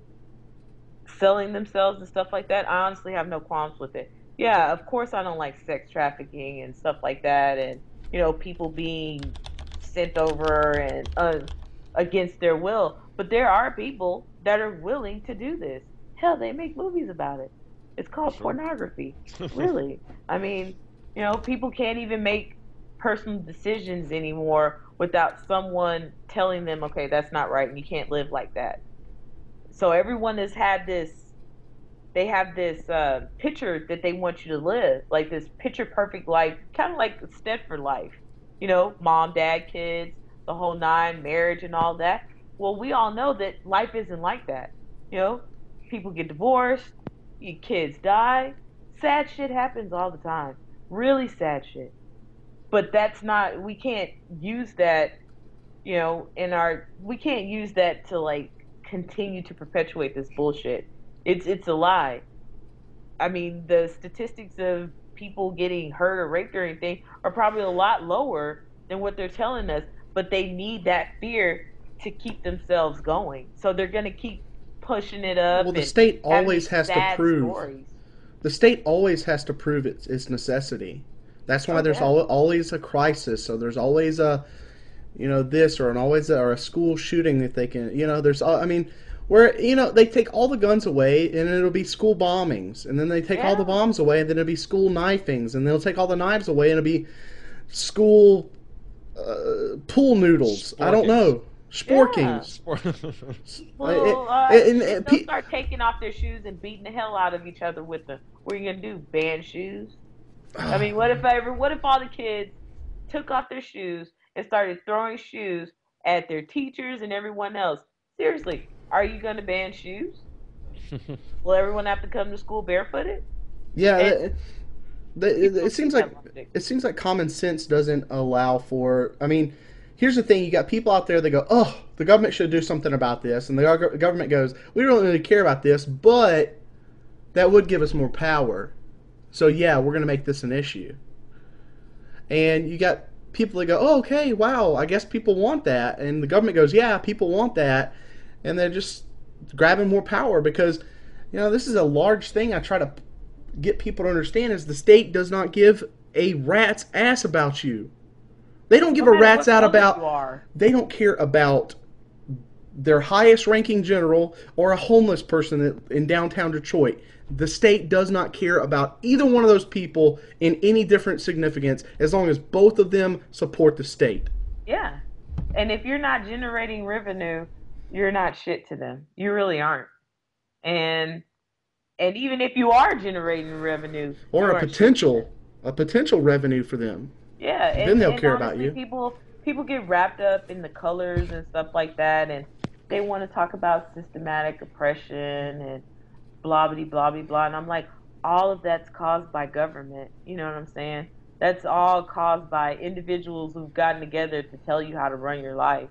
selling themselves and stuff like that, I honestly have no qualms with it. Yeah, of course I don't like sex trafficking and stuff like that, and you know people being sent over and uh, against their will. But there are people that are willing to do this. Hell, they make movies about it. It's called sure. pornography. really, I mean, you know, people can't even make personal decisions anymore without someone telling them, okay, that's not right, and you can't live like that so everyone has had this they have this uh, picture that they want you to live, like this picture perfect life, kind of like Stepford life, you know, mom, dad, kids, the whole nine, marriage, and all that. Well, we all know that life isn't like that. You know, people get divorced, kids die, sad shit happens all the time, really sad shit. But that's not, we can't use that, you know, in our, we can't use that to like continue to perpetuate this bullshit. It's it's a lie. I mean, the statistics of people getting hurt or raped or anything are probably a lot lower than what they're telling us, but they need that fear to keep themselves going. So they're going to keep pushing it up. Well, the state always has to prove. Stories. The state always has to prove its its necessity. That's why oh, there's yeah. always a crisis. So there's always a you know this or an always or a school shooting that they can you know there's i mean where you know they take all the guns away and it'll be school bombings and then they take yeah. all the bombs away and then it'll be school knifings and they'll take all the knives away and it'll be school uh, pool noodles Sporkings. i don't know sporkings yeah. well, uh, and, and, they'll start taking off their shoes and beating the hell out of each other with them what are you gonna do ban shoes i mean what if ever what if all the kids took off their shoes and started throwing shoes at their teachers and everyone else. Seriously, are you going to ban shoes? Will everyone have to come to school barefooted? Yeah, it, it, it seems like it seems like common sense doesn't allow for. I mean, here's the thing: you got people out there that go, "Oh, the government should do something about this," and the government goes, "We don't really care about this, but that would give us more power." So yeah, we're going to make this an issue. And you got people that go, "Oh, okay, wow, I guess people want that," and the government goes, "Yeah, people want that," and they're just grabbing more power because you know this is a large thing. I try to get people to understand is the state does not give a rat's ass about you. They don't give no a rat's out about. They don't care about their highest ranking general or a homeless person in downtown Detroit. The state does not care about either one of those people in any different significance as long as both of them support the state. Yeah. And if you're not generating revenue, you're not shit to them. You really aren't. And and even if you are generating revenue or a potential a potential revenue for them. Yeah, then and, they'll and care honestly, about you. People people get wrapped up in the colors and stuff like that and they want to talk about systematic oppression and blah blah blah blah blah and I'm like all of that's caused by government. You know what I'm saying? That's all caused by individuals who've gotten together to tell you how to run your life.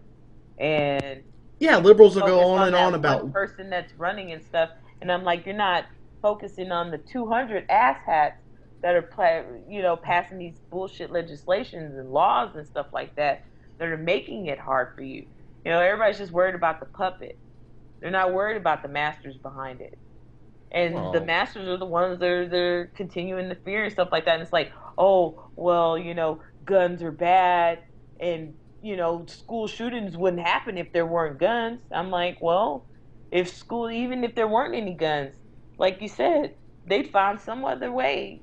And yeah, liberals will go on, on and on about person that's running and stuff. And I'm like, you're not focusing on the 200 asshats that are, you know, passing these bullshit legislations and laws and stuff like that that are making it hard for you. You know, everybody's just worried about the puppet. They're not worried about the masters behind it. And the masters are the ones that are they're continuing the fear and stuff like that. And it's like, oh, well, you know, guns are bad and you know, school shootings wouldn't happen if there weren't guns. I'm like, well, if school, even if there weren't any guns, like you said, they'd find some other way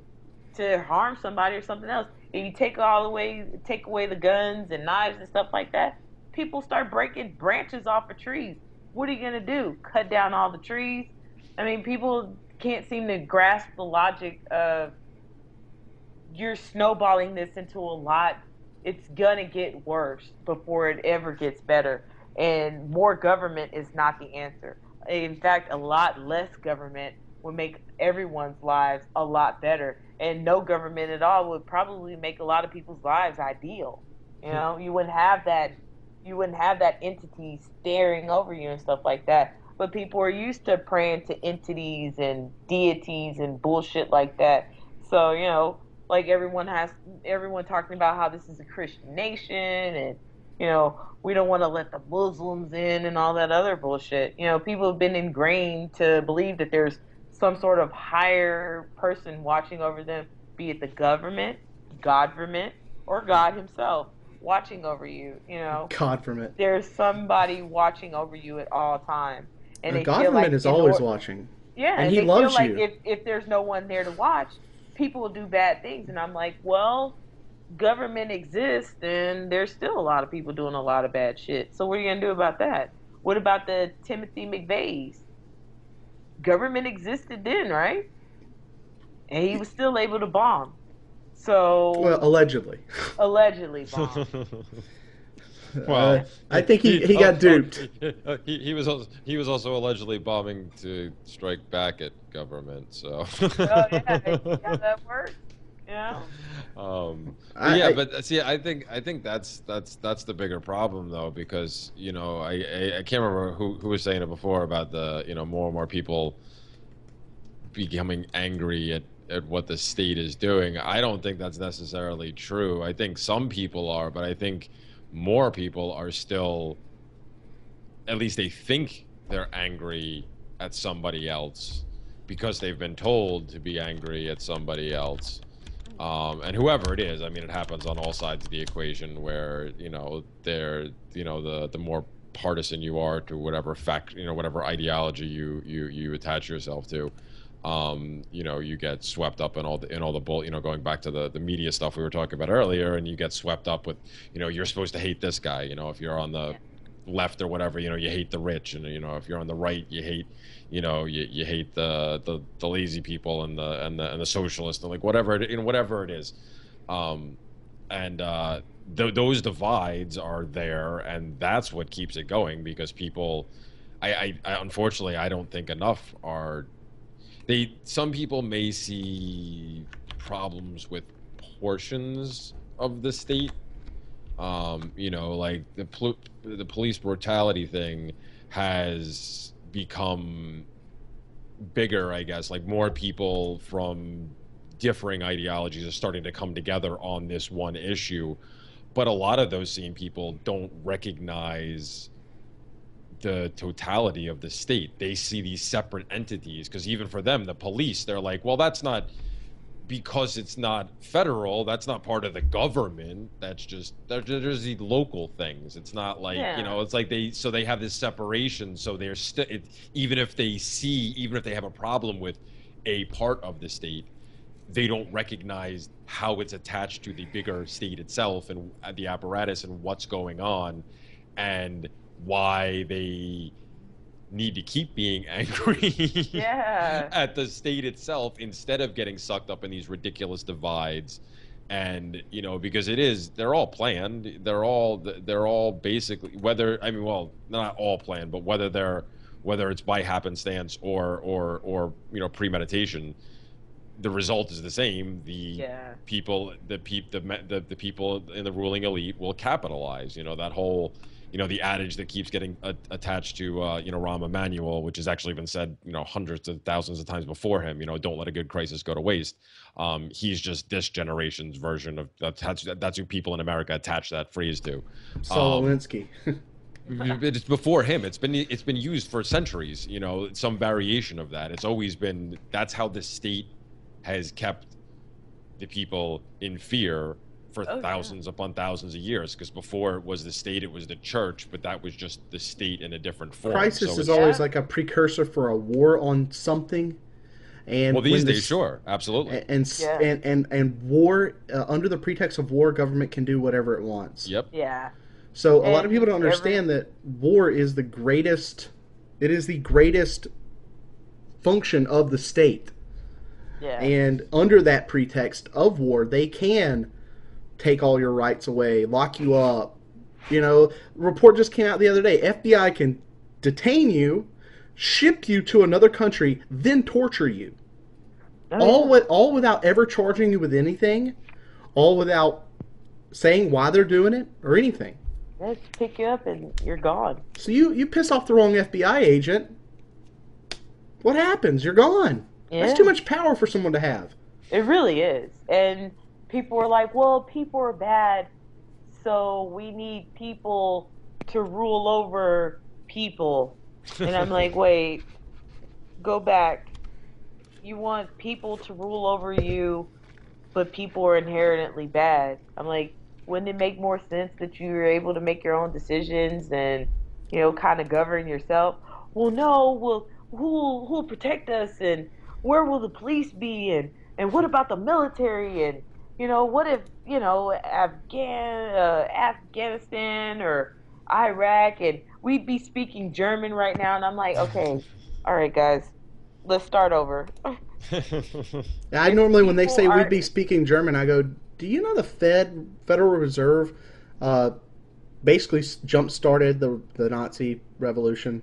to harm somebody or something else. If you take all the way, take away the guns and knives and stuff like that, people start breaking branches off of trees. What are you gonna do? Cut down all the trees? I mean, people can't seem to grasp the logic of you're snowballing this into a lot it's gonna get worse before it ever gets better. And more government is not the answer. In fact, a lot less government would make everyone's lives a lot better. And no government at all would probably make a lot of people's lives ideal. You hmm. know, you wouldn't have that you wouldn't have that entity staring over you and stuff like that. But people are used to praying to entities and deities and bullshit like that. So, you know, like everyone has everyone talking about how this is a Christian nation and you know we don't want to let the Muslims in and all that other bullshit. You know, people have been ingrained to believe that there's some sort of higher person watching over them, be it the government, God government, or God Himself watching over you. You know, government. There's somebody watching over you at all times, and the government like is always watching. Yeah, and, and He loves like you. If if there's no one there to watch, people will do bad things. And I'm like, well, government exists and there's still a lot of people doing a lot of bad shit. So what are you going to do about that? What about the Timothy McVeighs? Government existed then, right? And he was still able to bomb. So well, allegedly. Allegedly bomb. Well, uh, I think he, he, he got oh, duped. Oh, he, he was also, he was also allegedly bombing to strike back at government. So. oh yeah, yeah, that worked. Yeah. Um, I, yeah, I, but see, I think I think that's that's that's the bigger problem though, because you know I, I, I can't remember who who was saying it before about the you know more and more people becoming angry at at what the state is doing. I don't think that's necessarily true. I think some people are, but I think more people are still at least they think they're angry at somebody else because they've been told to be angry at somebody else um, and whoever it is i mean it happens on all sides of the equation where you know they're you know the the more partisan you are to whatever fact you know whatever ideology you you you attach yourself to um, you know, you get swept up in all the in all the bull, you know, going back to the the media stuff we were talking about earlier, and you get swept up with, you know, you're supposed to hate this guy, you know, if you're on the left or whatever, you know, you hate the rich, and you know, if you're on the right, you hate, you know, you, you hate the, the the lazy people and the and the and the socialists and like whatever it, whatever it is, um, and uh, th- those divides are there, and that's what keeps it going because people I, I, I unfortunately I don't think enough are they some people may see problems with portions of the state. Um, you know like the pl- the police brutality thing has become bigger i guess like more people from differing ideologies are starting to come together on this one issue but a lot of those same people don't recognize the totality of the state. They see these separate entities because even for them, the police, they're like, well, that's not because it's not federal. That's not part of the government. That's just there's the local things. It's not like yeah. you know. It's like they so they have this separation. So they're still even if they see even if they have a problem with a part of the state, they don't recognize how it's attached to the bigger state itself and uh, the apparatus and what's going on and why they need to keep being angry yeah. at the state itself instead of getting sucked up in these ridiculous divides and you know because it is they're all planned they're all they're all basically whether i mean well not all planned but whether they're whether it's by happenstance or or or you know premeditation the result is the same. The yeah. people, the peep, the, the the people in the ruling elite will capitalize. You know that whole, you know, the adage that keeps getting a- attached to uh, you know Rahm Emanuel, which has actually been said you know hundreds of thousands of times before him. You know, don't let a good crisis go to waste. Um, he's just this generation's version of that's that's who people in America attach that phrase to. Saul um, it's before him. It's been it's been used for centuries. You know, some variation of that. It's always been that's how the state has kept the people in fear for oh, thousands yeah. upon thousands of years because before it was the state it was the church but that was just the state in a different form crisis so is always yeah. like a precursor for a war on something and well these days the, sure absolutely and yeah. and, and and war uh, under the pretext of war government can do whatever it wants yep yeah so and a lot of people don't understand every... that war is the greatest it is the greatest function of the state yeah. And under that pretext of war, they can take all your rights away, lock you up. You know, report just came out the other day. FBI can detain you, ship you to another country, then torture you. Oh, all with all without ever charging you with anything, all without saying why they're doing it or anything. They pick you up and you're gone. So you you piss off the wrong FBI agent. What happens? You're gone. Yeah. That's too much power for someone to have. It really is. And people were like, well, people are bad, so we need people to rule over people. And I'm like, wait, go back. You want people to rule over you, but people are inherently bad. I'm like, wouldn't it make more sense that you were able to make your own decisions and, you know, kind of govern yourself? Well, no, well, who who'll protect us and where will the police be and and what about the military and you know what if you know Afghan uh, Afghanistan or Iraq and we'd be speaking German right now? And I'm like okay all right guys let's start over. I normally when they say are... we'd be speaking German I go do you know the Fed Federal Reserve uh, basically jump started the the Nazi revolution?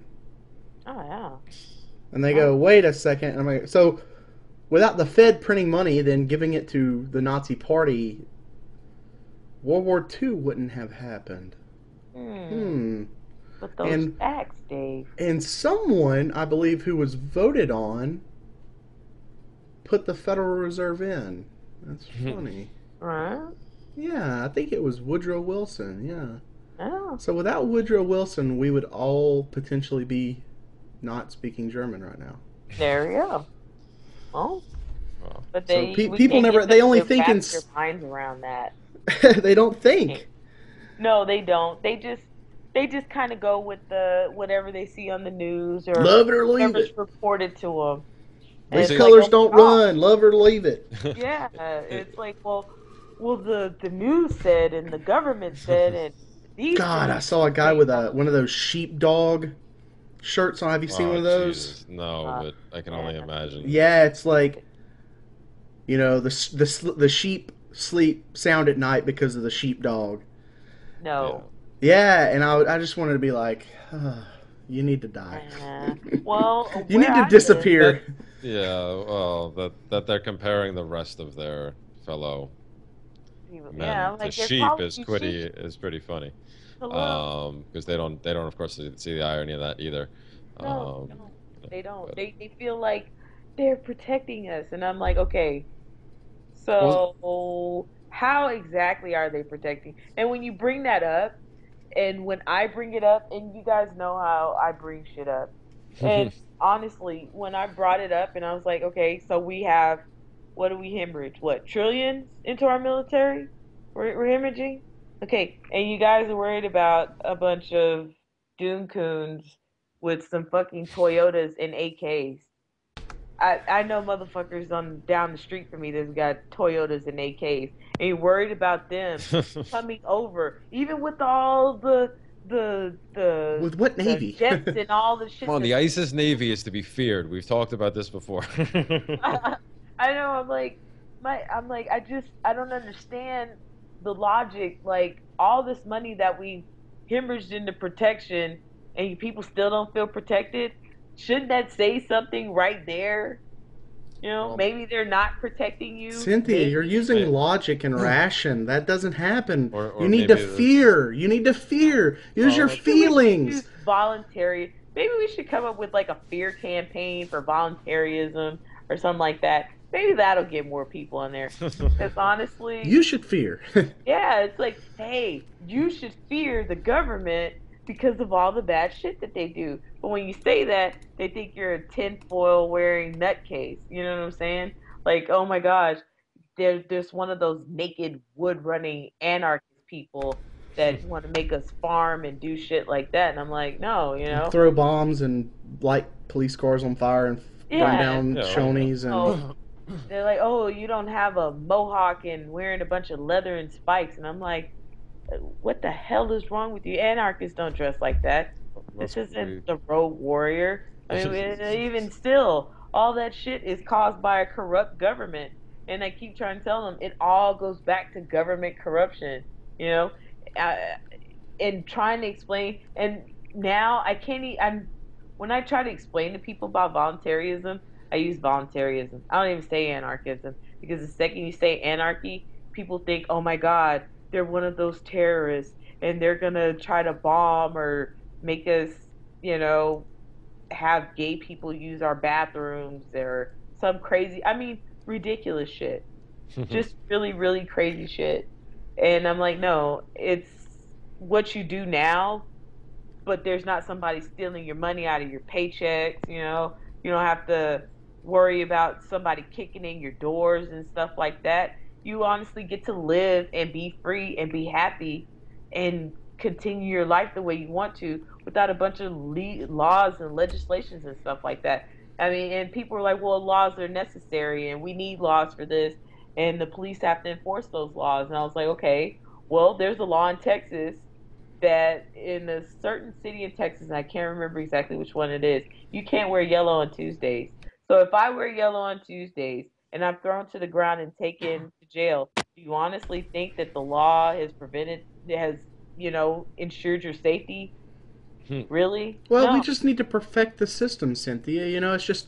Oh yeah. And they go, wait a second. And I'm like, so without the Fed printing money, then giving it to the Nazi Party, World War II wouldn't have happened. Hmm. hmm. But those and, facts, Dave. And someone, I believe, who was voted on, put the Federal Reserve in. That's funny. Right. Yeah, I think it was Woodrow Wilson. Yeah. Oh. So without Woodrow Wilson, we would all potentially be not speaking German right now. There you go. Well, but they so pe- people never they only think in their minds around that. they don't think. No, they don't. They just they just kind of go with the whatever they see on the news or love it or leave it reported to them. These colors like, don't oh, run. Love or leave it. Yeah, it's like well, well the the news said and the government said and these. God, I saw a guy with a one of those sheepdog shirts on. Have you seen oh, one of those? Jesus. No, uh, but I can only imagine. Yeah, it's like, you know, the the the sheep sleep sound at night because of the sheep dog. No. Yeah, and I I just wanted to be like, You need to die. Uh, well, you need to disappear. That, yeah, well, that that they're comparing the rest of their fellow men yeah, like to sheep is pretty sheep. is pretty funny. Because um, they don't they don't of course see the irony of that either. No, um, no they don't. But, they they feel like they're protecting us, and I'm like, okay, so well, how exactly are they protecting? And when you bring that up, and when I bring it up, and you guys know how I bring shit up, and honestly, when I brought it up, and I was like, okay, so we have, what do we hemorrhage? What trillions into our military? We're, we're hemorrhaging. Okay, and you guys are worried about a bunch of doom coons with some fucking Toyotas and AKs. I, I know motherfuckers on down the street from me that's got Toyotas and AKs. And you're worried about them coming over, even with all the the the with what navy jets and all the shit. Come on, the ISIS navy is to be feared. We've talked about this before. I, I know. I'm like, my I'm like, I just I don't understand the logic. Like all this money that we hemorrhaged into protection, and people still don't feel protected shouldn't that say something right there? You know, well, maybe they're not protecting you. Cynthia, maybe. you're using logic and ration. That doesn't happen. Or, or you need to fear. You need to fear. Use well, your feelings. voluntary. Maybe we should come up with like a fear campaign for voluntarism or something like that. Maybe that'll get more people in there. Because honestly, you should fear. yeah, it's like, hey, you should fear the government because of all the bad shit that they do. But when you say that, they think you're a tinfoil wearing nutcase. You know what I'm saying? Like, oh my gosh, there, there's one of those naked wood running anarchist people that want to make us farm and do shit like that. And I'm like, no, you know, throw bombs and light police cars on fire and yeah. burn down yeah, Shoney's and. Oh, they're like, oh, you don't have a mohawk and wearing a bunch of leather and spikes, and I'm like, what the hell is wrong with you? Anarchists don't dress like that. That's this isn't the rogue warrior. I mean, even still, all that shit is caused by a corrupt government. And I keep trying to tell them it all goes back to government corruption, you know, uh, and trying to explain. And now I can't. E- I'm when I try to explain to people about voluntarism, I use voluntarism. I don't even say anarchism because the second you say anarchy, people think, oh my god, they're one of those terrorists and they're gonna try to bomb or make us, you know, have gay people use our bathrooms or some crazy I mean, ridiculous shit. Just really, really crazy shit. And I'm like, no, it's what you do now, but there's not somebody stealing your money out of your paychecks, you know. You don't have to worry about somebody kicking in your doors and stuff like that you honestly get to live and be free and be happy and continue your life the way you want to without a bunch of le- laws and legislations and stuff like that. I mean, and people are like, well, laws are necessary and we need laws for this, and the police have to enforce those laws. And I was like, okay, well, there's a law in Texas that in a certain city in Texas, and I can't remember exactly which one it is, you can't wear yellow on Tuesdays. So if I wear yellow on Tuesdays and I'm thrown to the ground and taken to jail, do you honestly think that the law has prevented, has, you know, ensured your safety? Hmm. Really? Well, no. we just need to perfect the system, Cynthia. You know, it's just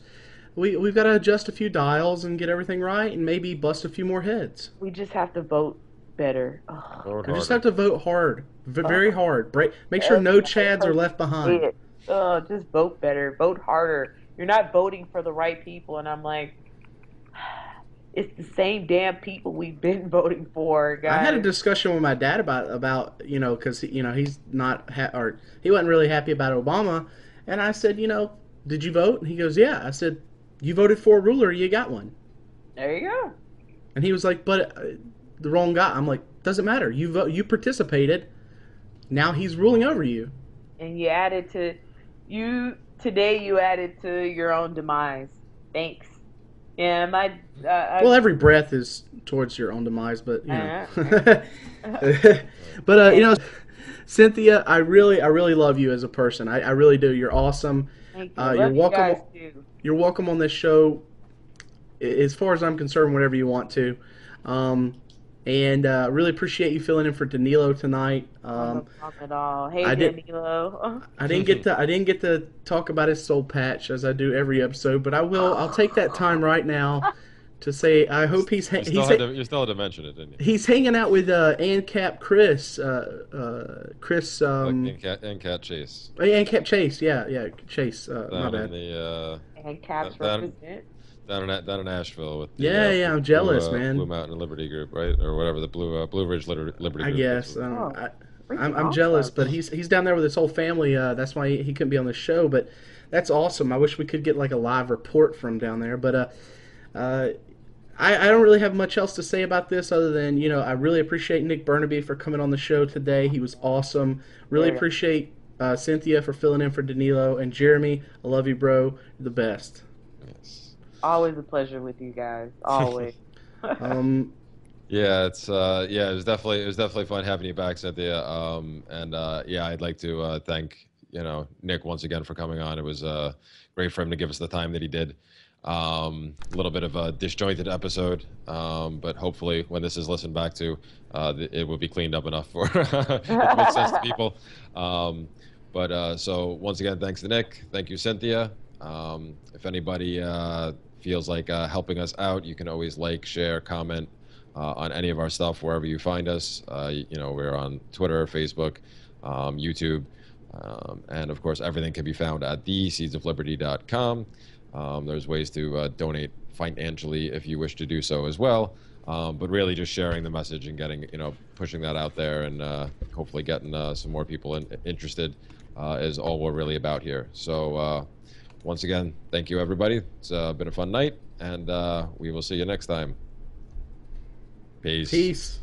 we we've got to adjust a few dials and get everything right, and maybe bust a few more heads. We just have to vote better. we just have to vote hard, v- very hard. Break, make sure no Chads are left behind. Oh, just vote better, vote harder. You're not voting for the right people, and I'm like, it's the same damn people we've been voting for. Guys. I had a discussion with my dad about about you know because you know he's not ha- or he wasn't really happy about Obama, and I said you know did you vote? And he goes yeah. I said you voted for a ruler, you got one. There you go. And he was like, but uh, the wrong guy. I'm like, doesn't matter. You vote. You participated. Now he's ruling over you. And you added to you today. You added to your own demise. Thanks. Yeah, my. Uh, well, every breath is towards your own demise, but you know. Uh-huh. but uh, you know, Cynthia, I really, I really love you as a person. I, I really do. You're awesome. Thank you. Uh, you're welcome. You you're welcome on this show. As far as I'm concerned, whatever you want to. Um, and uh, really appreciate you filling in for Danilo tonight. Um, no at all. Hey I Danilo. I didn't get to I didn't get to talk about his soul patch as I do every episode, but I will. I'll take that time right now to say I hope he's ha- you still, he's to, you still had to mention it, didn't you? He's hanging out with uh, ANCAP Chris, uh, uh, Chris um, like ANCAP, ANCAP Chase. ANCAP Chase, yeah, yeah, Chase. Uh, my bad. The, uh, ANCAP's represent down in down in Asheville with the, yeah, uh, yeah. I'm jealous, Blue, uh, man. Blue Mountain Liberty Group, right, or whatever the Blue uh, Blue Ridge Liberty Group. I guess. Um, oh, I, am I'm jealous, but he's he's down there with his whole family. Uh, that's why he, he, couldn't be on the show. But that's awesome. I wish we could get like a live report from down there. But uh, uh, I I don't really have much else to say about this other than you know I really appreciate Nick Bernabe for coming on the show today. He was awesome. Really yeah. appreciate uh, Cynthia for filling in for Danilo and Jeremy. I love you, bro. You're the best. Always a pleasure with you guys. Always. um, yeah, it's uh, yeah, it was definitely it was definitely fun having you back, Cynthia. Um, and uh, yeah, I'd like to uh, thank you know Nick once again for coming on. It was uh, great for him to give us the time that he did. Um, a little bit of a disjointed episode, um, but hopefully when this is listened back to, uh, it will be cleaned up enough for it to make sense to people. Um, but uh, so once again, thanks to Nick. Thank you, Cynthia. Um, if anybody uh, feels like uh, helping us out, you can always like, share, comment uh, on any of our stuff wherever you find us. Uh, you know, we're on Twitter, Facebook, um, YouTube, um, and of course, everything can be found at theseedsofliberty.com. Um, there's ways to uh, donate financially if you wish to do so as well. Um, but really, just sharing the message and getting, you know, pushing that out there, and uh, hopefully getting uh, some more people in, interested is all we're really about here. So once again, thank you, everybody. It's uh, been a fun night, and uh, we will see you next time. Peace. Peace.